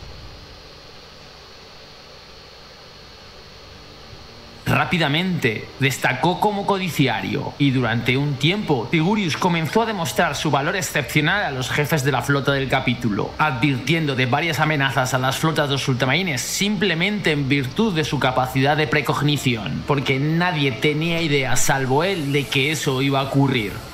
Rápidamente destacó como codiciario y durante un tiempo Tigurius comenzó a demostrar su valor excepcional a los jefes de la flota del capítulo, advirtiendo de varias amenazas a las flotas de los ultramarines simplemente en virtud de su capacidad de precognición, porque nadie tenía idea salvo él de que eso iba a ocurrir.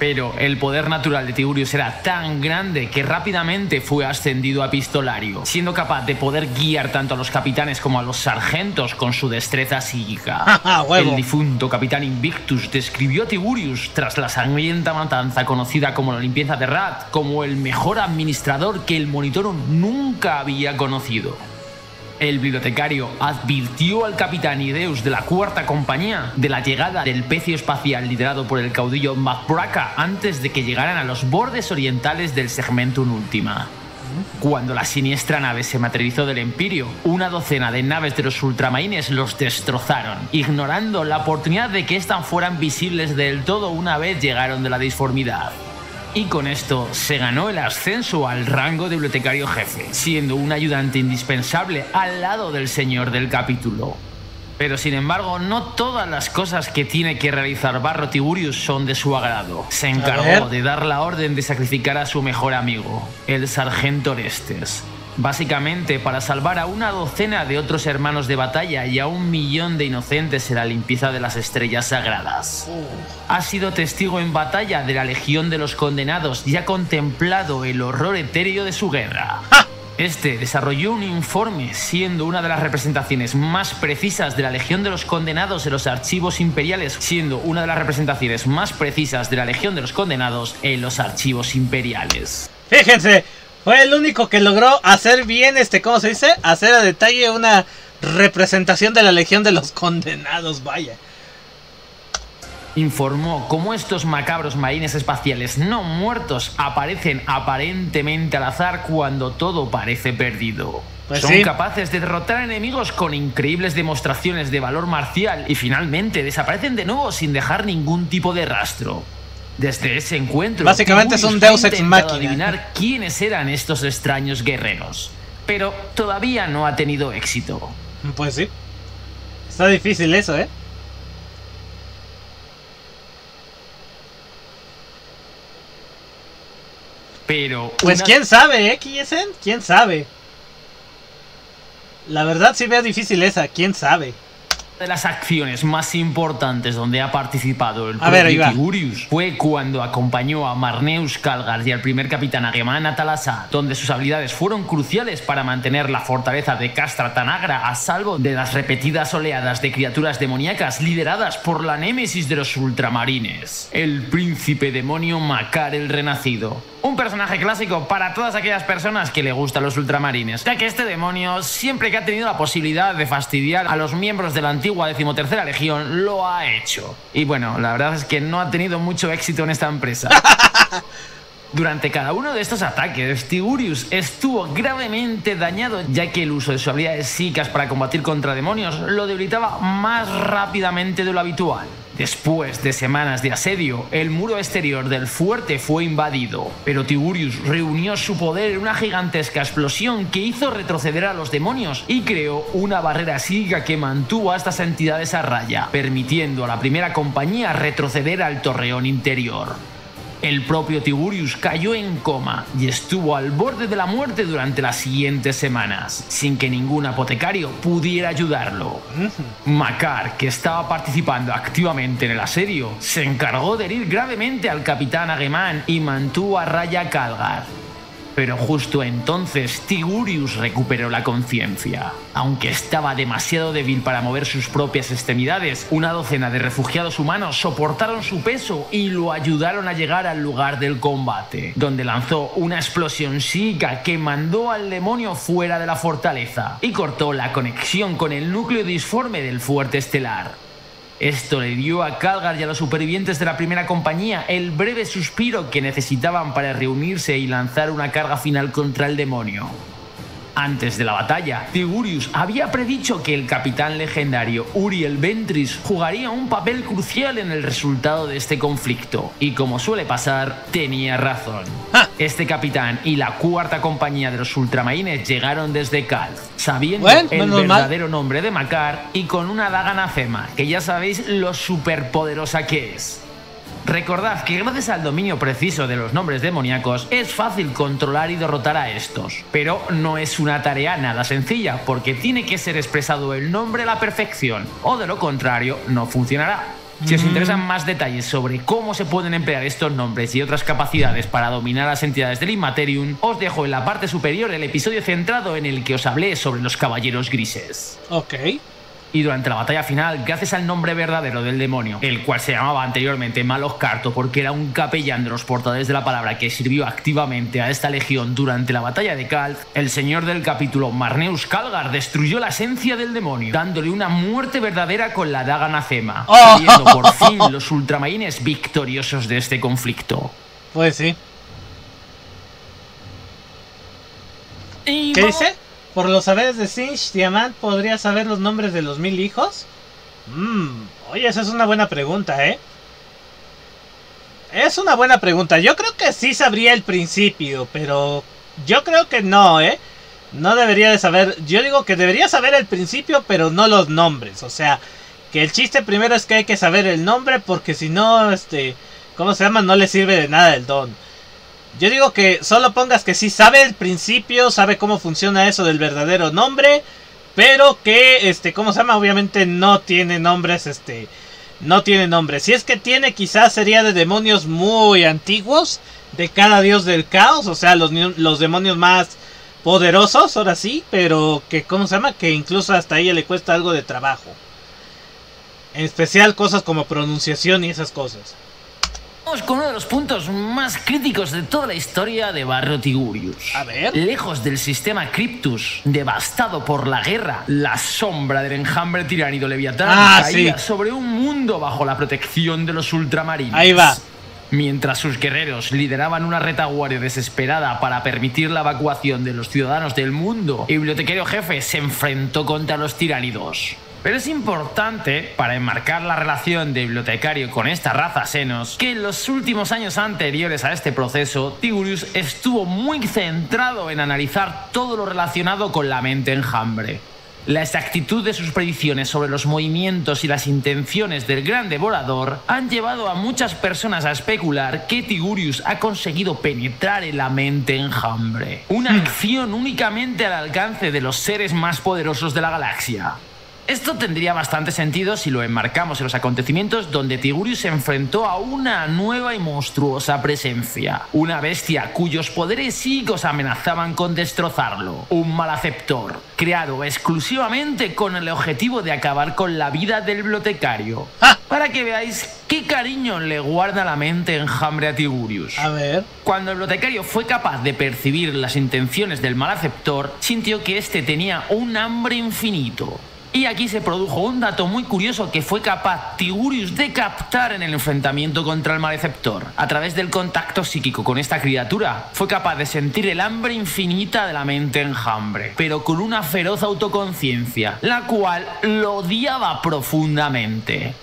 Pero el poder natural de Tigurius era tan grande que rápidamente fue ascendido a pistolario, siendo capaz de poder guiar tanto a los capitanes como a los sargentos con su destreza psíquica. el difunto capitán Invictus describió a Tigurius tras la sangrienta matanza conocida como la limpieza de Rat como el mejor administrador que el monitor nunca había conocido. El bibliotecario advirtió al capitán Ideus de la cuarta compañía de la llegada del pecio espacial liderado por el caudillo Macbraca antes de que llegaran a los bordes orientales del segmentum última. Cuando la siniestra nave se materializó del Empirio, una docena de naves de los ultramarines los destrozaron, ignorando la oportunidad de que éstas fueran visibles del todo una vez llegaron de la disformidad y con esto se ganó el ascenso al rango de bibliotecario jefe, siendo un ayudante indispensable al lado del señor del capítulo. Pero sin embargo, no todas las cosas que tiene que realizar Barro Tiburius son de su agrado. Se encargó de dar la orden de sacrificar a su mejor amigo, el sargento Orestes, básicamente para salvar a una docena de otros hermanos de batalla y a un millón de inocentes en la limpieza de las estrellas sagradas. Ha sido testigo en batalla de la Legión de los Condenados y ha contemplado el horror etéreo de su guerra. Este desarrolló un informe siendo una de las representaciones más precisas de la Legión de los Condenados en los archivos imperiales, siendo una de las representaciones más precisas de la Legión de los Condenados en los archivos imperiales. Fíjense, fue el único que logró hacer bien, este, ¿cómo se dice? Hacer a detalle una representación de la Legión de los Condenados, vaya. Informó cómo estos macabros marines espaciales no muertos aparecen aparentemente al azar cuando todo parece perdido. Pues Son capaces de derrotar enemigos con increíbles demostraciones de valor marcial y finalmente desaparecen de nuevo sin dejar ningún tipo de rastro. Desde ese encuentro, básicamente es un Deus ex machina. adivinar quiénes eran estos extraños guerreros, pero todavía no ha tenido éxito. Pues sí. Está difícil eso, ¿eh? Pero. Pues quién sabe, ¿eh? ¿Quién ¿Quién sabe? La verdad sí veo difícil esa, quién sabe de las acciones más importantes donde ha participado el propio Tigurius fue cuando acompañó a Marneus Calgar y al primer capitán Agemán Atalasa, donde sus habilidades fueron cruciales para mantener la fortaleza de Castra Tanagra a salvo de las repetidas oleadas de criaturas demoníacas lideradas por la némesis de los ultramarines, el príncipe demonio Macar el Renacido. Un personaje clásico para todas aquellas personas que le gustan los ultramarines, ya que este demonio, siempre que ha tenido la posibilidad de fastidiar a los miembros de la antigua decimotercera legión, lo ha hecho. Y bueno, la verdad es que no ha tenido mucho éxito en esta empresa. Durante cada uno de estos ataques, Tigurius estuvo gravemente dañado, ya que el uso de sus habilidades psíquicas para combatir contra demonios lo debilitaba más rápidamente de lo habitual. Después de semanas de asedio, el muro exterior del fuerte fue invadido, pero Tiburius reunió su poder en una gigantesca explosión que hizo retroceder a los demonios y creó una barrera psíquica que mantuvo a estas entidades a raya, permitiendo a la primera compañía retroceder al torreón interior. El propio Tiburius cayó en coma y estuvo al borde de la muerte durante las siguientes semanas, sin que ningún apotecario pudiera ayudarlo. Macar, que estaba participando activamente en el asedio, se encargó de herir gravemente al capitán Agemán y mantuvo a raya Calgar. Pero justo entonces Tigurius recuperó la conciencia. Aunque estaba demasiado débil para mover sus propias extremidades, una docena de refugiados humanos soportaron su peso y lo ayudaron a llegar al lugar del combate, donde lanzó una explosión psíquica que mandó al demonio fuera de la fortaleza y cortó la conexión con el núcleo disforme del fuerte estelar. Esto le dio a Calgar y a los supervivientes de la primera compañía el breve suspiro que necesitaban para reunirse y lanzar una carga final contra el demonio. Antes de la batalla, Tigurius había predicho que el capitán legendario Uriel Ventris jugaría un papel crucial en el resultado de este conflicto, y como suele pasar, tenía razón. Este capitán y la cuarta compañía de los ultramarines llegaron desde Cal, sabiendo el verdadero nombre de Macar y con una daga nacema, que ya sabéis lo superpoderosa que es. Recordad que gracias al dominio preciso de los nombres demoníacos es fácil controlar y derrotar a estos, pero no es una tarea nada sencilla porque tiene que ser expresado el nombre a la perfección, o de lo contrario no funcionará. Si os interesan más detalles sobre cómo se pueden emplear estos nombres y otras capacidades para dominar las entidades del Immaterium, os dejo en la parte superior el episodio centrado en el que os hablé sobre los caballeros grises. Ok. Y durante la batalla final, gracias al nombre verdadero del demonio, el cual se llamaba anteriormente Malos Carto porque era un capellán de los portadores de la palabra que sirvió activamente a esta legión durante la batalla de Kalt, el señor del capítulo Marneus Calgar destruyó la esencia del demonio, dándole una muerte verdadera con la daga Nacema, oh. saliendo por fin los ultramarines victoriosos de este conflicto. Pues sí. ¿Qué dice? Por los saberes de Sinch, Diamant podría saber los nombres de los mil hijos. Mmm, oye, esa es una buena pregunta, ¿eh? Es una buena pregunta. Yo creo que sí sabría el principio, pero yo creo que no, ¿eh? No debería de saber. Yo digo que debería saber el principio, pero no los nombres. O sea, que el chiste primero es que hay que saber el nombre, porque si no, este, ¿cómo se llama? No le sirve de nada el don. Yo digo que solo pongas que sí sabe el principio, sabe cómo funciona eso del verdadero nombre, pero que, este, ¿cómo se llama? Obviamente no tiene nombres, este, no tiene nombre. Si es que tiene, quizás sería de demonios muy antiguos, de cada dios del caos, o sea, los, los demonios más poderosos, ahora sí, pero que, ¿cómo se llama? Que incluso hasta ella le cuesta algo de trabajo. En especial cosas como pronunciación y esas cosas con uno de los puntos más críticos de toda la historia de Barrio Tigurius. A ver. Lejos del sistema Cryptus, devastado por la guerra, la sombra del enjambre tiránido Leviatán ah, caía sobre un mundo bajo la protección de los ultramarines. Ahí va. Mientras sus guerreros lideraban una retaguardia desesperada para permitir la evacuación de los ciudadanos del mundo, el bibliotecario jefe se enfrentó contra los tiránidos. Pero es importante, para enmarcar la relación de bibliotecario con esta raza senos, que en los últimos años anteriores a este proceso, Tigurius estuvo muy centrado en analizar todo lo relacionado con la mente enjambre. La exactitud de sus predicciones sobre los movimientos y las intenciones del gran devorador han llevado a muchas personas a especular que Tigurius ha conseguido penetrar en la mente enjambre, una hmm. acción únicamente al alcance de los seres más poderosos de la galaxia. Esto tendría bastante sentido si lo enmarcamos en los acontecimientos donde Tigurius se enfrentó a una nueva y monstruosa presencia, una bestia cuyos poderes psíquicos amenazaban con destrozarlo, un malaceptor, creado exclusivamente con el objetivo de acabar con la vida del bibliotecario. ¡Ah! Para que veáis qué cariño le guarda la mente enjambre a Tigurius. A ver. Cuando el bibliotecario fue capaz de percibir las intenciones del malaceptor, sintió que éste tenía un hambre infinito y aquí se produjo un dato muy curioso que fue capaz Tigurius de captar en el enfrentamiento contra el maleceptor. A través del contacto psíquico con esta criatura, fue capaz de sentir el hambre infinita de la mente enjambre, pero con una feroz autoconciencia, la cual lo odiaba profundamente.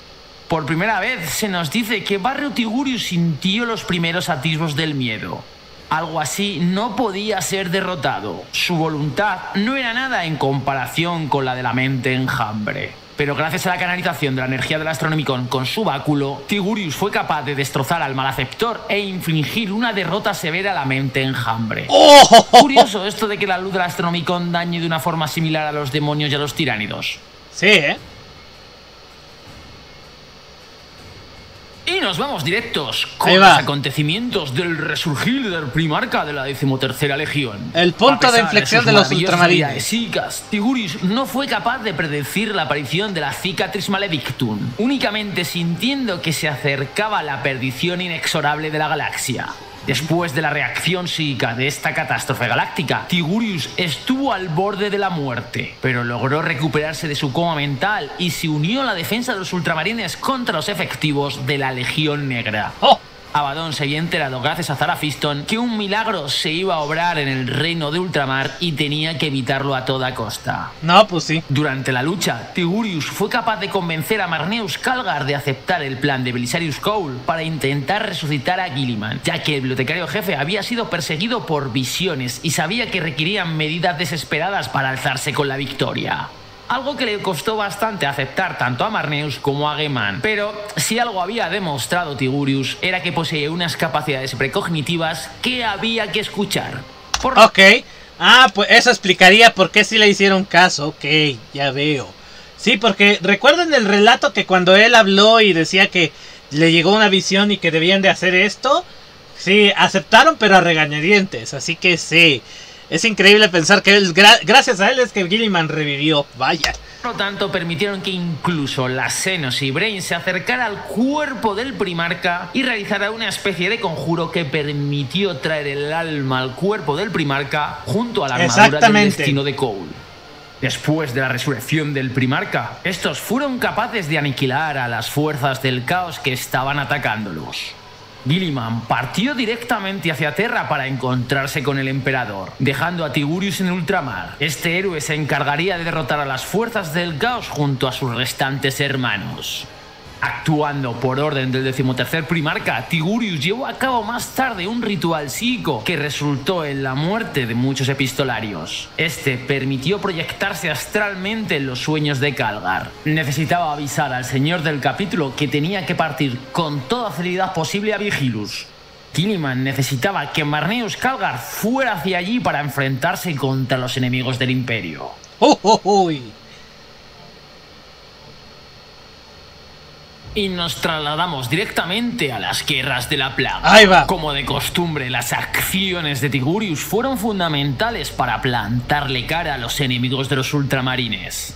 Por primera vez se nos dice que Barrio Tigurius sintió los primeros atisbos del miedo. Algo así no podía ser derrotado. Su voluntad no era nada en comparación con la de la mente enjambre. Pero gracias a la canalización de la energía del Astronomicon con su báculo, Tigurius fue capaz de destrozar al malaceptor e infligir una derrota severa a la mente enjambre. ¡Oh! Curioso esto de que la luz del Astronomicon dañe de una forma similar a los demonios y a los tiránidos. Sí, ¿eh? Y nos vamos directos con los acontecimientos del resurgir del primarca de la decimotercera legión. El punto de inflexión sus de los ultramarines. psíquicas, Tigurius no fue capaz de predecir la aparición de la Cicatrix Maledictum, únicamente sintiendo que se acercaba la perdición inexorable de la galaxia. Después de la reacción psíquica de esta catástrofe galáctica, Tigurius estuvo al borde de la muerte, pero logró recuperarse de su coma mental y se unió a la defensa de los ultramarines contra los efectivos de la Legión Negra. ¡Oh! Abaddon se había enterado gracias a Zara Fiston que un milagro se iba a obrar en el reino de Ultramar y tenía que evitarlo a toda costa. No, pues sí. Durante la lucha, Tigurius fue capaz de convencer a Marneus Calgar de aceptar el plan de Belisarius Cole para intentar resucitar a Gilliman, ya que el bibliotecario jefe había sido perseguido por visiones y sabía que requerían medidas desesperadas para alzarse con la victoria. Algo que le costó bastante aceptar tanto a Marneus como a Geman. Pero si algo había demostrado Tigurius era que poseía unas capacidades precognitivas que había que escuchar. Por Ok. Ah, pues eso explicaría por qué sí le hicieron caso. Ok, ya veo. Sí, porque recuerden el relato que cuando él habló y decía que le llegó una visión y que debían de hacer esto. Sí, aceptaron pero a regañadientes. Así que sí. Es increíble pensar que él, gra- gracias a él es que Gilliman revivió. Vaya. Por lo tanto, permitieron que incluso la Senos y Brain se acercara al cuerpo del primarca y realizara una especie de conjuro que permitió traer el alma al cuerpo del primarca junto a la armadura del destino de Cole. Después de la resurrección del primarca, estos fueron capaces de aniquilar a las fuerzas del caos que estaban atacándolos. Gilliman partió directamente hacia Terra para encontrarse con el emperador, dejando a Tigurius en ultramar. Este héroe se encargaría de derrotar a las fuerzas del caos junto a sus restantes hermanos. Actuando por orden del decimotercer primarca, Tigurius llevó a cabo más tarde un ritual psíquico que resultó en la muerte de muchos epistolarios. Este permitió proyectarse astralmente en los sueños de Calgar. Necesitaba avisar al señor del capítulo que tenía que partir con toda celeridad posible a Vigilus. Gilliman necesitaba que Marneus Calgar fuera hacia allí para enfrentarse contra los enemigos del imperio. Uh, uh, uy. Y nos trasladamos directamente a las guerras de la plaga. Ahí va. Como de costumbre, las acciones de Tigurius fueron fundamentales para plantarle cara a los enemigos de los ultramarines.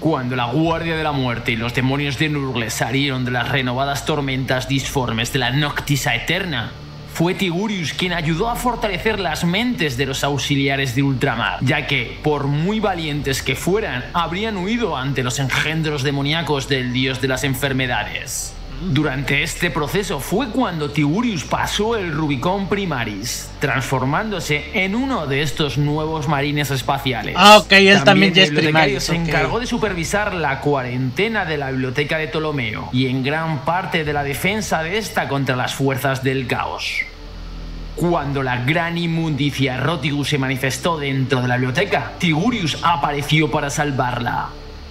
Cuando la Guardia de la Muerte y los demonios de Nurgle salieron de las renovadas tormentas disformes de la Noctisa Eterna, fue Tigurius quien ayudó a fortalecer las mentes de los auxiliares de Ultramar, ya que, por muy valientes que fueran, habrían huido ante los engendros demoníacos del dios de las enfermedades. Durante este proceso fue cuando Tigurius pasó el Rubicon Primaris, transformándose en uno de estos nuevos marines espaciales. Ah, ok, él también ya es Primaris, se encargó de supervisar la cuarentena de la biblioteca de Ptolomeo y en gran parte de la defensa de esta contra las fuerzas del caos. Cuando la gran inmundicia Rotigus se manifestó dentro de la biblioteca, Tigurius apareció para salvarla.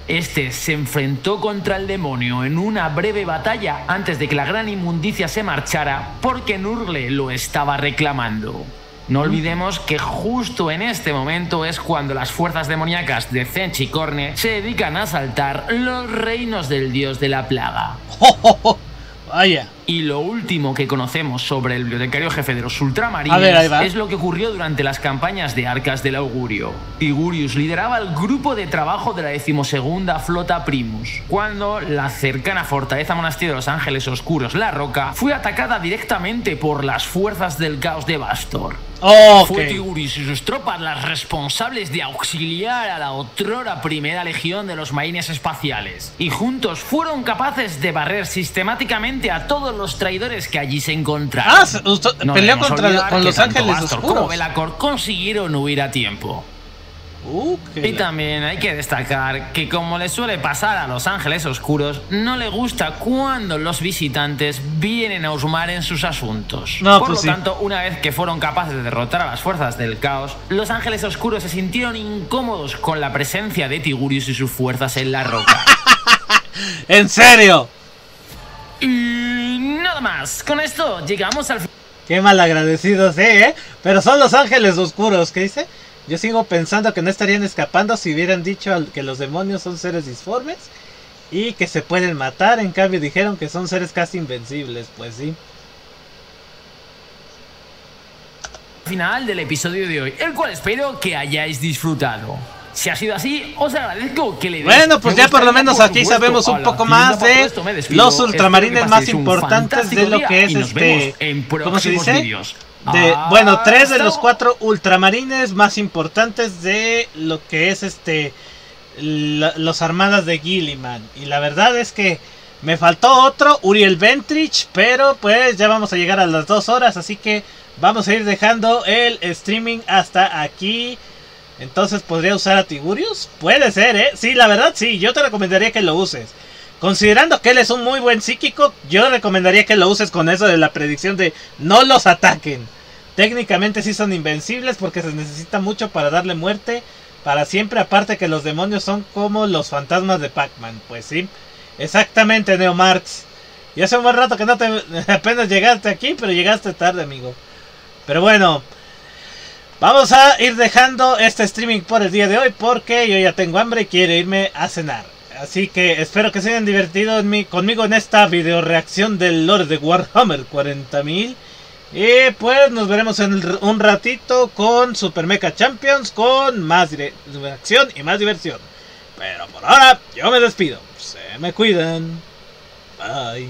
Este se enfrentó contra el demonio en una breve batalla antes de que la gran inmundicia se marchara porque Nurgle lo estaba reclamando. No olvidemos que justo en este momento es cuando las fuerzas demoníacas de Zench y Corne se dedican a asaltar los reinos del dios de la plaga. Oh, oh, oh. Vaya. Y lo último que conocemos sobre el bibliotecario jefe de los ver, va. es lo que ocurrió durante las campañas de Arcas del Augurio. Tigurius lideraba el grupo de trabajo de la decimosegunda flota Primus, cuando la cercana fortaleza monasterio de los Ángeles Oscuros, La Roca, fue atacada directamente por las fuerzas del caos de Bastor. Fue Tigurius y sus tropas las responsables de auxiliar a la otrora primera legión de los marines espaciales. Y juntos fueron capaces de barrer sistemáticamente a todos los traidores que allí se encontraron. Ah, peleó contra- con los ángeles oscuros. como Belacor consiguieron huir a tiempo. Uh, Y también hay que destacar que como le suele pasar a los ángeles oscuros, no le gusta cuando los visitantes vienen a husmar en sus asuntos. No, Por pues lo sí. tanto, una vez que fueron capaces de derrotar a las fuerzas del caos, los ángeles oscuros se sintieron incómodos con la presencia de Tigurius y sus fuerzas en la roca. ¿En serio? Y nada más, con esto llegamos al final. Qué malagradecidos, eh, ¿eh? Pero son los ángeles oscuros, ¿qué dice? Yo sigo pensando que no estarían escapando si hubieran dicho que los demonios son seres disformes y que se pueden matar. En cambio dijeron que son seres casi invencibles, pues sí. final del episodio de hoy, el cual espero que hayáis disfrutado. Si ha sido así, os agradezco que le Bueno, pues ya por lo menos por aquí sabemos un poco más de los ultramarines más importantes de lo que es este. ¿Cómo se dice? De, bueno, tres de los cuatro ultramarines más importantes de lo que es este la- los armadas de Gilliman. Y la verdad es que me faltó otro, Uriel Ventrich, pero pues ya vamos a llegar a las dos horas, así que vamos a ir dejando el streaming hasta aquí. Entonces podría usar a Tigurius. Puede ser, ¿eh? Sí, la verdad sí, yo te recomendaría que lo uses. Considerando que él es un muy buen psíquico, yo recomendaría que lo uses con eso de la predicción de no los ataquen. Técnicamente sí son invencibles porque se necesita mucho para darle muerte para siempre. Aparte que los demonios son como los fantasmas de Pac-Man. Pues sí, exactamente, Neomarx. Y hace un buen rato que no te apenas llegaste aquí, pero llegaste tarde, amigo. Pero bueno, vamos a ir dejando este streaming por el día de hoy porque yo ya tengo hambre y quiero irme a cenar. Así que espero que se hayan divertido en mi- conmigo en esta video reacción del Lord de Warhammer 40.000. Y pues nos veremos en un ratito con Super Mecha Champions con más reacción y más diversión. Pero por ahora yo me despido. Se me cuidan. Bye.